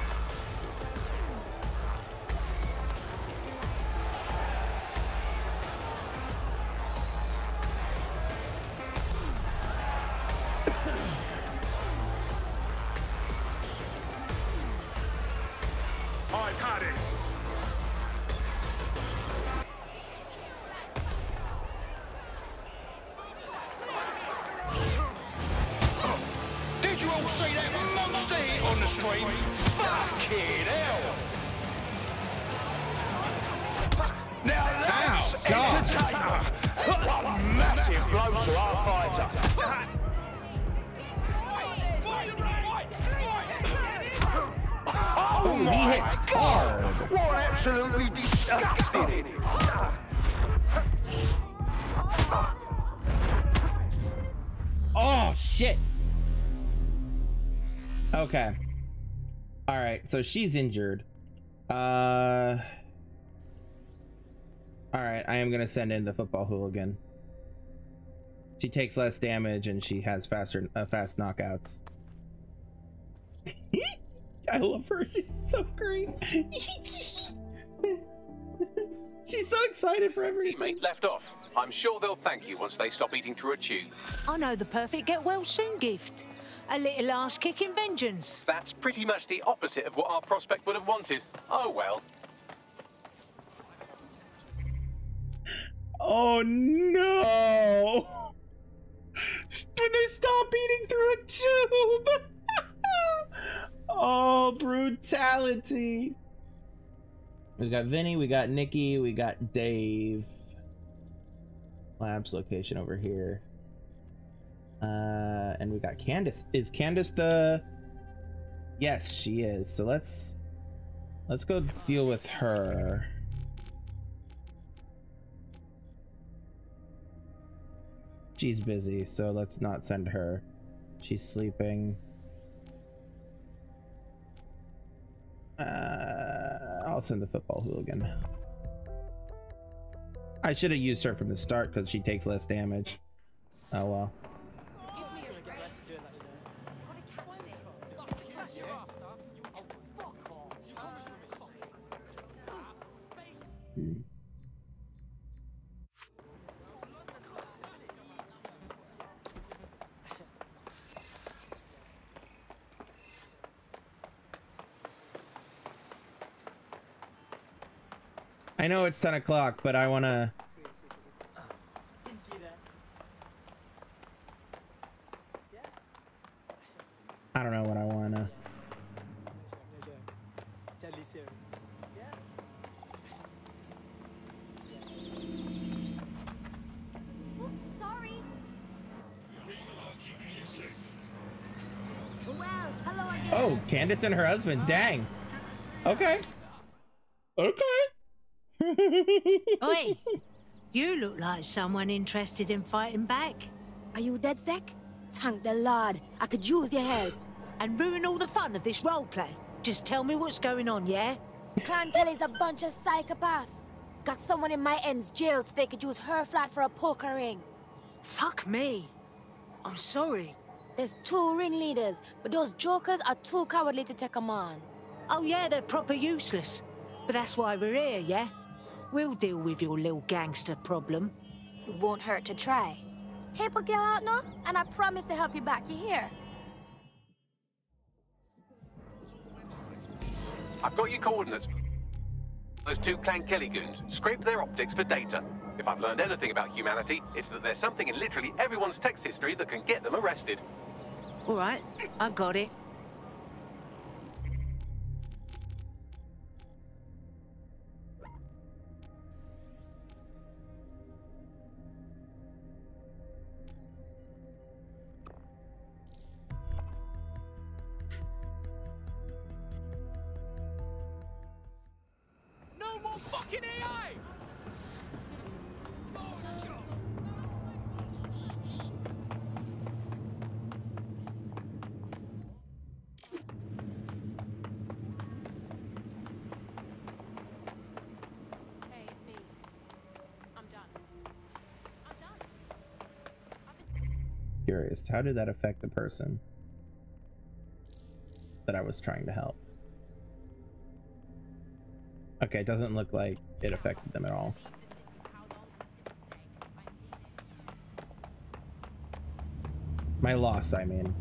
[SPEAKER 1] So she's injured. Uh. All right, I am gonna send in the football hooligan. She takes less damage and she has faster, uh, fast knockouts. I love her. She's so great. She's so excited for everything.
[SPEAKER 3] Teammate left off. I'm sure they'll thank you once they stop eating through a tube.
[SPEAKER 4] I know the perfect get well soon gift. A little ass kicking vengeance.
[SPEAKER 3] That's pretty much the opposite of what our prospect would have wanted. Oh well.
[SPEAKER 1] Oh no! When they stop eating through a tube! oh, brutality! We got Vinny, we got Nikki, we got Dave. Labs location over here. Uh, and we got Candace. Is Candace the? Yes, she is. So let's let's go deal with her. She's busy, so let's not send her. She's sleeping. Uh, I'll send the football hooligan. I should have used her from the start because she takes less damage. Oh well. I know it's 10 o'clock, but I want to... I don't know what I want to...
[SPEAKER 28] Sorry. Well, hello again.
[SPEAKER 1] Oh, Candace and her husband. Dang. Okay. Okay.
[SPEAKER 4] Oi! You look like someone interested in fighting back.
[SPEAKER 41] Are you DedSec? Thank the Lord. I could use your help.
[SPEAKER 4] And ruin all the fun of this roleplay. Just tell me what's going on, yeah?
[SPEAKER 41] Clan Kelley's a bunch of psychopaths. Got someone in my ends jailed so they could use her flat for a poker ring.
[SPEAKER 4] Fuck me. I'm sorry.
[SPEAKER 41] There's two ringleaders, but those jokers are too cowardly to take 'em on.
[SPEAKER 4] Oh yeah, they're proper useless. But that's why we're here, yeah? We'll deal with your little gangster problem.
[SPEAKER 41] It won't hurt to try. Help a girl out now, and I promise to help you back. You hear?
[SPEAKER 3] I've got your coordinates. Those two Clan Kelley goons scraped their optics for data. If I've learned anything about humanity, it's that there's something in literally everyone's text history that can get them arrested.
[SPEAKER 4] All right, I got it.
[SPEAKER 1] How did that affect the person that I was trying to help? Okay, it doesn't look like it affected them at all. My loss, I mean.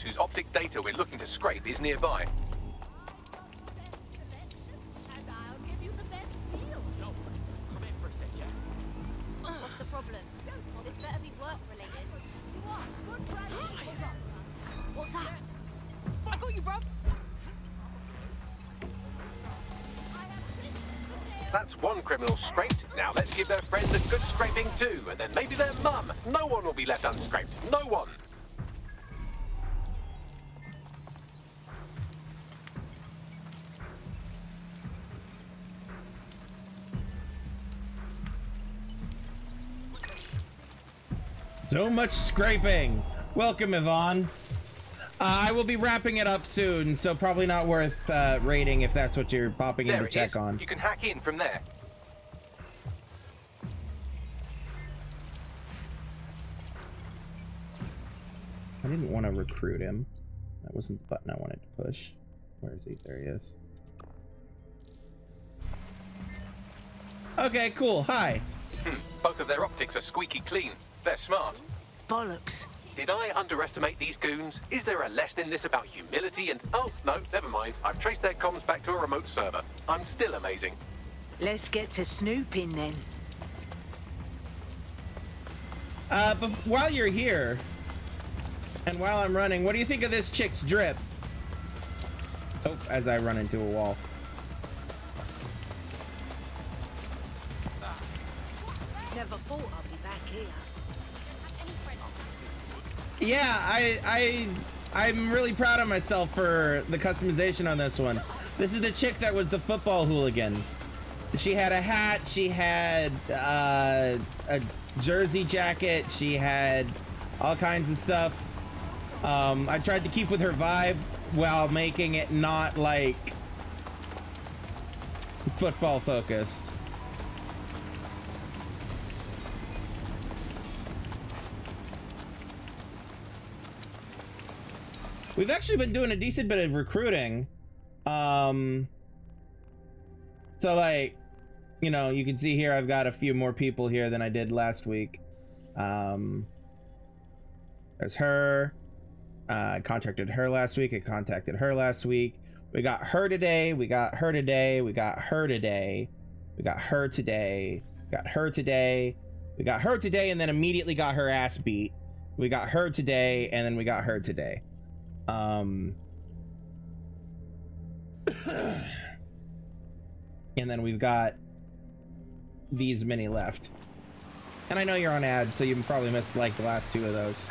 [SPEAKER 3] Whose optic data we're looking to scrape is nearby.
[SPEAKER 29] What's the problem? This better be work related. What's that?
[SPEAKER 20] I got you, bro.
[SPEAKER 3] That's one criminal scraped. Now let's give their friend a good scraping too, and then maybe their mum. No one
[SPEAKER 1] much scraping. Welcome, Yvonne. Uh, I will be wrapping it up soon, so probably not worth uh, rating if that's what you're popping in
[SPEAKER 3] There
[SPEAKER 1] to
[SPEAKER 3] it
[SPEAKER 1] check
[SPEAKER 3] is.
[SPEAKER 1] on.
[SPEAKER 3] You can hack in from there.
[SPEAKER 1] I didn't want to recruit him. That wasn't the button I wanted to push. Where is he? There he is. Okay, cool. Hi.
[SPEAKER 3] Hmm, Both of their optics are squeaky clean. They're smart.
[SPEAKER 4] Bollocks.
[SPEAKER 3] Did I underestimate these goons? Is there a lesson in this about humility and... Oh, no, never mind. I've traced their comms back to a remote server. I'm still amazing.
[SPEAKER 4] Let's get to snooping then.
[SPEAKER 1] Uh, but while you're here, and while I'm running, what do you think of this chick's drip? Oh, as I run into a wall. Yeah, I I I'm really proud of myself for the customization on this one. This is the chick that was the football hooligan. She had a hat, she had uh, a jersey jacket, she had all kinds of stuff. Um, I tried to keep with her vibe while making it not like football focused. We've actually been doing a decent bit of recruiting. Um, so like, you know, you can see here I've got a few more people here than I did last week. Um, there's her. Uh, I contacted her last week. I contacted her last week. We got her today. We got her today. We got her today. We got her today. Got her today. We got her today, and then immediately got her ass beat. We got her today, and then we got her today. Um, and then we've got these many left. And I know you're on ad, so you probably missed like the last two of those.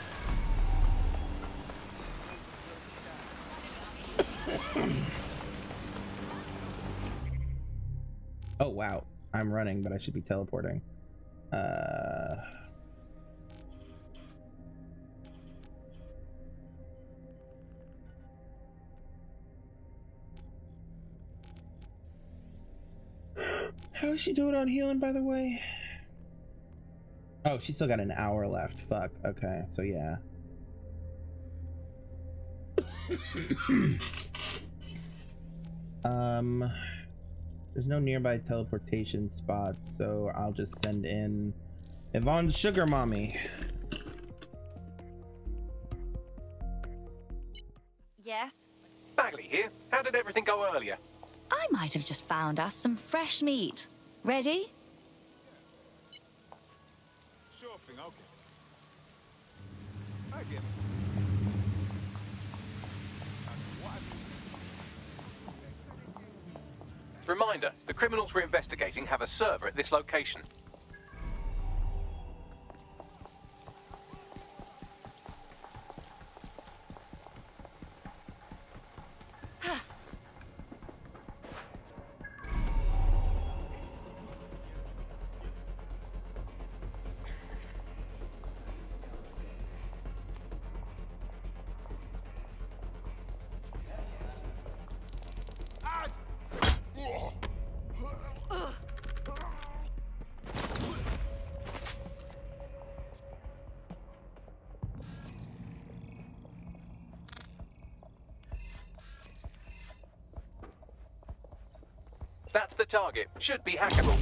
[SPEAKER 1] oh wow, I'm running, but I should be teleporting. Uh. Is she doing on healing, by the way? Oh, she's still got an hour left. Fuck. Okay, so yeah. um, there's no nearby teleportation spots, so I'll just send in Yvonne's sugar mommy.
[SPEAKER 5] Yes?
[SPEAKER 3] Bagley here. How did everything go earlier?
[SPEAKER 5] I might have just found us some fresh meat. Ready?
[SPEAKER 8] Sure thing, okay. I guess.
[SPEAKER 3] Reminder, the criminals we're investigating have a server at this location. The target. Should be hackable.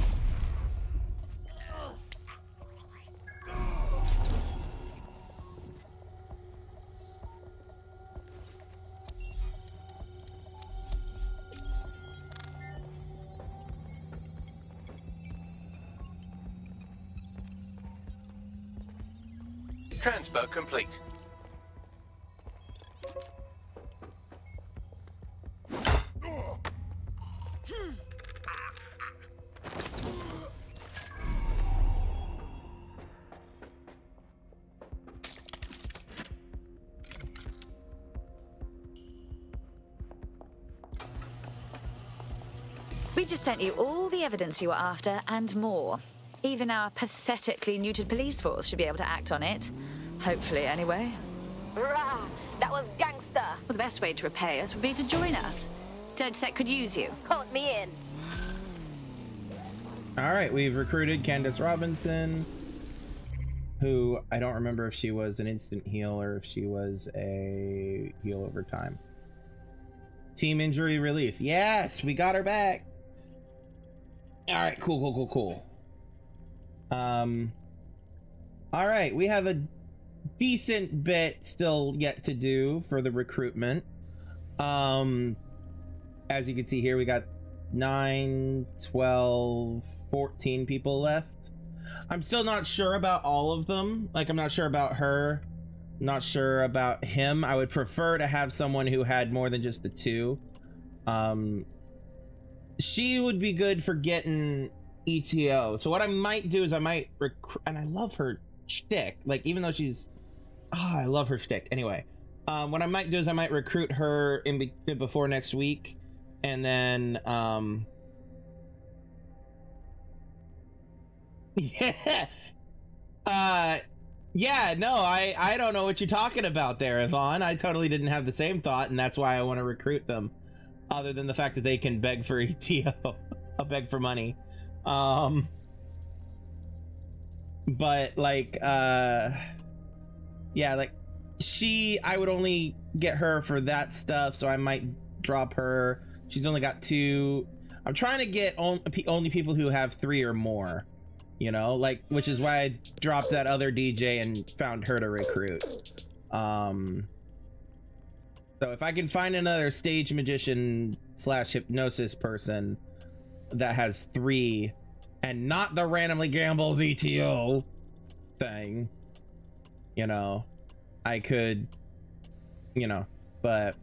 [SPEAKER 3] Transfer complete.
[SPEAKER 5] Sent you all the evidence you were after and more. Even our pathetically neutered police force should be able to act on it. Hopefully, anyway.
[SPEAKER 41] Rah! That was gangster.
[SPEAKER 5] Well, the best way to repay us would be to join us. DedSec could use you.
[SPEAKER 41] Count me in.
[SPEAKER 1] All right, we've recruited Candace Robinson, who I don't remember if she was an instant heal or if she was a heal over time. Team injury release. Yes, we got her back. All right, cool, cool, cool, cool. Um, all right, we have a decent bit still yet to do for the recruitment. Um, as you can see here, we got 9, 12, 14 people left. I'm still not sure about all of them. Like, I'm not sure about her. Not sure about him. I would prefer to have someone who had more than just the two. Um, she would be good for getting ETO. So what I might do is I might recruit, and I love her shtick. Like, even though she's, ah, I love her shtick. Anyway, um, what I might do is I might recruit her in be- before next week, and then, um, yeah, uh, yeah, no, I I don't know what you're talking about there, Yvonne. I totally didn't have the same thought, and that's why I want to recruit them. Other than the fact that they can beg for ETO, I'll beg for money. Um, but like, uh, yeah, like she, I would only get her for that stuff, so I might drop her. She's only got two. I'm trying to get on, only people who have three or more, you know, like which is why I dropped that other DJ and found her to recruit. Um, so if I can find another stage magician slash hypnosis person that has three and not the randomly gambles ETO thing, you know, I could, you know, but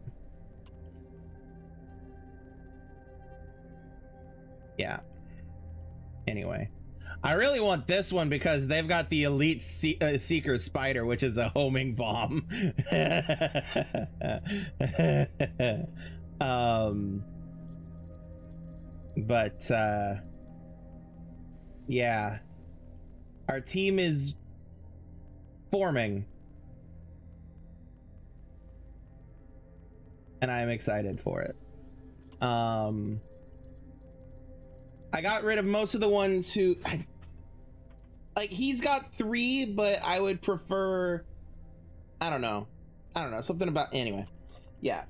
[SPEAKER 1] yeah. Anyway, I really want this one because they've got the elite uh, seeker spider, which is a homing bomb. um, but uh, yeah, our team is forming, and I am excited for it. Um, I got rid of most of the ones who, I, like, he's got three, but I would prefer, I don't know, I don't know, something about anyway. Yeah.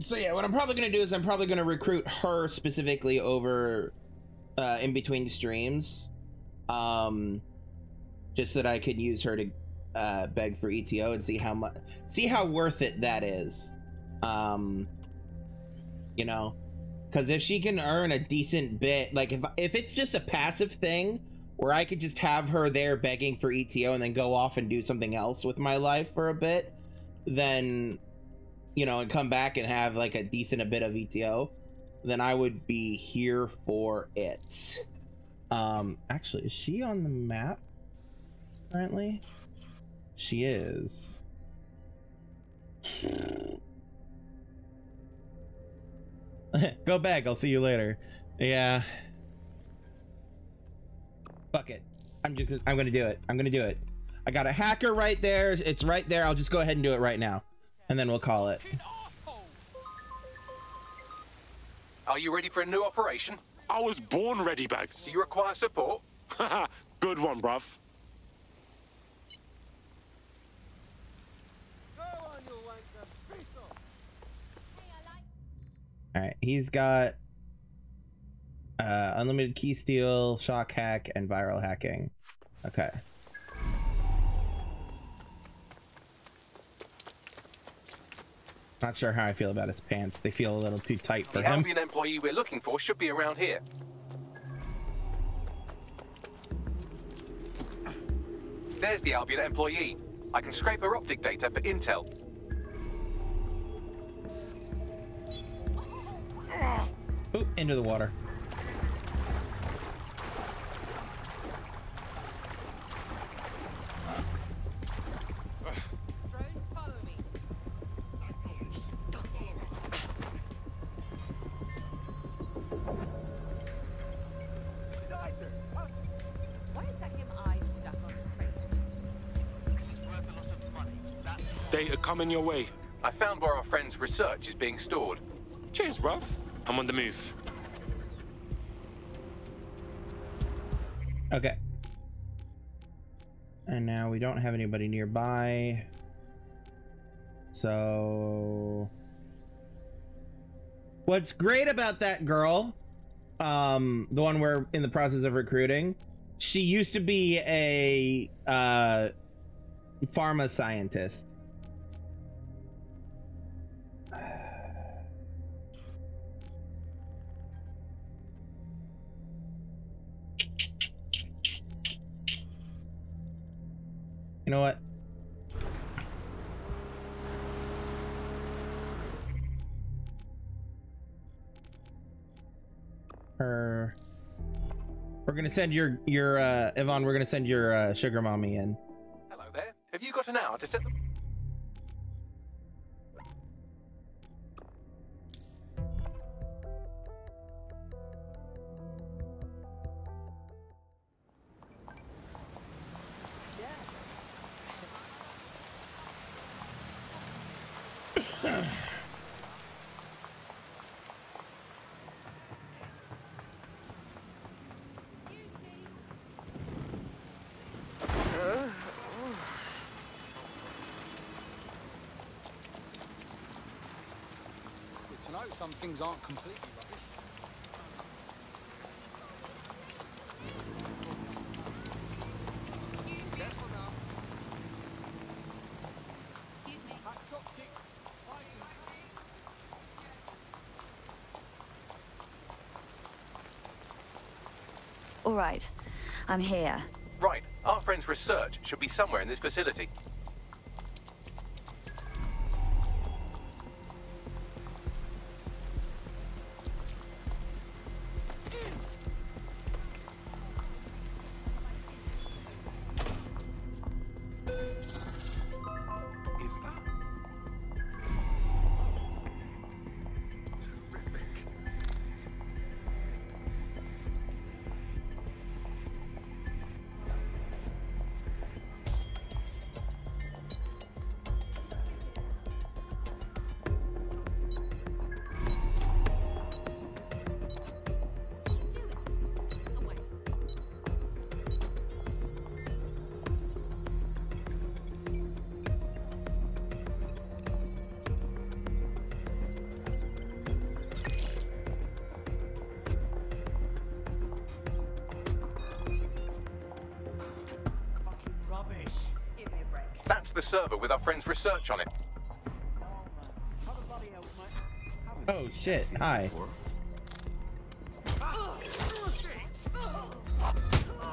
[SPEAKER 1] So yeah, what I'm probably gonna do is I'm probably gonna recruit her specifically over uh, in between streams, um, just that I could use her to uh, beg for ETO and see how much, see how worth it that is. Um, you know, because if she can earn a decent bit, like if if it's just a passive thing where I could just have her there begging for ETO and then go off and do something else with my life for a bit, then you know, and come back and have like a decent a bit of ETO, then I would be here for it. Um, actually, is she on the map currently? She is. Go back. I'll see you later. Yeah. Fuck it. I'm just. I'm gonna do it. I'm gonna do it. I got a hacker right there. It's right there. I'll just go ahead and do it right now, and then we'll call it.
[SPEAKER 3] Are you ready for a new operation?
[SPEAKER 38] I was born ready, Bags.
[SPEAKER 3] Do you require support?
[SPEAKER 38] Good one, bruv.
[SPEAKER 1] All right, he's got uh, unlimited key steal, shock hack, and viral hacking. Okay. Not sure how I feel about his pants. They feel a little too tight for
[SPEAKER 3] The
[SPEAKER 1] him.
[SPEAKER 3] Albion employee we're looking for should be around here. There's the Albion employee. I can scrape her optic data for intel.
[SPEAKER 1] Ooh, into the water.
[SPEAKER 38] Data coming your way.
[SPEAKER 3] I found where our friend's research is being stored.
[SPEAKER 38] Cheers, bruv. I'm on the move.
[SPEAKER 1] Okay. And now we don't have anybody nearby. So What's great about that girl, um, the one we're in the process of recruiting, she used to be a uh pharma scientist. You know what? Her. We're gonna send your your uh Yvonne. We're gonna send your uh, sugar mommy in.
[SPEAKER 3] Hello there. Have you got an hour to set the...
[SPEAKER 42] some things aren't completely rubbish. Careful now.
[SPEAKER 28] Excuse me.
[SPEAKER 42] Hot top ticks. Fighting.
[SPEAKER 5] All right, I'm here.
[SPEAKER 3] Right. Our friend's research should be somewhere in this facility. Friend's research on it.
[SPEAKER 1] Oh shit! Hi.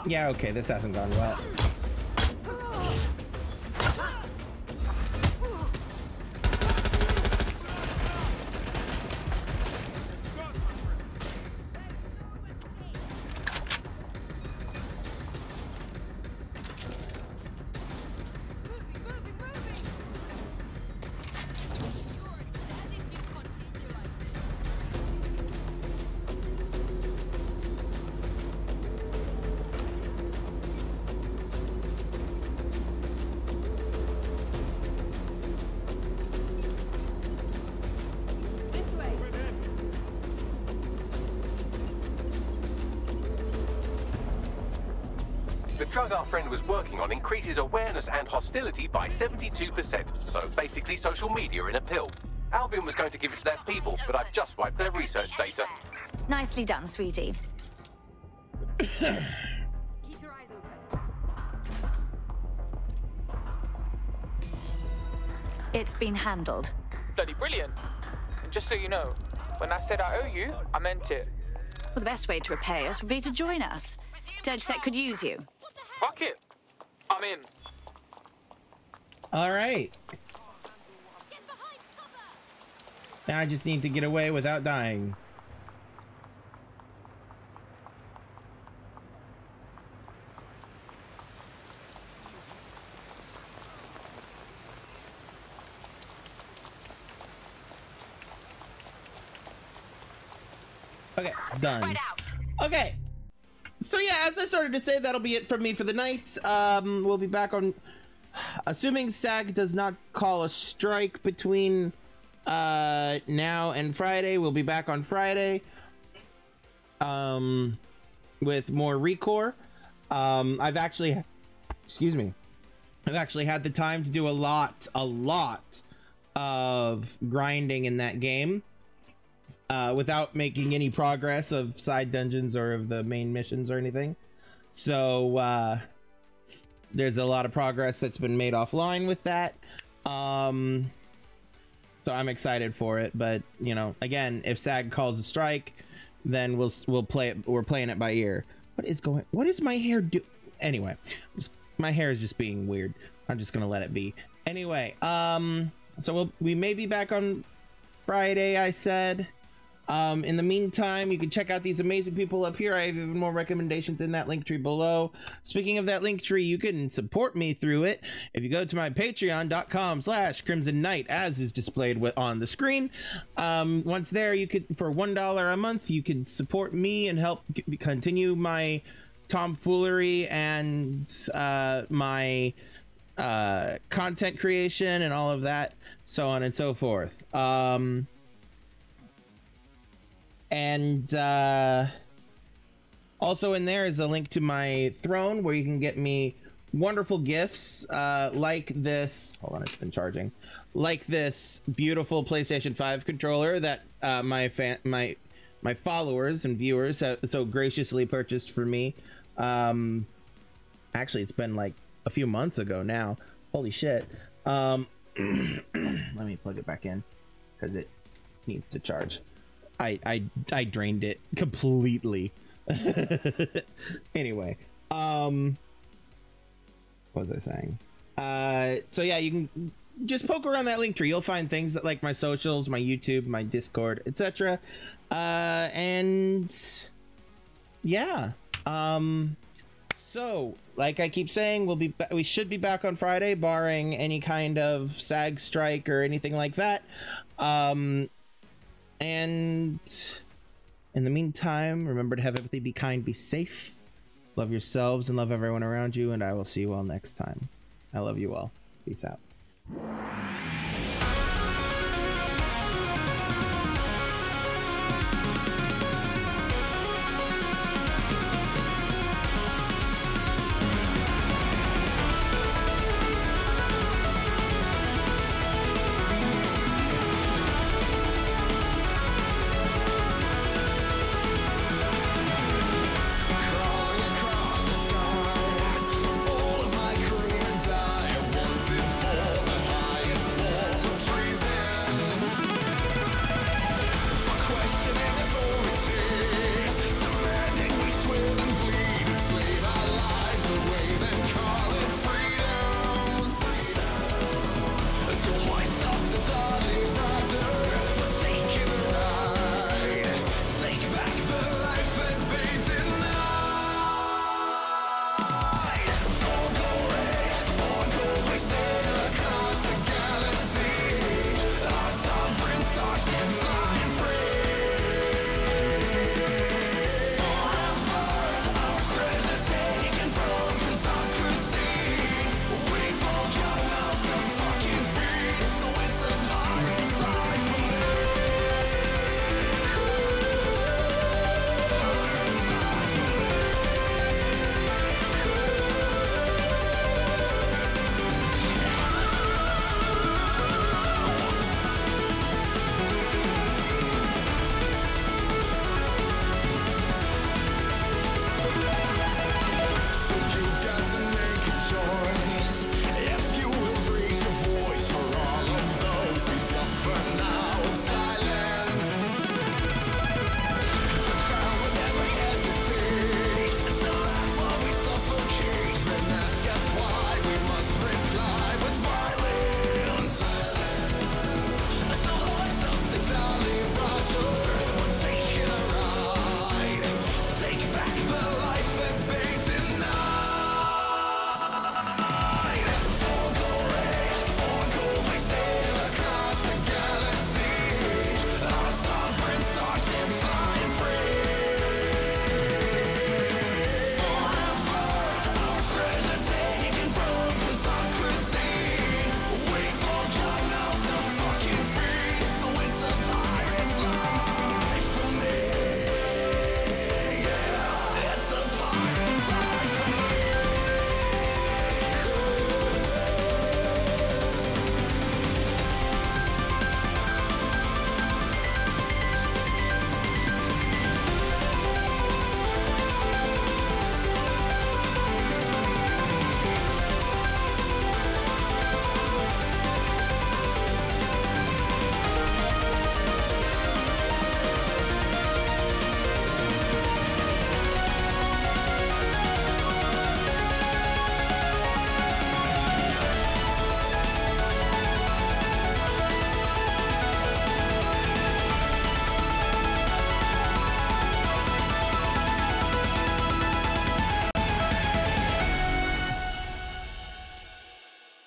[SPEAKER 1] Yeah. Okay. This hasn't gone well.
[SPEAKER 3] On increases awareness and hostility by 72%. So basically social media in a pill. Albion was going to give it to their people, but I've just wiped their research data.
[SPEAKER 5] Nicely done, sweetie.
[SPEAKER 28] Keep your eyes open.
[SPEAKER 5] It's been handled.
[SPEAKER 6] Bloody brilliant. And just so you know, when I said I owe you, I meant it.
[SPEAKER 5] Well, the best way to repay us would be to join us. DedSec could use you.
[SPEAKER 6] Fuck it. I'm in.
[SPEAKER 1] All right. Now I just need to get away without dying. Okay, done. Okay. So yeah, as I started to say, that'll be it from me for the night. Um, we'll be back on, assuming SAG does not call a strike between uh now and Friday. We'll be back on Friday. Um, with more ReCore. Um, I've actually, excuse me, I've actually had the time to do a lot, a lot of grinding in that game uh, without making any progress of side dungeons or of the main missions or anything. So uh, there's a lot of progress that's been made offline with that. Um, so I'm excited for it. But you know, again, if SAG calls a strike, then we'll we'll play it. We're playing it by ear. What is going? What is my hair do? Anyway, just, my hair is just being weird. I'm just gonna let it be. Anyway, um, so we'll, we may be back on Friday. I said. Um, in the meantime, you can check out these amazing people up here. I have even more recommendations in that Linktree below. Speaking of that Linktree, you can support me through it if you go to my patreon.com slash Krimzon Knight as is displayed on the screen. Um, once there, you could, for $1 a month, you can support me and help continue my tomfoolery and uh, my uh, content creation and all of that, so on and so forth. Um, and uh, also in there is a link to my throne where you can get me wonderful gifts uh, like this. Hold on, it's been charging. Like this beautiful PlayStation 5 controller that uh, my fan, my my followers and viewers have so graciously purchased for me. Um, actually, it's been like a few months ago now. Holy shit. Um, let me plug it back in because it needs to charge. I I I drained it completely. anyway, um, what was I saying? Uh, so yeah, you can just poke around that Linktree. You'll find things that like my socials, my YouTube, my Discord, etc. Uh, and yeah, um, so like I keep saying, we'll be we should be back on Friday, barring any kind of SAG strike or anything like that. Um, and in the meantime, remember to have everything be kind, be safe, love yourselves, and love everyone around you. And I will see you all next time. I love you all. Peace out.